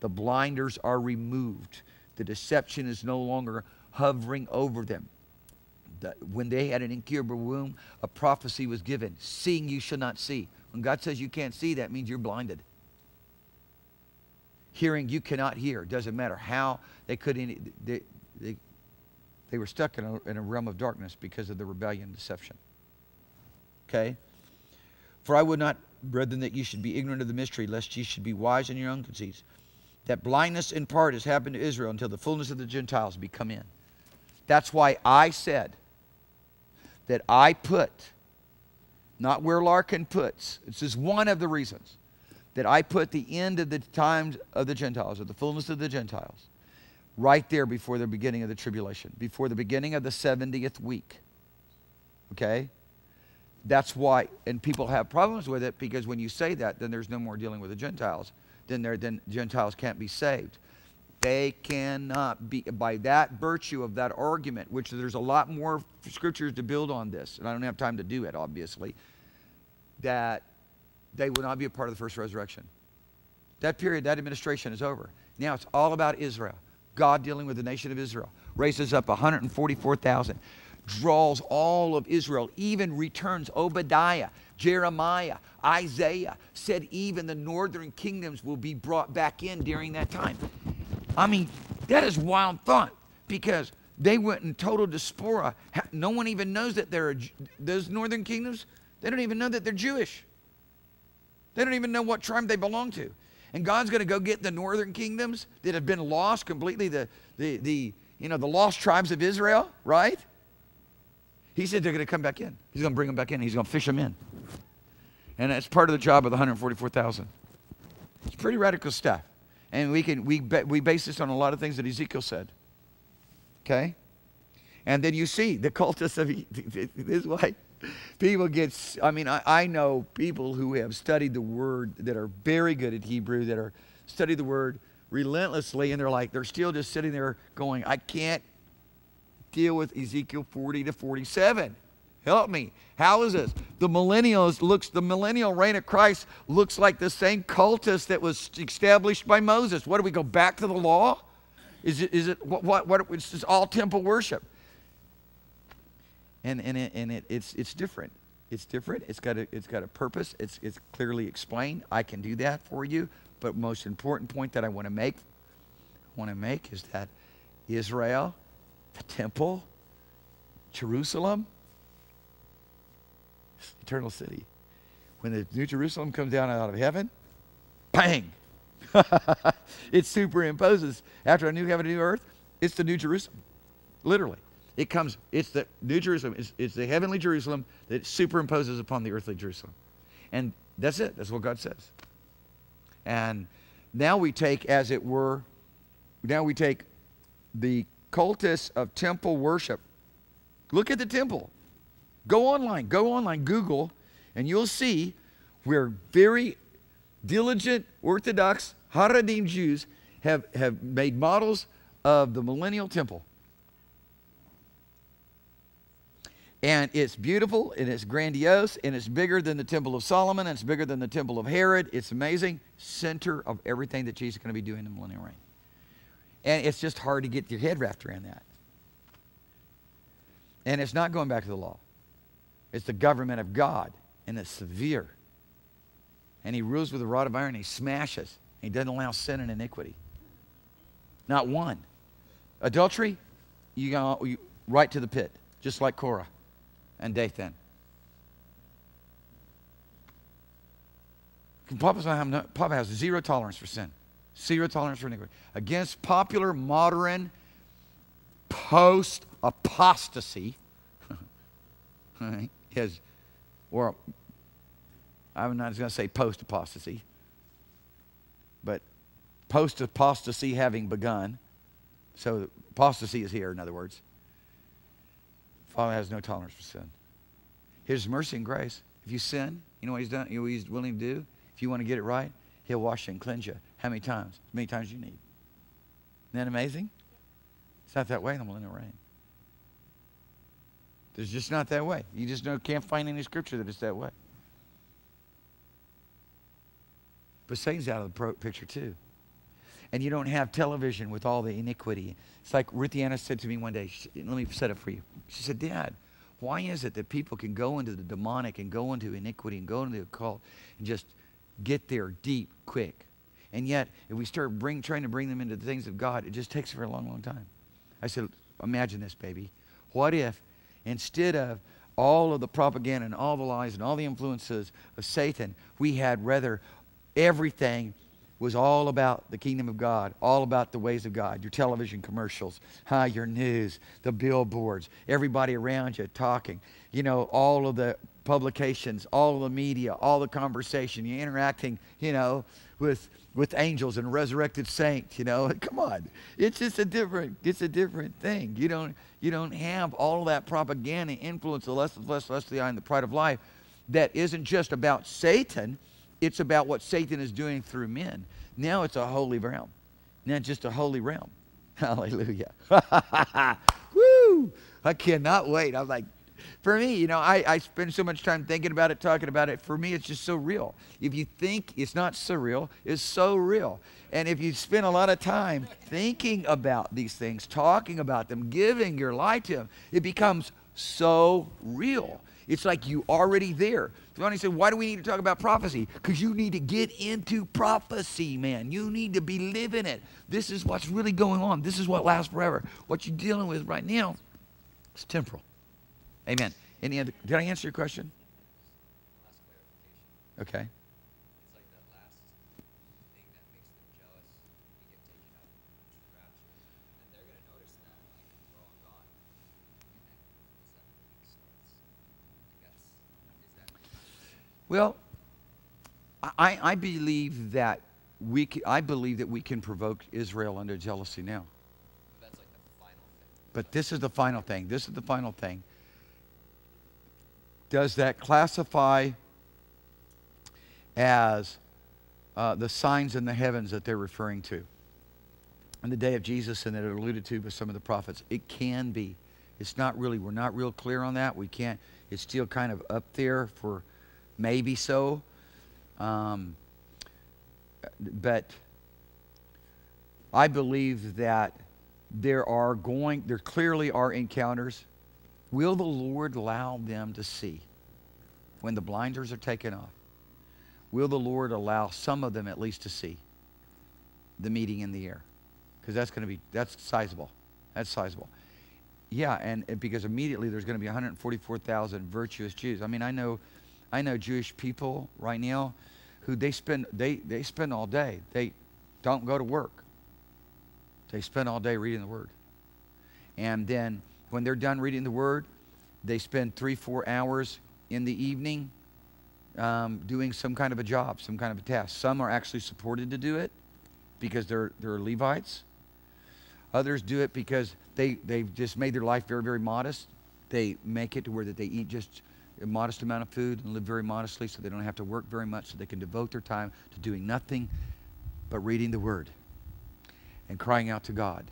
The blinders are removed. The deception is no longer hovering over them. The, when they had an incurable womb, a prophecy was given Seeing you shall not see. When God says you can't see, that means you're blinded. Hearing you cannot hear. It doesn't matter how they could, they, they, they were stuck in a, in a realm of darkness because of the rebellion and deception. Okay? For I would not, brethren, that you should be ignorant of the mystery, lest ye should be wise in your own conceits. That blindness in part has happened to Israel until the fullness of the Gentiles be come in. That's why I said that I put, not where Larkin puts, this is one of the reasons that I put the end of the times of the Gentiles, or the fullness of the Gentiles, right there before the beginning of the tribulation, before the beginning of the 70th week. Okay? That's why, and people have problems with it because when you say that, then there's no more dealing with the Gentiles. Then, then Gentiles can't be saved. They cannot be, by that virtue of that argument, which there's a lot more scriptures to build on this, and I don't have time to do it, obviously, that they will not be a part of the first resurrection. That period, that administration is over. Now it's all about Israel. God dealing with the nation of Israel. Raises up 144,000. Draws all of Israel, even returns Obadiah, Jeremiah, Isaiah, said even the northern kingdoms will be brought back in during that time. I mean, that is wild thought because They went in total diaspora. No one even knows that they're, those northern kingdoms, they don't even know that they're Jewish. They don't even know what tribe they belong to. And God's going to go get the northern kingdoms that have been lost completely, the, the, the, you know, the lost tribes of Israel, right? He said they're going to come back in. He's going to bring them back in. He's going to fish them in. And that's part of the job of the 144,000. It's pretty radical stuff. And we, can, we, we base this on a lot of things that Ezekiel said. Okay? And then you see the cultists of, this is why people get, I mean, I, I know people who have studied the word that are very good at Hebrew, that are study the word relentlessly, and they're like, they're still just sitting there going, I can't deal with Ezekiel 40 to 47. Help me. How is this? The millennials looks the millennial reign of Christ looks like the same cultus that was established by Moses. What do we go back to the law? Is it is it what what, all temple worship? And and it, and it, it's it's different. It's different. It's got a it's got a purpose. It's it's clearly explained. I can do that for you. But most important point that I want to make want to make is that Israel, the temple, Jerusalem, eternal city. When the New Jerusalem comes down out of heaven, bang! it superimposes after a new heaven and a new earth. It's the New Jerusalem, literally. It comes. It's the New Jerusalem. It's, it's the heavenly Jerusalem that superimposes upon the earthly Jerusalem, and that's it. That's what God says. And now we take, as it were, now we take the cultus of temple worship. Look at the temple. Go online, go online, Google, and you'll see where very diligent Orthodox Haredim Jews have, have made models of the millennial temple. And it's beautiful and it's grandiose and it's bigger than the Temple of Solomon and it's bigger than the Temple of Herod. It's amazing. Center of everything that Jesus is going to be doing in the millennial reign. And it's just hard to get your head wrapped around that. And it's not going back to the law. It's the government of God, and it's severe. And he rules with a rod of iron, he smashes. He doesn't allow sin and iniquity. Not one. Adultery, you go right to the pit, just like Korah and Dathan. Papa, have no, Papa has zero tolerance for sin, zero tolerance for iniquity. Against popular, modern, post apostasy, his, or I'm not going to say post apostasy, but post apostasy having begun. So apostasy is here, in other words. Father has no tolerance for sin. His mercy and grace. If you sin, you know what he's done? You know what he's willing to do? If you want to get it right, he'll wash you and cleanse you. How many times? As many times you need. Isn't that amazing? It's not that way in the millennial reign. There's just not that way. You just know, can't find any scripture that it's that way. But Satan's out of the picture too. And you don't have television with all the iniquity. It's like Ruthiana said to me one day, she, let me set it for you. She said, Dad, why is it that people can go into the demonic and go into iniquity and go into the occult and just get there deep, quick? And yet, if we start bring, trying to bring them into the things of God, it just takes for a long, long time. I said, imagine this, baby. What if instead of all of the propaganda and all the lies and all the influences of Satan, we had rather everything was all about the kingdom of God, all about the ways of God. Your television commercials, huh, your news, the billboards, everybody around you talking, you know, all of the publications, all of the media, all the conversation, you're interacting, you know, with with angels and resurrected saints, you know. Come on. It's just a different, it's a different thing. You don't you don't have all that propaganda influence, the less of less, less of the eye and the pride of life that isn't just about Satan it's about what Satan is doing through men. Now it's a holy realm. Now just a holy realm. Hallelujah. Woo! I cannot wait. I'm like, for me, you know, I, I spend so much time thinking about it, talking about it. For me, it's just so real. If you think it's not surreal, it's so real. And if you spend a lot of time thinking about these things, talking about them, giving your life to them, it becomes so real. It's like you already there. Ronnie said, Why do we need to talk about prophecy? Because you need to get into prophecy, man. You need to be living it. This is what's really going on. This is what lasts forever. What you're dealing with right now is temporal. Amen. Any other did I answer your question? Okay. It's like the last thing that makes them jealous. You get taken up to the rapture, and they're gonna notice that like we're all gone, and then it's that week starts. I guess is that Well, I, I believe that we c- I believe that we can provoke Israel under jealousy now. that's like. But this is the final thing. This is the final thing. Does that classify as uh, the signs in the heavens that they're referring to? In the day of Jesus and that are alluded to by some of the prophets. It can be. It's not really, we're not real clear on that. We can't, it's still kind of up there for maybe so. Um, but I believe that there are going, there clearly are encounters. Will the Lord allow them to see when the blinders are taken off? Will the Lord allow some of them at least to see the meeting in the air? Because that's going to be, that's sizable. That's sizable. Yeah, and and because immediately there's going to be 144,000 virtuous Jews. I mean, I know, I know Jewish people right now who they spend they they spend all day. They don't go to work. They spend all day reading the Word, and then when they're done reading the Word, they spend three four hours in the evening um, doing some kind of a job, some kind of a task. Some are actually supported to do it because they're they're Levites. Others do it because they, they've just made their life very, very modest. They make it to where that they eat just a modest amount of food and live very modestly so they don't have to work very much, so they can devote their time to doing nothing but reading the Word and crying out to God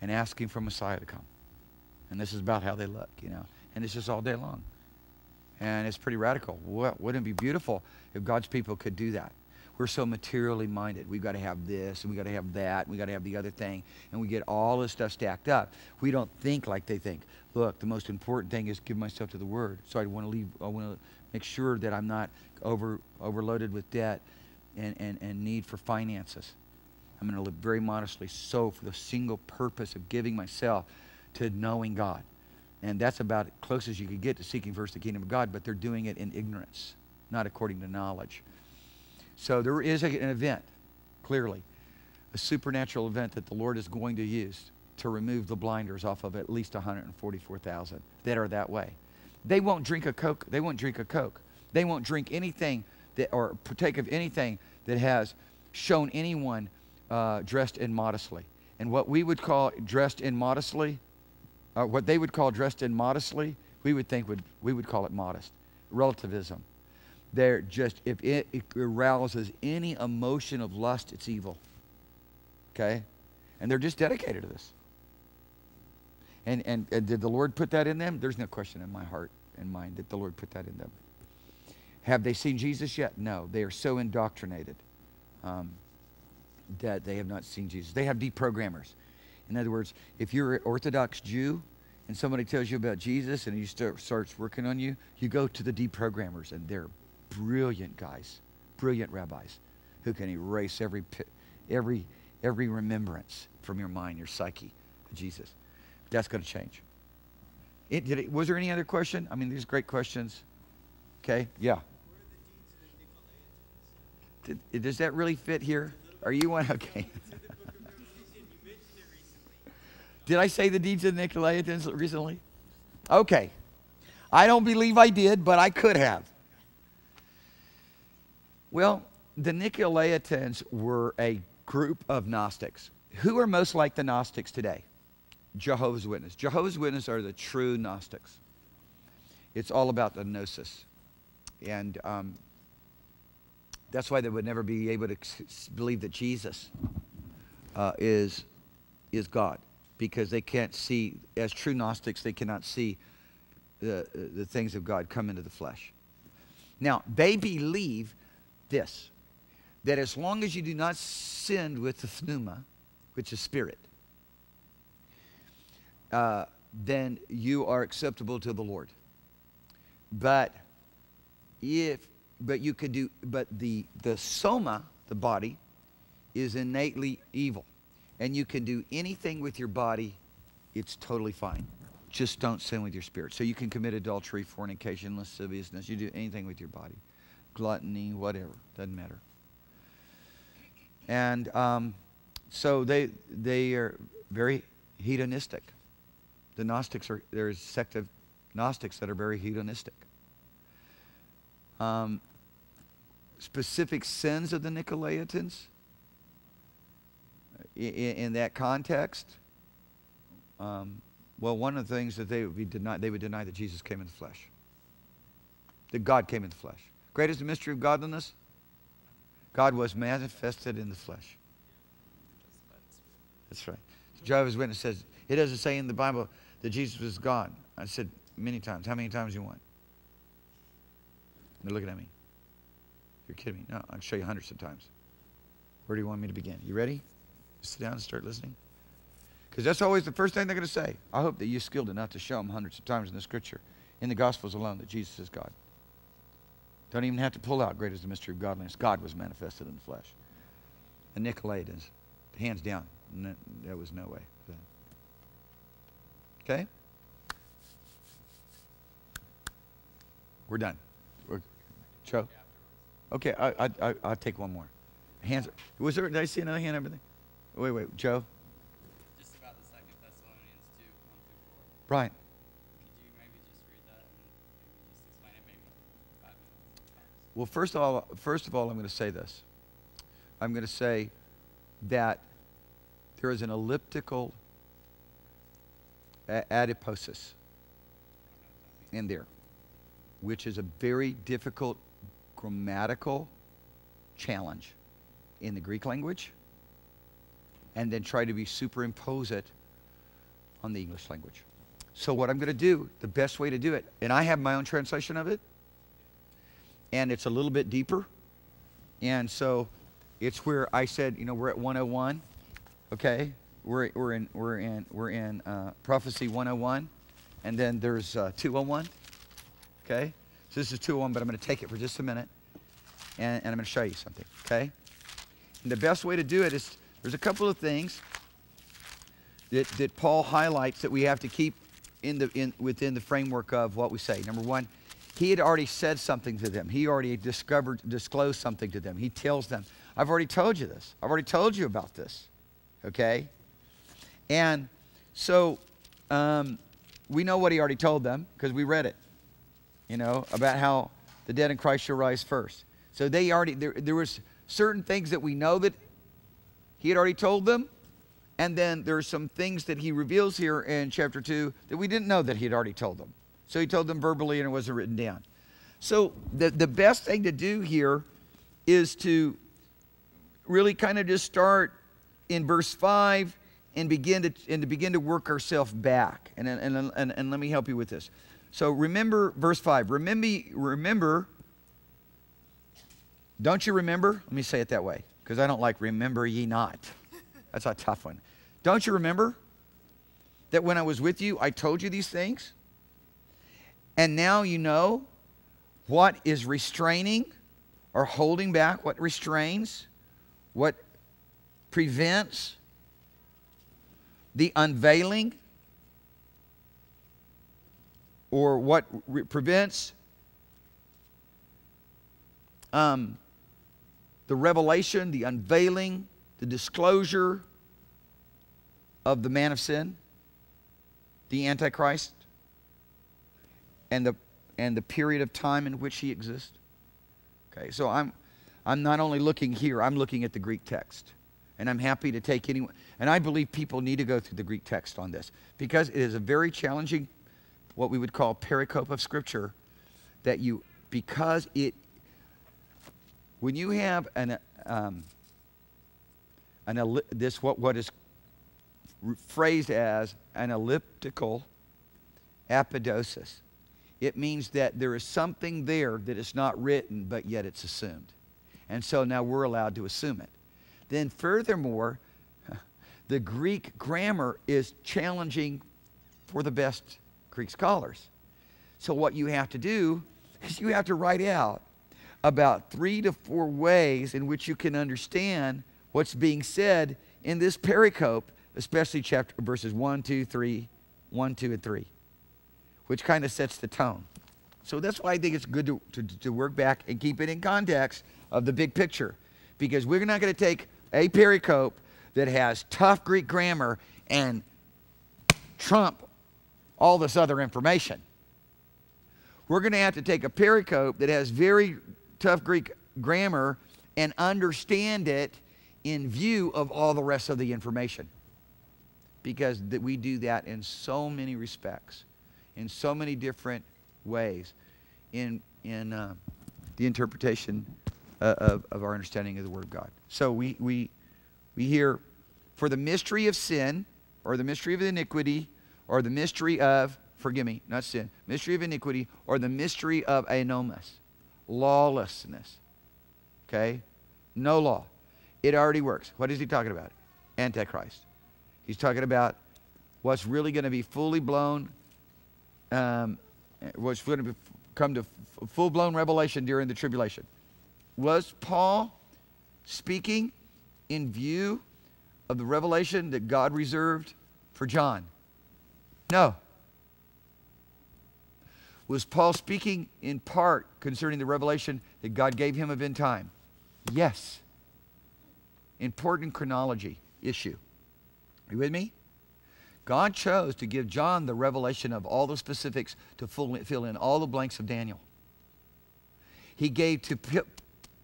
and asking for Messiah to come. And this is about how they look, you know. And it's just all day long. And it's pretty radical. What, wouldn't it be beautiful if God's people could do that? We're so materially minded. We've got to have this, and we've got to have that, and we've got to have the other thing. And we get all this stuff stacked up. We don't think like they think. Look, the most important thing is give myself to the Word. So I want to leave, I want to make sure that I'm not over, overloaded with debt and, and, and need for finances. I'm going to live very modestly, so for the single purpose of giving myself to knowing God. And that's about as close as you could get to seeking first the kingdom of God, but they're doing it in ignorance, not according to knowledge. So there is a, an event, clearly, a supernatural event that the Lord is going to use to remove the blinders off of at least 144,000 that are that way. They won't drink a Coke. They won't drink a Coke. They won't drink anything that, or partake of anything that has shown anyone uh, dressed immodestly. And what we would call dressed immodestly, uh, what they would call dressed immodestly, we would think would we would call it modest. Relativism. They're just if it, it arouses any emotion of lust, it's evil. Okay, and they're just dedicated to this. And, and and did the Lord put that in them? There's no question in my heart and mind that the Lord put that in them. Have they seen Jesus yet? No. They are so indoctrinated um, that they have not seen Jesus. They have deprogrammers. In other words, if you're an Orthodox Jew and somebody tells you about Jesus and he start, starts working on you, you go to the deprogrammers, and they're brilliant guys, brilliant rabbis who can erase every, every, every remembrance from your mind, your psyche Jesus. That's going to change. It, did it, was there any other question? I mean, these are great questions. Okay, yeah. Did, does that really fit here? Are you one? Okay. Did I say the deeds of the Nicolaitans recently? Okay. I don't believe I did, but I could have. Well, the Nicolaitans were a group of Gnostics. Who are most like the Gnostics today? Jehovah's Witness. Jehovah's Witness are the true Gnostics. It's all about the gnosis. And um, that's why they would never be able to believe that Jesus uh, is, is God because they can't see, as true Gnostics, they cannot see the, the things of God come into the flesh. Now, they believe this that as long as you do not sin with the pneuma, which is spirit, uh, then you are acceptable to the Lord. but if but you could do but the the soma, the body, is innately evil. And you can do anything with your body, it's totally fine. Just don't sin with your spirit. So you can commit adultery, fornication, lasciviousness. You do anything with your body, gluttony, whatever, doesn't matter. And um, so they they are very hedonistic. The Gnostics are there's a sect of Gnostics that are very hedonistic. Um, specific sins of the Nicolaitans in, in that context. Um, well, one of the things that they would deny, they would deny that Jesus came in the flesh, that God came in the flesh. Great is the mystery of godliness. God was manifested in the flesh. That's right. Jehovah's Witness says it doesn't say in the Bible that Jesus was God. I said many times. How many times you want? They're looking at me. You're kidding me. No, I'll show you hundreds of times. Where do you want me to begin? You ready? Sit down and start listening. Because that's always the first thing they're going to say. I hope that you're skilled enough to show them hundreds of times in the scripture, in the Gospels alone, that Jesus is God. Don't even have to pull out great is the mystery of godliness. God was manifested in the flesh. And Nicolaitans, hands down, no, there was no way. Okay? We're done. We're, Joe? Okay, I, I, I, I'll take one more. Hands. Was there? Did I see another hand over there? Wait, wait, Joe. Just about the second Thessalonians 2, 1 through 4. Brian. Could you maybe just read that and maybe just explain it maybe five minutes? Well, first of all, first of all, I'm going to say this. I'm going to say that there is an elliptical apodosis in there, which is a very difficult grammatical challenge in the Greek language, and then try to be superimpose it on the English language. So what I'm going to do, the best way to do it, and I have my own translation of it, and it's a little bit deeper. And so it's where I said, you know, we're at 101, okay? We're, we're in, we're in, we're in uh, Prophecy 101, and then there's uh, 201, okay? So this is 201, but I'm going to take it for just a minute, and, and I'm going to show you something, okay? And the best way to do it is there's a couple of things that, that Paul highlights that we have to keep in the, in, within the framework of what we say. Number one, he had already said something to them. He already discovered, disclosed something to them. He tells them, I've already told you this. I've already told you about this. Okay? And so um, we know what he already told them because we read it, you know, about how the dead in Christ shall rise first. So they already, there, there was certain things that we know that he had already told them. And then there are some things that he reveals here in chapter 2 that we didn't know that he had already told them. So he told them verbally and it wasn't written down. So the, the best thing to do here is to really kind of just start in verse 5 and begin to, and to begin to work ourselves back. And, and, and, and let me help you with this. So remember verse 5. Remember, remember, don't you remember? Let me say it that way because I don't like remember ye not. That's a tough one. Don't you remember that when I was with you, I told you these things? And now you know what is restraining or holding back, what restrains, what prevents the unveiling, or what re- prevents um, the revelation, the unveiling, the disclosure of the man of sin, the Antichrist, and the, and the period of time in which he exists. Okay, so I'm, I'm not only looking here, I'm looking at the Greek text. And I'm happy to take anyone. And I believe people need to go through the Greek text on this because it is a very challenging, what we would call pericope of Scripture, that you, because it, when you have an, um, an this what, what is phrased as an elliptical apodosis, it means that there is something there that is not written, but yet it's assumed. And so now we're allowed to assume it. Then, furthermore, the Greek grammar is challenging for the best Greek scholars. So, what you have to do is you have to write out about three to four ways in which you can understand what's being said in this pericope, especially chapter verses 1, 2, 3, 1, 2, and 3, which kind of sets the tone. So that's why I think it's good to, to, to work back and keep it in context of the big picture. Because we're not going to take a pericope that has tough Greek grammar and trump all this other information. We're going to have to take a pericope that has very tough Greek grammar and understand it in view of all the rest of the information. Because that we do that in so many respects, in so many different ways, in, in uh, the interpretation uh, of, of our understanding of the Word of God. So we, we, we hear, for the mystery of sin, or the mystery of iniquity, or the mystery of, forgive me, not sin, mystery of iniquity, or the mystery of anomias, lawlessness. Okay? No law. It already works. What is he talking about? Antichrist. He's talking about what's really going to be fully blown, um, what's going to come to full blown revelation during the tribulation. Was Paul speaking in view of the revelation that God reserved for John? No. Was Paul speaking in part concerning the revelation that God gave him of end time? Yes. Important chronology issue. Are you with me? God chose to give John the revelation of all the specifics to fill in all the blanks of Daniel. He gave to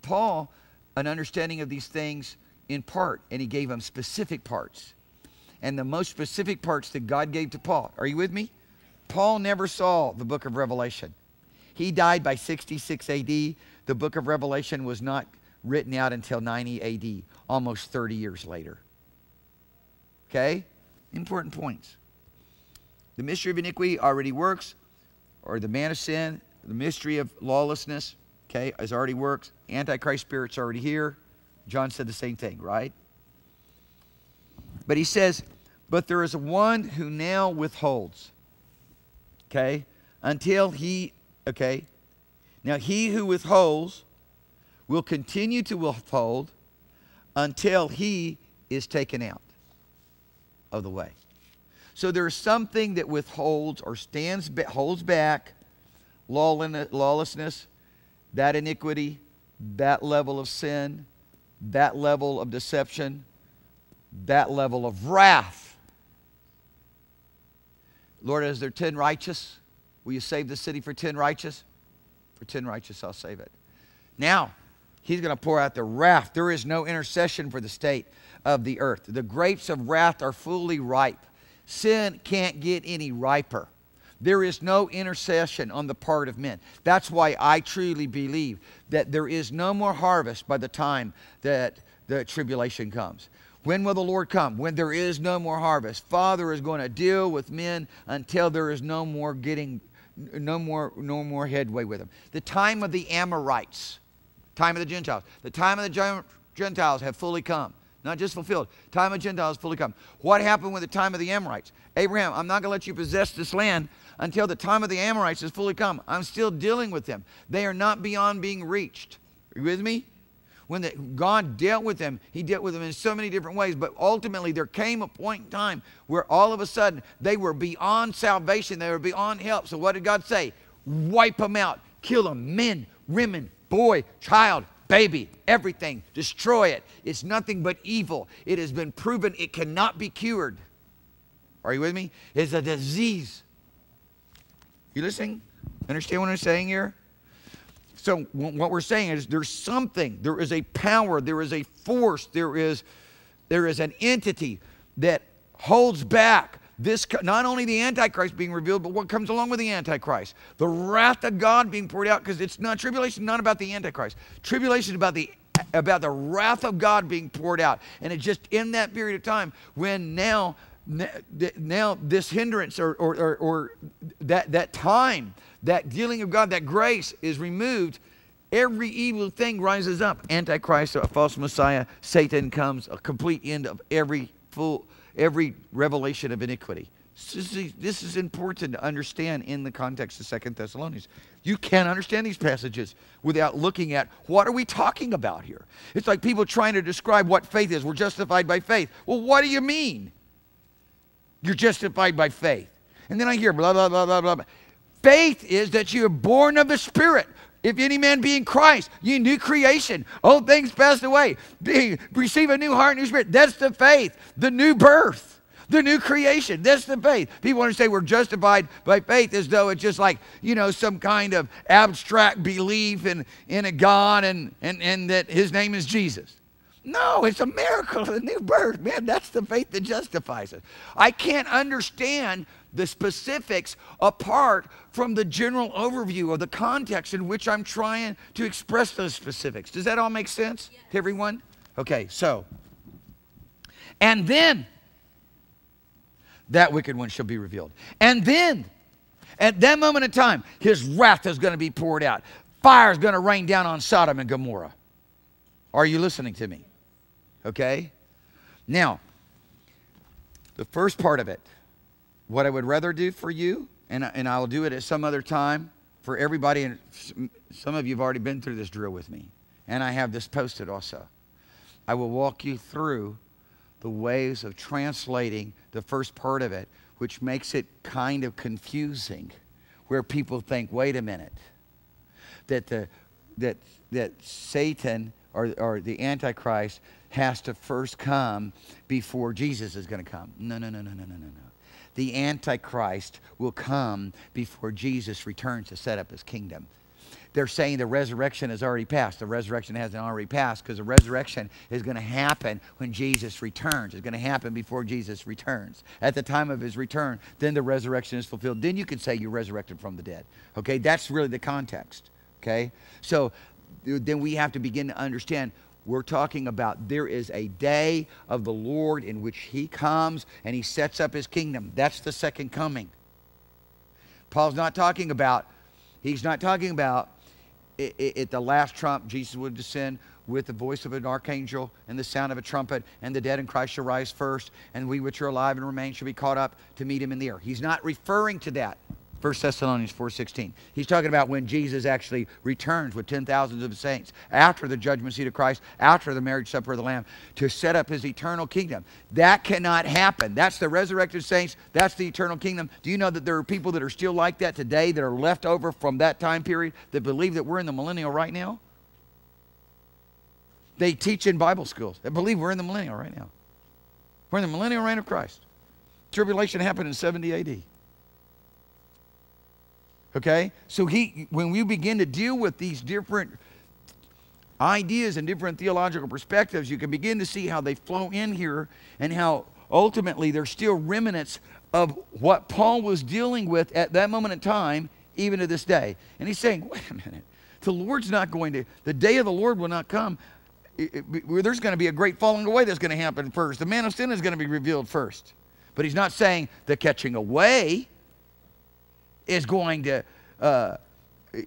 Paul an understanding of these things in part, and he gave him specific parts. And the most specific parts that God gave to Paul. Are you with me? Paul never saw the book of Revelation. He died by 66 AD. The book of Revelation was not written out until 90 AD, almost 30 years later. Okay? Important points. The mystery of iniquity already works, or the man of sin, the mystery of lawlessness, okay, is already works. Antichrist spirit's already here. John said the same thing, right? But he says, but there is one who now withholds okay, until he, okay, now he who withholds will continue to withhold until he is taken out of the way. So there's something that withholds or stands, holds back lawlessness, that iniquity, that level of sin, that level of deception, that level of wrath Lord, is there 10 righteous? Will you save the city for 10 righteous? For 10 righteous, I'll save it. Now, he's going to pour out the wrath. There is no intercession for the state of the earth. The grapes of wrath are fully ripe. Sin can't get any riper. There is no intercession on the part of men. That's why I truly believe that there is no more harvest by the time that the tribulation comes. When will the Lord come? When there is no more harvest. Father is going to deal with men until there is no more getting no more no more headway with them. The time of the Amorites, time of the Gentiles. The time of the Gentiles have fully come. Not just fulfilled. Time of Gentiles fully come. What happened with the time of the Amorites? Abraham, I'm not going to let you possess this land until the time of the Amorites is fully come. I'm still dealing with them. They are not beyond being reached. Are you with me? when the, God dealt with them, He dealt with them in so many different ways. But ultimately, there came a point in time where all of a sudden they were beyond salvation, they were beyond help. So, what did God say? Wipe them out, kill them men, women, boy, child, baby, everything, destroy it. It's nothing but evil. It has been proven it cannot be cured. Are you with me? It's a disease. You listening? Understand what I'm saying here? So what we're saying is there's something, there is a power, there is a force, there is, there is an entity that holds back this not only the antichrist being revealed but what comes along with the antichrist the wrath of god being poured out because it's not tribulation not about the antichrist tribulation about the about the wrath of god being poured out and it's just in that period of time when now now this hindrance or, or, or, or that, that time that dealing of God, that grace is removed, every evil thing rises up. Antichrist, a false Messiah, Satan comes, a complete end of every full, every revelation of iniquity. This is, this is important to understand in the context of Second Thessalonians. You can't understand these passages without looking at what are we talking about here. It's like people trying to describe what faith is. We're justified by faith. Well, what do you mean? You're justified by faith. And then I hear blah, blah, blah, blah, blah. Faith is that you are born of the Spirit. If any man be in Christ, you new creation. Old things passed away. Be, receive a new heart, new spirit. That's the faith, the new birth, the new creation. That's the faith. People want to say we're justified by faith as though it's just like, you know, some kind of abstract belief in, in a God and, and, and that his name is Jesus. No, it's a miracle, a new birth. Man, that's the faith that justifies us. I can't understand the specifics apart from the general overview of the context in which I'm trying to express those specifics. Does that all make sense to everyone? Okay, so, and then that wicked one shall be revealed. And then, at that moment in time, his wrath is going to be poured out. Fire is going to rain down on Sodom and Gomorrah. Are you listening to me? Okay? Now, the first part of it, what I would rather do for you, and, and I'll do it at some other time for everybody, and some of you have already been through this drill with me, and I have this posted also. I will walk you through the ways of translating the first part of it, which makes it kind of confusing, where people think, wait a minute, that, the, that, that Satan or, or the Antichrist has to first come before Jesus is going to come. No, no, no, no, no, no, no, no. The Antichrist will come before Jesus returns to set up his kingdom. They're saying the resurrection has already passed. The resurrection hasn't already passed because the resurrection is going to happen when Jesus returns. It's going to happen before Jesus returns. At the time of his return, then the resurrection is fulfilled. Then you can say you're resurrected from the dead. Okay, that's really the context. Okay, so then we have to begin to understand we're talking about there is a day of the Lord in which he comes and he sets up his kingdom. That's the second coming. Paul's not talking about, he's not talking about at the last trump, Jesus would descend with the voice of an archangel and the sound of a trumpet, and the dead in Christ shall rise first, and we which are alive and remain shall be caught up to meet him in the air. He's not referring to that. 1 Thessalonians 4.16. He's talking about when Jesus actually returns with ten thousands of the saints after the judgment seat of Christ, after the marriage supper of the Lamb, to set up his eternal kingdom. That cannot happen. That's the resurrected saints. That's the eternal kingdom. Do you know that there are people that are still like that today that are left over from that time period that believe that we're in the millennial right now? They teach in Bible schools. They believe we're in the millennial right now. We're in the millennial reign of Christ. Tribulation happened in 70 AD. Okay? So he when we begin to deal with these different ideas and different theological perspectives, you can begin to see how they flow in here and how ultimately they're still remnants of what Paul was dealing with at that moment in time, even to this day. And he's saying, wait a minute, the Lord's not going to, the day of the Lord will not come. It, it, there's going to be a great falling away that's going to happen first. The man of sin is going to be revealed first. But he's not saying the catching away is going to, uh,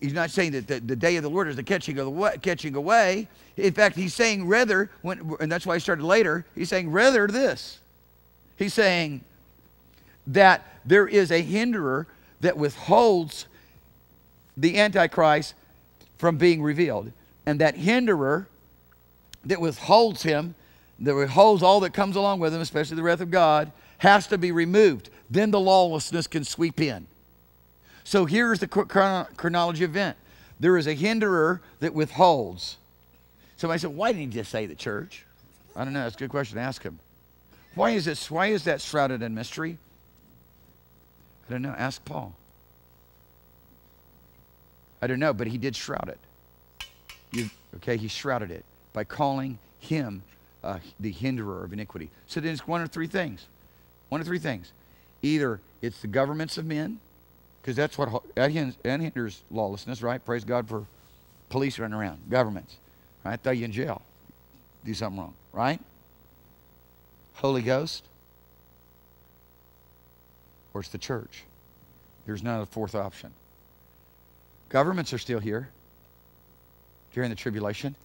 he's not saying that the, the, day of the Lord is the catching, of the, catching away. In fact, he's saying rather, when, and that's why I started later, he's saying rather this. He's saying that there is a hinderer that withholds the Antichrist from being revealed. And that hinderer that withholds him, that withholds all that comes along with him, especially the wrath of God, has to be removed. Then the lawlessness can sweep in. So here's the chronology event there is a hinderer that withholds. Somebody said, Why didn't he just say the church? I don't know. That's a good question to ask him. Why is, this, why is that shrouded in mystery? I don't know. Ask Paul. I don't know, but he did shroud it. You, okay, he shrouded it by calling him uh, the hinderer of iniquity. So then it's one of three things. One of three things. Either it's the governments of men, because that's what that hinders lawlessness, right? Praise God for police running around, governments, right? Throw you in jail, do something wrong, right? Holy Ghost, or it's the church. There's not a fourth option. Governments are still here during the tribulation.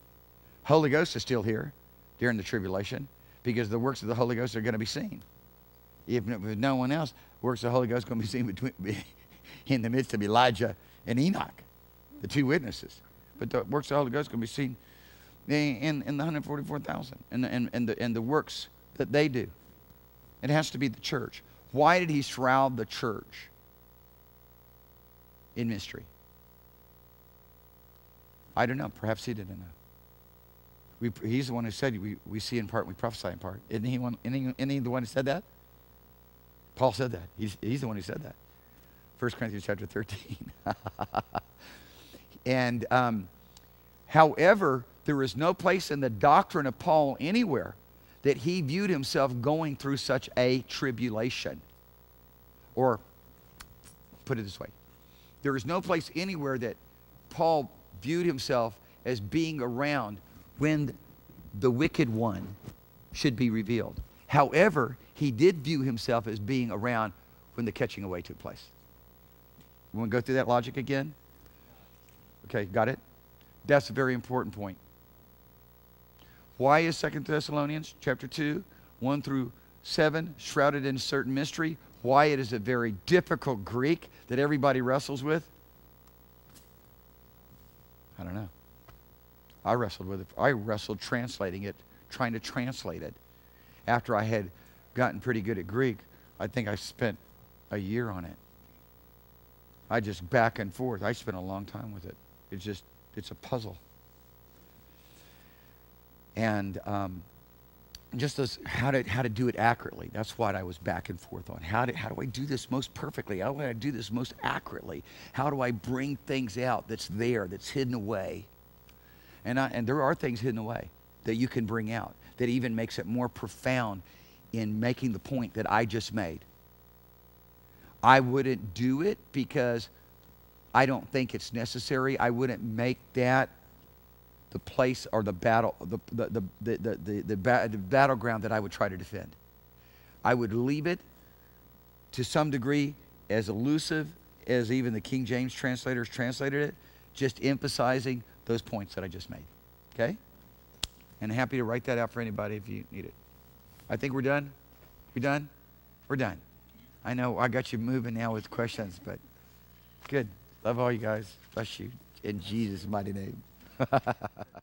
Holy Ghost is still here during the tribulation because the works of the Holy Ghost are going to be seen if with no one else, works of the Holy Ghost going to be seen between, in the midst of Elijah and Enoch, the two witnesses. But the works of the Holy Ghost can be seen in, in the 144,000 and, the- and, and, the, and the works that they do. It has to be the church. Why did he shroud the church in mystery? I don't know. Perhaps he didn't know. We, he's the one who said we, we see in part, we prophesy in part. Isn't he, one, isn't, he, isn't he the one who said that? Paul said that. He's, he's the one who said that. 1 Corinthians chapter 13. and um, however, there is no place in the doctrine of Paul anywhere that he viewed himself going through such a tribulation. Or put it this way there is no place anywhere that Paul viewed himself as being around when the wicked one should be revealed. However, he did view himself as being around when the catching away took place. Want to go through that logic again? Okay, got it? That's a very important point. Why is Second Thessalonians chapter 2, 1 through 7 shrouded in certain mystery? Why it is a very difficult Greek that everybody wrestles with? I don't know. I wrestled with it. I wrestled translating it, trying to translate it. After I had gotten pretty good at Greek, I think I spent a year on it. I just back and forth. I spent a long time with it. It's just, it's a puzzle. And um, just how to, how to do it accurately. That's what I was back and forth on. How do, how do I do this most perfectly? How do I do this most accurately? How do I bring things out that's there, that's hidden away? And, I, and there are things hidden away that you can bring out that even makes it more profound in making the point that I just made. I wouldn't do it because I don't think it's necessary. I wouldn't make that the place or the battle, the, the, the, the, the, the, ba- the battleground that I would try to defend. I would leave it to some degree as elusive as even the King James translators translated it, just emphasizing those points that I just made. Okay? And happy to write that out for anybody if you need it. I think we're done. We done? We're done. I know I got you moving now with questions, but good. Love all you guys. Bless you. In Jesus' mighty name.